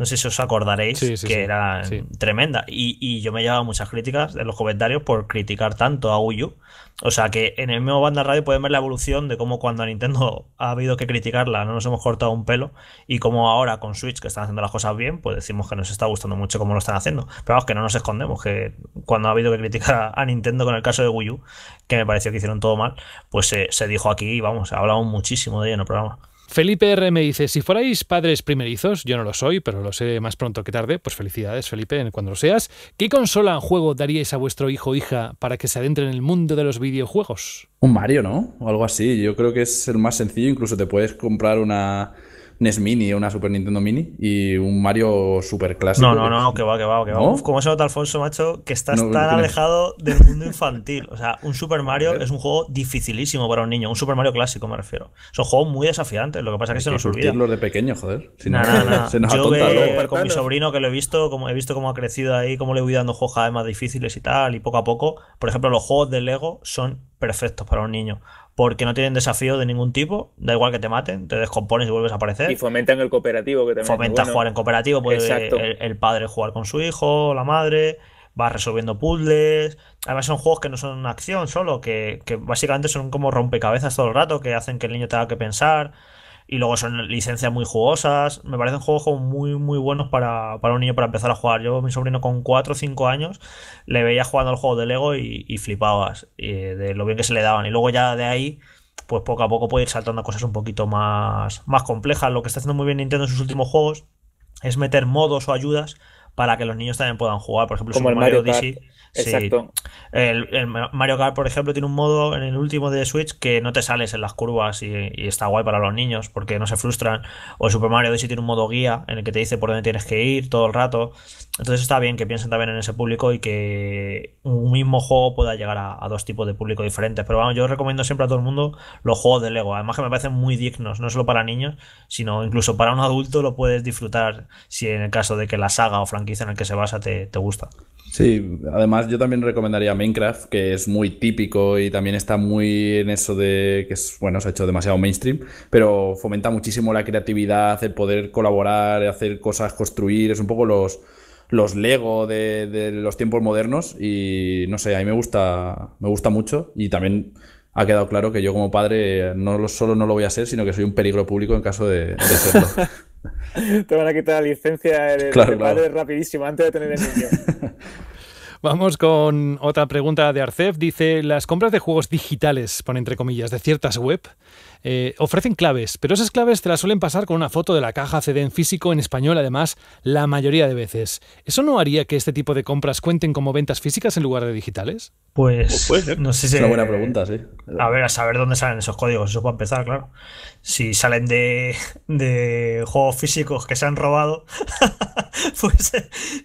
no sé si os acordaréis, que era tremenda. Y, yo me llevaba muchas críticas en los comentarios por criticar tanto a Wii U. O sea que en el mismo banda radio pueden ver la evolución de cómo cuando a Nintendo ha habido que criticarla no nos hemos cortado un pelo y cómo ahora con Switch que están haciendo las cosas bien, pues decimos que nos está gustando mucho cómo lo están haciendo. Pero vamos, que no nos escondemos, que cuando ha habido que criticar a Nintendo con el caso de Wii U, que me pareció que hicieron todo mal, pues se, se dijo aquí y vamos, hablamos muchísimo de ello en el programa. Felipe R me dice, si fuerais padres primerizos, yo no lo soy, pero lo sé más pronto que tarde, pues felicidades Felipe cuando lo seas. ¿Qué consola o juego daríais a vuestro hijo o hija para que se adentre en el mundo de los videojuegos? Un Mario, ¿no? O algo así. Yo creo que es el más sencillo. Incluso te puedes comprar una NES Mini, una Super Nintendo Mini y un Mario super clásico. No, no, no, que va, que va, que va. como se nota Alfonso, macho, que estás tan alejado del mundo infantil. O sea, un Super Mario es un juego dificilísimo para un niño. Un Super Mario clásico, me refiero. Son juegos muy desafiantes. Lo que pasa es que se nos olvida. de pequeño, joder. Si no, se nos Yo veo con mi sobrino que lo he visto, como he visto cómo ha crecido ahí, cómo le voy dando juegos cada vez más difíciles y tal, y poco a poco. Por ejemplo, los juegos de Lego son perfectos para un niño porque no tienen desafío de ningún tipo, da igual que te maten, te descompones y vuelves a aparecer. Y fomentan el cooperativo que también Fomenta jugar en cooperativo, puede el, padre jugar con su hijo, la madre, va resolviendo puzzles. Además son juegos que no son acción solo, que, que básicamente son como rompecabezas todo el rato, que hacen que el niño tenga que pensar y luego son licencias muy jugosas. Me parecen juegos muy, muy buenos para, un niño para empezar a jugar. Yo, mi sobrino con 4 o 5 años, le veía jugando al juego de Lego y, flipabas de lo bien que se le daban. Y luego ya de ahí, pues poco a poco puede ir saltando a cosas un poquito más, más complejas. Lo que está haciendo muy bien Nintendo en sus últimos juegos es meter modos o ayudas para que los niños también puedan jugar. Por ejemplo, Como Super el Mario Kart. Exacto. El, el Mario Kart, por ejemplo, tiene un modo en el último de Switch que no te sales en las curvas y, y está guay para los niños porque no se frustran. O el Super Mario Odyssey tiene un modo guía en el que te dice por dónde tienes que ir todo el rato. Entonces está bien que piensen también en ese público y que un mismo juego pueda llegar a, a dos tipos de público diferentes. Pero vamos, yo recomiendo siempre a todo el mundo los juegos de Lego. Además que me parecen muy dignos, no solo para niños, sino incluso para un adulto lo puedes disfrutar si en el caso de que la saga o franquicia en el que se basa te, te gusta. Sí, además yo también recomendaría Minecraft, que es muy típico y también está muy en eso de que es, bueno, se ha hecho demasiado mainstream, pero fomenta muchísimo la creatividad, el poder colaborar, hacer cosas, construir, es un poco los, los Lego de, de los tiempos modernos y no sé, a mí me gusta, me gusta mucho y también ha quedado claro que yo como padre no lo- solo no lo voy a ser, sino que soy un peligro público en caso de, de serlo. Te van a quitar la licencia de, Claro, de padre claro. rapidísimo antes de tener el niño. Vamos con otra pregunta de Arcef. Dice, las compras de juegos digitales, pone entre comillas, de ciertas web, eh, ofrecen claves, pero esas claves te las suelen pasar con una foto de la caja CD en físico en español, además, la mayoría de veces. ¿Eso no haría que este tipo de compras cuenten como ventas físicas en lugar de digitales? Pues puede ser. no sé si Es una buena pregunta, sí. A ver, a saber dónde salen esos códigos, eso para empezar, claro. Si salen de, de juegos físicos que se han robado, pues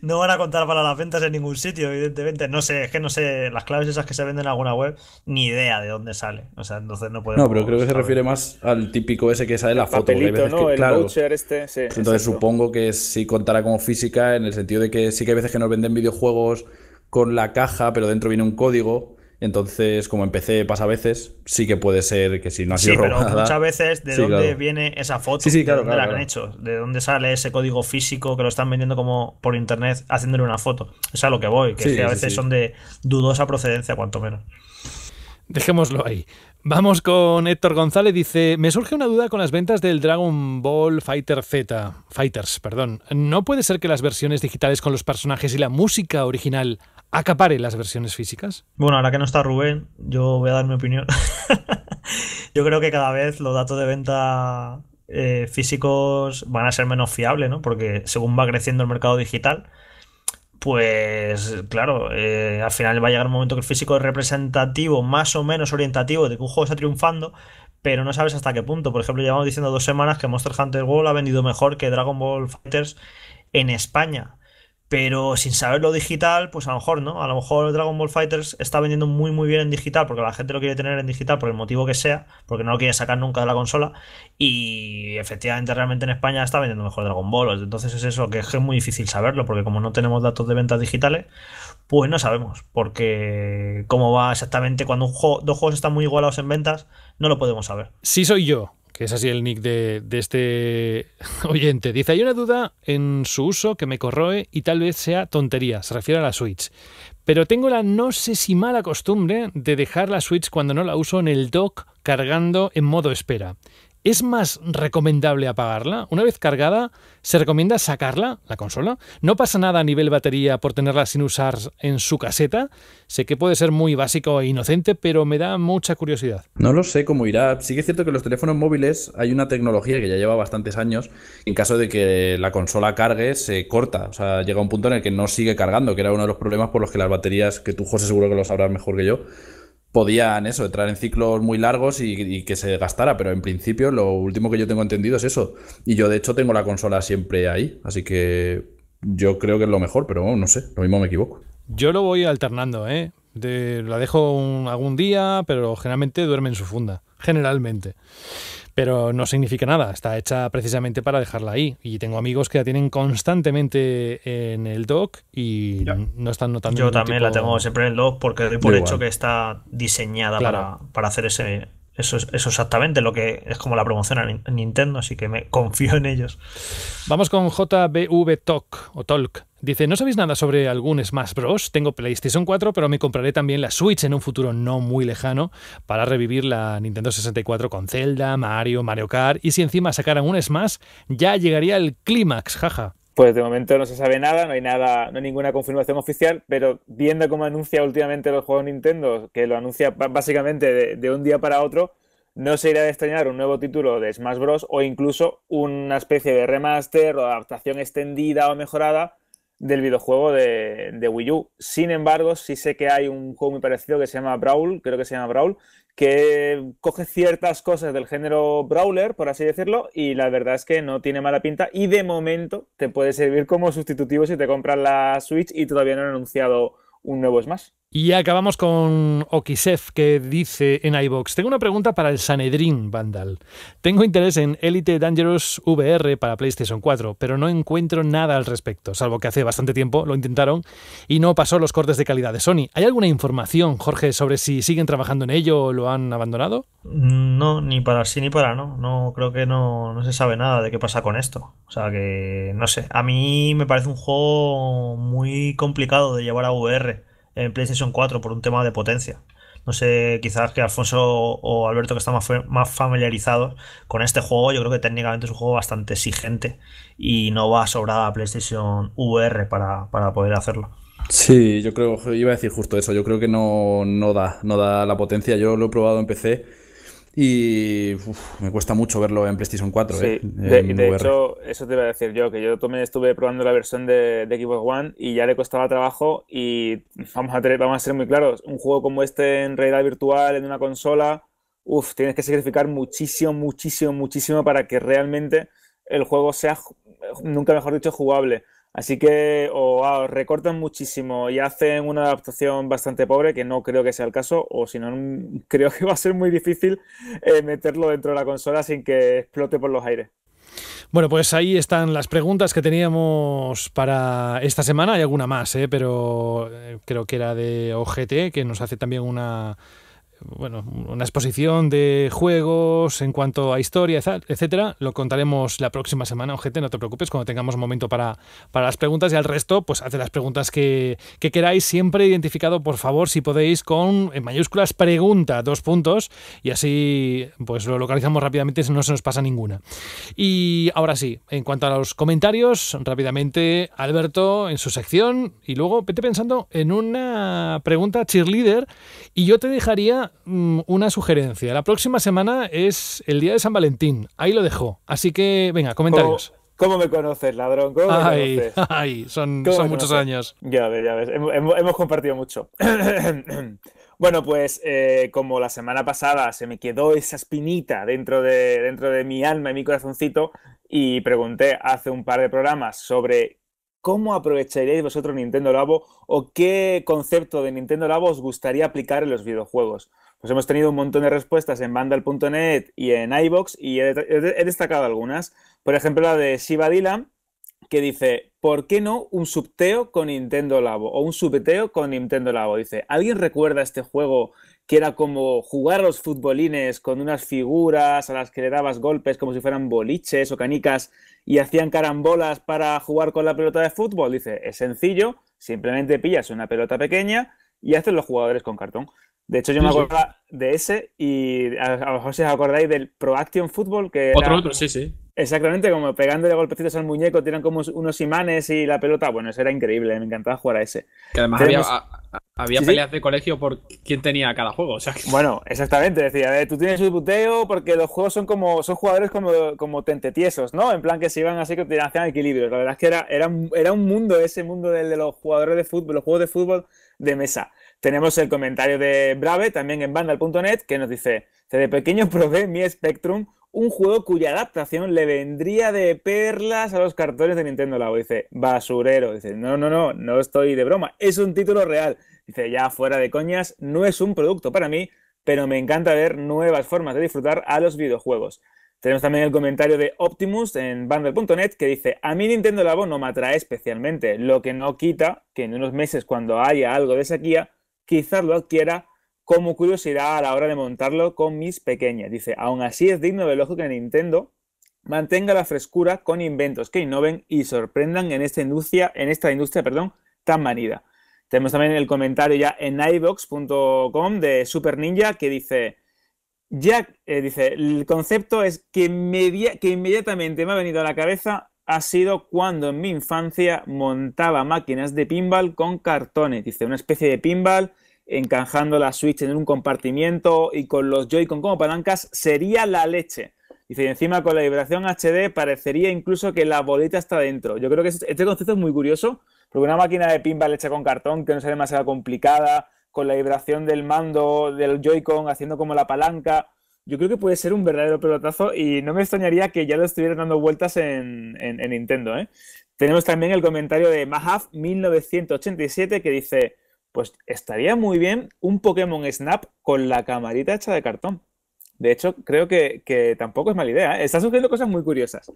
no van a contar para las ventas en ningún sitio, evidentemente. No sé, es que no sé, las claves esas que se venden en alguna web, ni idea de dónde sale. O sea, entonces no podemos. No, pero creo que se saber. refiere más al típico ese que sale la foto. hay Papelito, veces ¿no? que- El claro, voucher este, sí. Pues Entonces exacto. supongo que sí contará como física en el sentido de que sí que hay veces que nos venden videojuegos con la caja, pero dentro viene un código. Entonces, como en PC pasa a veces, sí que puede ser que si no ha sido Sí, pero robada. muchas veces de Sí, dónde claro. viene esa foto, Sí, sí, de claro, dónde claro, la han hecho, de dónde sale ese código físico que lo están vendiendo como por internet haciéndole una foto. Es a lo que voy, que, Sí, es que a sí, veces sí. son de dudosa procedencia, cuanto menos. Dejémoslo ahí. Vamos con Héctor González. Dice: Me surge una duda con las ventas del Dragon Ball Fighter Z. Fighters, perdón. ¿No puede ser que las versiones digitales con los personajes y la música original acapare las versiones físicas? Bueno, ahora que no está Rubén, yo voy a dar mi opinión. yo creo que cada vez los datos de venta eh, físicos van a ser menos fiables, ¿no? Porque según va creciendo el mercado digital, pues claro, eh, al final va a llegar un momento que el físico es representativo, más o menos orientativo de que un juego está triunfando, pero no sabes hasta qué punto. Por ejemplo, llevamos diciendo dos semanas que Monster Hunter World ha vendido mejor que Dragon Ball Fighters en España. Pero sin saberlo digital, pues a lo mejor no. A lo mejor Dragon Ball Fighters está vendiendo muy muy bien en digital porque la gente lo quiere tener en digital por el motivo que sea, porque no lo quiere sacar nunca de la consola. Y efectivamente, realmente en España está vendiendo mejor Dragon Ball. Entonces es eso, que es muy difícil saberlo, porque como no tenemos datos de ventas digitales, pues no sabemos. Porque cómo va exactamente cuando un juego, dos juegos están muy igualados en ventas, no lo podemos saber. Sí soy yo, que es así el nick de, este oyente. Dice, hay una duda en su uso que me corroe y tal vez sea tontería, se refiere a la Switch. Pero tengo la no sé si mala costumbre de dejar la Switch cuando no la uso en el dock cargando en modo espera. ¿Es más recomendable apagarla? Una vez cargada, ¿se recomienda sacarla, la consola? ¿No pasa nada a nivel batería por tenerla sin usar en su caseta? Sé que puede ser muy básico e inocente, pero me da mucha curiosidad. No lo sé cómo irá. Sí que es cierto que en los teléfonos móviles hay una tecnología que ya lleva bastantes años. En caso de que la consola cargue, se corta. O sea, llega un punto en el que no sigue cargando, que era uno de los problemas por los que las baterías, que tú, José, seguro que lo sabrás mejor que yo, podían eso, entrar en ciclos muy largos y, que se gastara. Pero en principio, lo último que yo tengo entendido es eso. Y yo, de hecho, tengo la consola siempre ahí. Así que yo creo que es lo mejor, pero no sé, lo mismo me equivoco. Yo lo voy alternando, ¿eh? De- la dejo un- algún día, pero generalmente duerme en su funda. Generalmente. Pero no significa nada, está hecha precisamente para dejarla ahí. Y tengo amigos que la tienen constantemente en el dock y no están notando. Yo también la tengo siempre en el dock porque doy por hecho que está diseñada Claro. para, para hacer ese, eso, eso exactamente, lo que es como la promoción a Nin- Nintendo, así que me confío en ellos. Vamos con JBV Talk o Talk. Dice, ¿no sabéis nada sobre algún Smash Bros? Tengo PlayStation 4, pero me compraré también la Switch en un futuro no muy lejano para revivir la Nintendo 64 con Zelda, Mario, Mario Kart y si encima sacaran un Smash, ya llegaría el clímax, jaja. Pues de momento no se sabe nada, no hay nada, no hay ninguna confirmación oficial, pero viendo cómo anuncia últimamente los juegos Nintendo, que lo anuncia básicamente de, de un día para otro, no se irá a extrañar un nuevo título de Smash Bros. o incluso una especie de remaster o adaptación extendida o mejorada del videojuego de, Wii U. Sin embargo, sí sé que hay un juego muy parecido que se llama Brawl, creo que se llama Brawl, que coge ciertas cosas del género brawler, por así decirlo, y la verdad es que no tiene mala pinta y de momento te puede servir como sustitutivo si te compras la Switch y todavía no han anunciado un nuevo Smash. Y acabamos con Okisef, que dice en iBox: Tengo una pregunta para el Sanedrin Vandal. Tengo interés en Elite Dangerous VR para PlayStation 4, pero no encuentro nada al respecto, salvo que hace bastante tiempo lo intentaron y no pasó los cortes de calidad de Sony. ¿Hay alguna información, Jorge, sobre si siguen trabajando en ello o lo han abandonado? No, ni para sí ni para no. No creo que no, no se sabe nada de qué pasa con esto. O sea que no sé. A mí me parece un juego muy complicado de llevar a VR en PlayStation 4 por un tema de potencia. No sé, quizás que Alfonso o Alberto que están más, familiarizados con este juego, yo creo que técnicamente es un juego bastante exigente y no va a sobrar a PlayStation VR para, para poder hacerlo. Sí, yo creo, iba a decir justo eso, yo creo que no, no da, no da la potencia. Yo lo he probado en PC y me cuesta mucho verlo en PlayStation 4. Sí, ¿eh? de, hecho, eso te iba a decir yo, que yo también estuve probando la versión de, de Xbox One y ya le costaba trabajo y vamos a, tener, vamos a ser muy claros, un juego como este en realidad virtual, en una consola, uff, tienes que sacrificar muchísimo, muchísimo, muchísimo para que realmente el juego sea, nunca mejor dicho, jugable. Así que o recortan muchísimo y hacen una adaptación bastante pobre, que no creo que sea el caso, o si no, creo que va a ser muy difícil eh, meterlo dentro de la consola sin que explote por los aires. Bueno, pues ahí están las preguntas que teníamos para esta semana. Hay alguna más, ¿eh? pero eh, creo que era de OGT, que nos hace también una, bueno, una exposición de juegos en cuanto a historia, etcétera. Lo contaremos la próxima semana, ojete, no te preocupes, cuando tengamos momento para, para las preguntas y al resto, pues hace las preguntas que, que, queráis, siempre identificado, por favor, si podéis, con en mayúsculas pregunta, dos puntos, y así pues lo localizamos rápidamente, no se nos pasa ninguna. Y ahora sí, en cuanto a los comentarios, rápidamente, Alberto en su sección, y luego vete pensando en una pregunta cheerleader, y yo te dejaría Mm, una sugerencia. La próxima semana es el día de San Valentín. Ahí lo dejo. Así que, venga, comentarios. ¿Cómo, me conoces, ladrón? ¿Cómo me conoces? son, muchos años. Ya ves, ya ves. Hemos, compartido mucho. bueno, pues eh, como la semana pasada se me quedó esa espinita dentro de, dentro de mi alma y mi corazoncito y pregunté hace un par de programas sobre ¿Cómo aprovecharíais vosotros Nintendo Labo o qué concepto de Nintendo Labo os gustaría aplicar en los videojuegos? Pues hemos tenido un montón de respuestas en Vandal.net y en iBox y he, destacado algunas. Por ejemplo, la de Shiva Dylan, que dice, ¿por qué no un subteo con Nintendo Labo? O un subteo con Nintendo Labo. Dice, ¿alguien recuerda este juego que era como jugar a los futbolines con unas figuras a las que le dabas golpes como si fueran boliches o canicas y hacían carambolas para jugar con la pelota de fútbol. Dice, es sencillo, simplemente pillas una pelota pequeña y haces los jugadores con cartón. De hecho, yo me acuerdo de ese y a, lo mejor si os acordáis del Pro Action Football. Que otro, otro, sí, sí. Exactamente, como pegándole golpecitos al muñeco, tiran como unos imanes y la pelota. Bueno, eso era increíble, me encantaba jugar a ese. Que además había, peleas de colegio por quién tenía cada juego. O sea, Bueno, exactamente. Decía, tú tienes un puteo porque los juegos son como son jugadores como, como tentetiesos, ¿no? En plan que se iban así que hacían equilibrio. La verdad es que era, era, era un mundo ese mundo del de los jugadores de fútbol, los juegos de fútbol de mesa. Tenemos el comentario de Brave, también en vandal.net, que nos dice, de pequeño probé mi Spectrum, un juego cuya adaptación le vendría de perlas a los cartones de Nintendo Labo. Dice, basurero. Dice, no, no, no, no estoy de broma, es un título real. Dice, ya fuera de coñas, no es un producto para mí, pero me encanta ver nuevas formas de disfrutar a los videojuegos. Tenemos también el comentario de Optimus en bundle.net que dice, a mí Nintendo Labo no me atrae especialmente, lo que no quita que en unos meses cuando haya algo de sequía, quizás lo adquiera como curiosidad a la hora de montarlo con mis pequeñas. Dice, aún así es digno de ojo que Nintendo mantenga la frescura con inventos que innoven y sorprendan en esta industria, en esta industria perdón, tan manida. Tenemos también el comentario ya en ibox.com de Super Ninja que dice, ya, eh, dice, el concepto es que, que inmediatamente me ha venido a la cabeza ha sido cuando en mi infancia montaba máquinas de pinball con cartones. Dice, una especie de pinball encajando la Switch en un compartimiento y con los Joy-Con como palancas sería la leche. Dice, y encima con la vibración HD parecería incluso que la bolita está dentro. Yo creo que este concepto es muy curioso Porque una máquina de pinball hecha con cartón que no sea demasiado complicada, con la vibración del mando del Joy-Con haciendo como la palanca, yo creo que puede ser un verdadero pelotazo y no me extrañaría que ya lo estuvieran dando vueltas en, en Nintendo. ¿eh? Tenemos también el comentario de Mahaf1987 que dice, pues estaría muy bien un Pokémon Snap con la camarita hecha de cartón. De hecho, creo que, tampoco es mala idea. ¿eh? Está surgiendo cosas muy curiosas.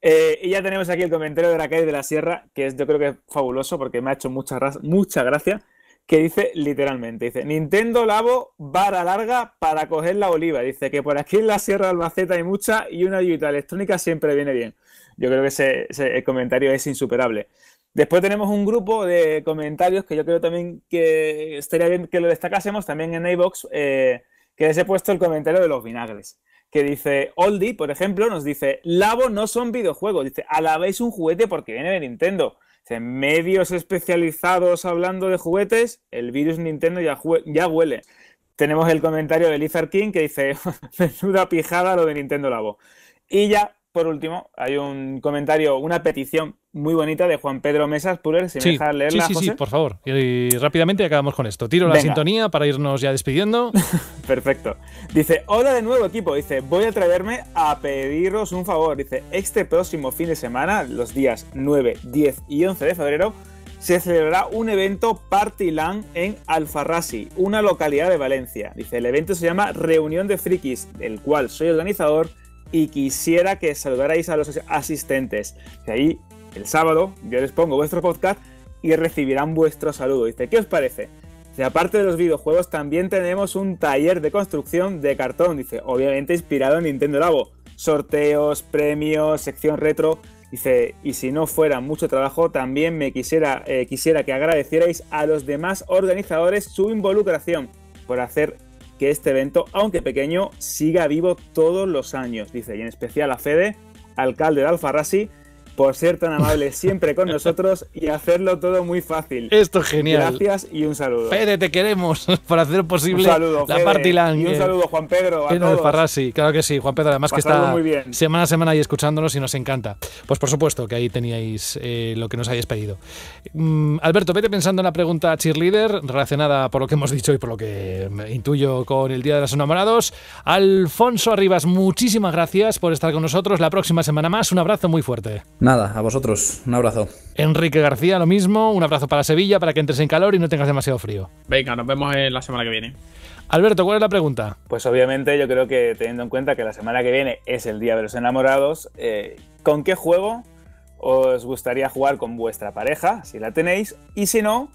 Eh, y ya tenemos aquí el comentario de Raquel de la Sierra, que es, yo creo que es fabuloso porque me ha hecho mucha, mucha gracia, que dice literalmente, dice, Nintendo Labo, vara larga para coger la oliva. Dice que por aquí en la Sierra de Albacete hay mucha y una ayuda electrónica siempre viene bien. Yo creo que ese comentario es insuperable. Después tenemos un grupo de comentarios que yo creo también que estaría bien que lo destacásemos también en iVox, eh, que les he puesto el comentario de los vinagres, que dice, Oldie, por ejemplo, nos dice, Labo no son videojuegos, dice, alabéis un juguete porque viene de Nintendo. Dice, medios especializados hablando de juguetes, el virus Nintendo ya, huele. Tenemos el comentario de Lizard King que dice, menuda pijada lo de Nintendo Labo. Y ya por último, hay un comentario, una petición muy bonita de Juan Pedro Mesas Purer, si me dejas leerla, Sí, sí, sí, por favor. Y, rápidamente acabamos con esto. Tiro la sintonía para irnos ya despidiendo. Perfecto. Dice, hola de nuevo equipo. Dice, voy a atreverme a pediros un favor. Dice, este próximo fin de semana, los días 9, 10 y 11 de febrero, se celebrará un evento Party Land en Alfarrasi, una localidad de Valencia. Dice, el evento se llama Reunión de Frikis, del cual soy organizador y quisiera que saludarais a los asistentes. De ahí, el sábado, yo les pongo vuestro podcast y recibirán vuestro saludo. Dice, ¿qué os parece? Dice, aparte de los videojuegos, también tenemos un taller de construcción de cartón. Dice, obviamente inspirado en Nintendo Labo. Sorteos, premios, sección retro. Dice, y si no fuera mucho trabajo, también me quisiera, eh, quisiera que agradecierais a los demás organizadores su involucración por hacer que este evento, aunque pequeño, siga vivo todos los años, dice, y en especial a Fede, alcalde de Alfarrasi, por ser tan amable siempre con nosotros y hacerlo todo muy fácil. Esto es genial. Gracias y un saludo. Fede, te queremos por hacer posible saludo, la Party Land. Y un saludo, Juan Pedro. A todos. Farrasi, claro que sí, Juan Pedro, además que está semana a semana ahí escuchándonos y nos encanta. Pues por supuesto que ahí teníais eh, lo que nos hayáis pedido. Mm, Alberto, vete pensando en la pregunta cheerleader relacionada por lo que hemos dicho y por lo que intuyo con el Día de los Enamorados. Alfonso Arribas, muchísimas gracias por estar con nosotros la próxima semana más. Un abrazo muy fuerte. Nada, a vosotros. Un abrazo. Enrique García, lo mismo. Un abrazo para Sevilla para que entres en calor y no tengas demasiado frío. Venga, nos vemos en la semana que viene. Alberto, ¿cuál es la pregunta? Pues obviamente yo creo que teniendo en cuenta que la semana que viene es el Día de los Enamorados, eh, ¿con qué juego os gustaría jugar con vuestra pareja, si la tenéis? Y si no,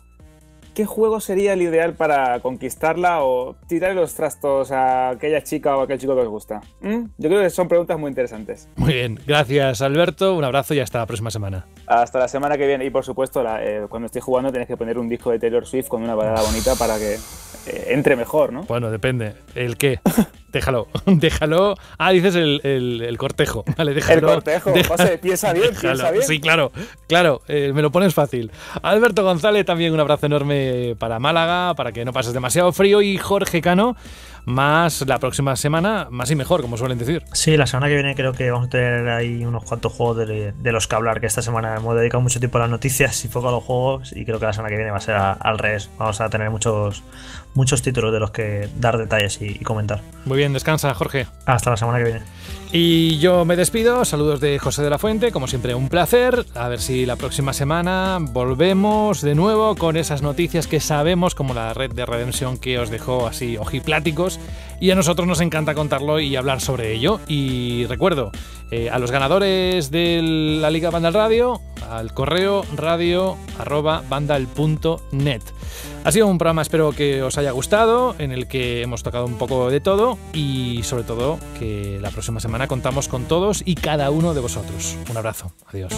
¿qué juego sería el ideal para conquistarla o tirar los trastos a aquella chica o a aquel chico que os gusta? ¿Mm? Yo creo que son preguntas muy interesantes. Muy bien, gracias Alberto, un abrazo y hasta la próxima semana. Hasta la semana que viene y por supuesto eh, cuando estéis jugando tenéis que poner un disco de Taylor Swift con una balada bonita para que entre mejor, ¿no? Bueno, depende. ¿El qué? déjalo, déjalo. Ah, dices el, cortejo. Vale, déjalo. El cortejo, piensa bien, piensa bien. Sí, claro, claro, eh, me lo pones fácil. Alberto González, también un abrazo enorme para Málaga, para que no pases demasiado frío. Y Jorge Cano, más la próxima semana, más y mejor, como suelen decir. Sí, la semana que viene creo que vamos a tener ahí unos cuantos juegos de, los que hablar, que esta semana hemos dedicado mucho tiempo a las noticias y poco a los juegos, y creo que la semana que viene va a ser al revés. Vamos a tener muchos, muchos títulos de los que dar detalles y comentar. Muy bien, descansa, Jorge. Hasta la semana que viene. Y yo me despido, saludos de José de la Fuente, como siempre un placer, a ver si la próxima semana volvemos de nuevo con esas noticias que sabemos como la red de redención que os dejó así ojipláticos y a nosotros nos encanta contarlo y hablar sobre ello. Y recuerdo, eh, a los ganadores de la Liga Vandal Radio, al correo radio. Ha sido un programa, espero que os haya gustado, en el que hemos tocado un poco de todo y sobre todo que la próxima semana contamos con todos y cada uno de vosotros. Un abrazo. Adiós.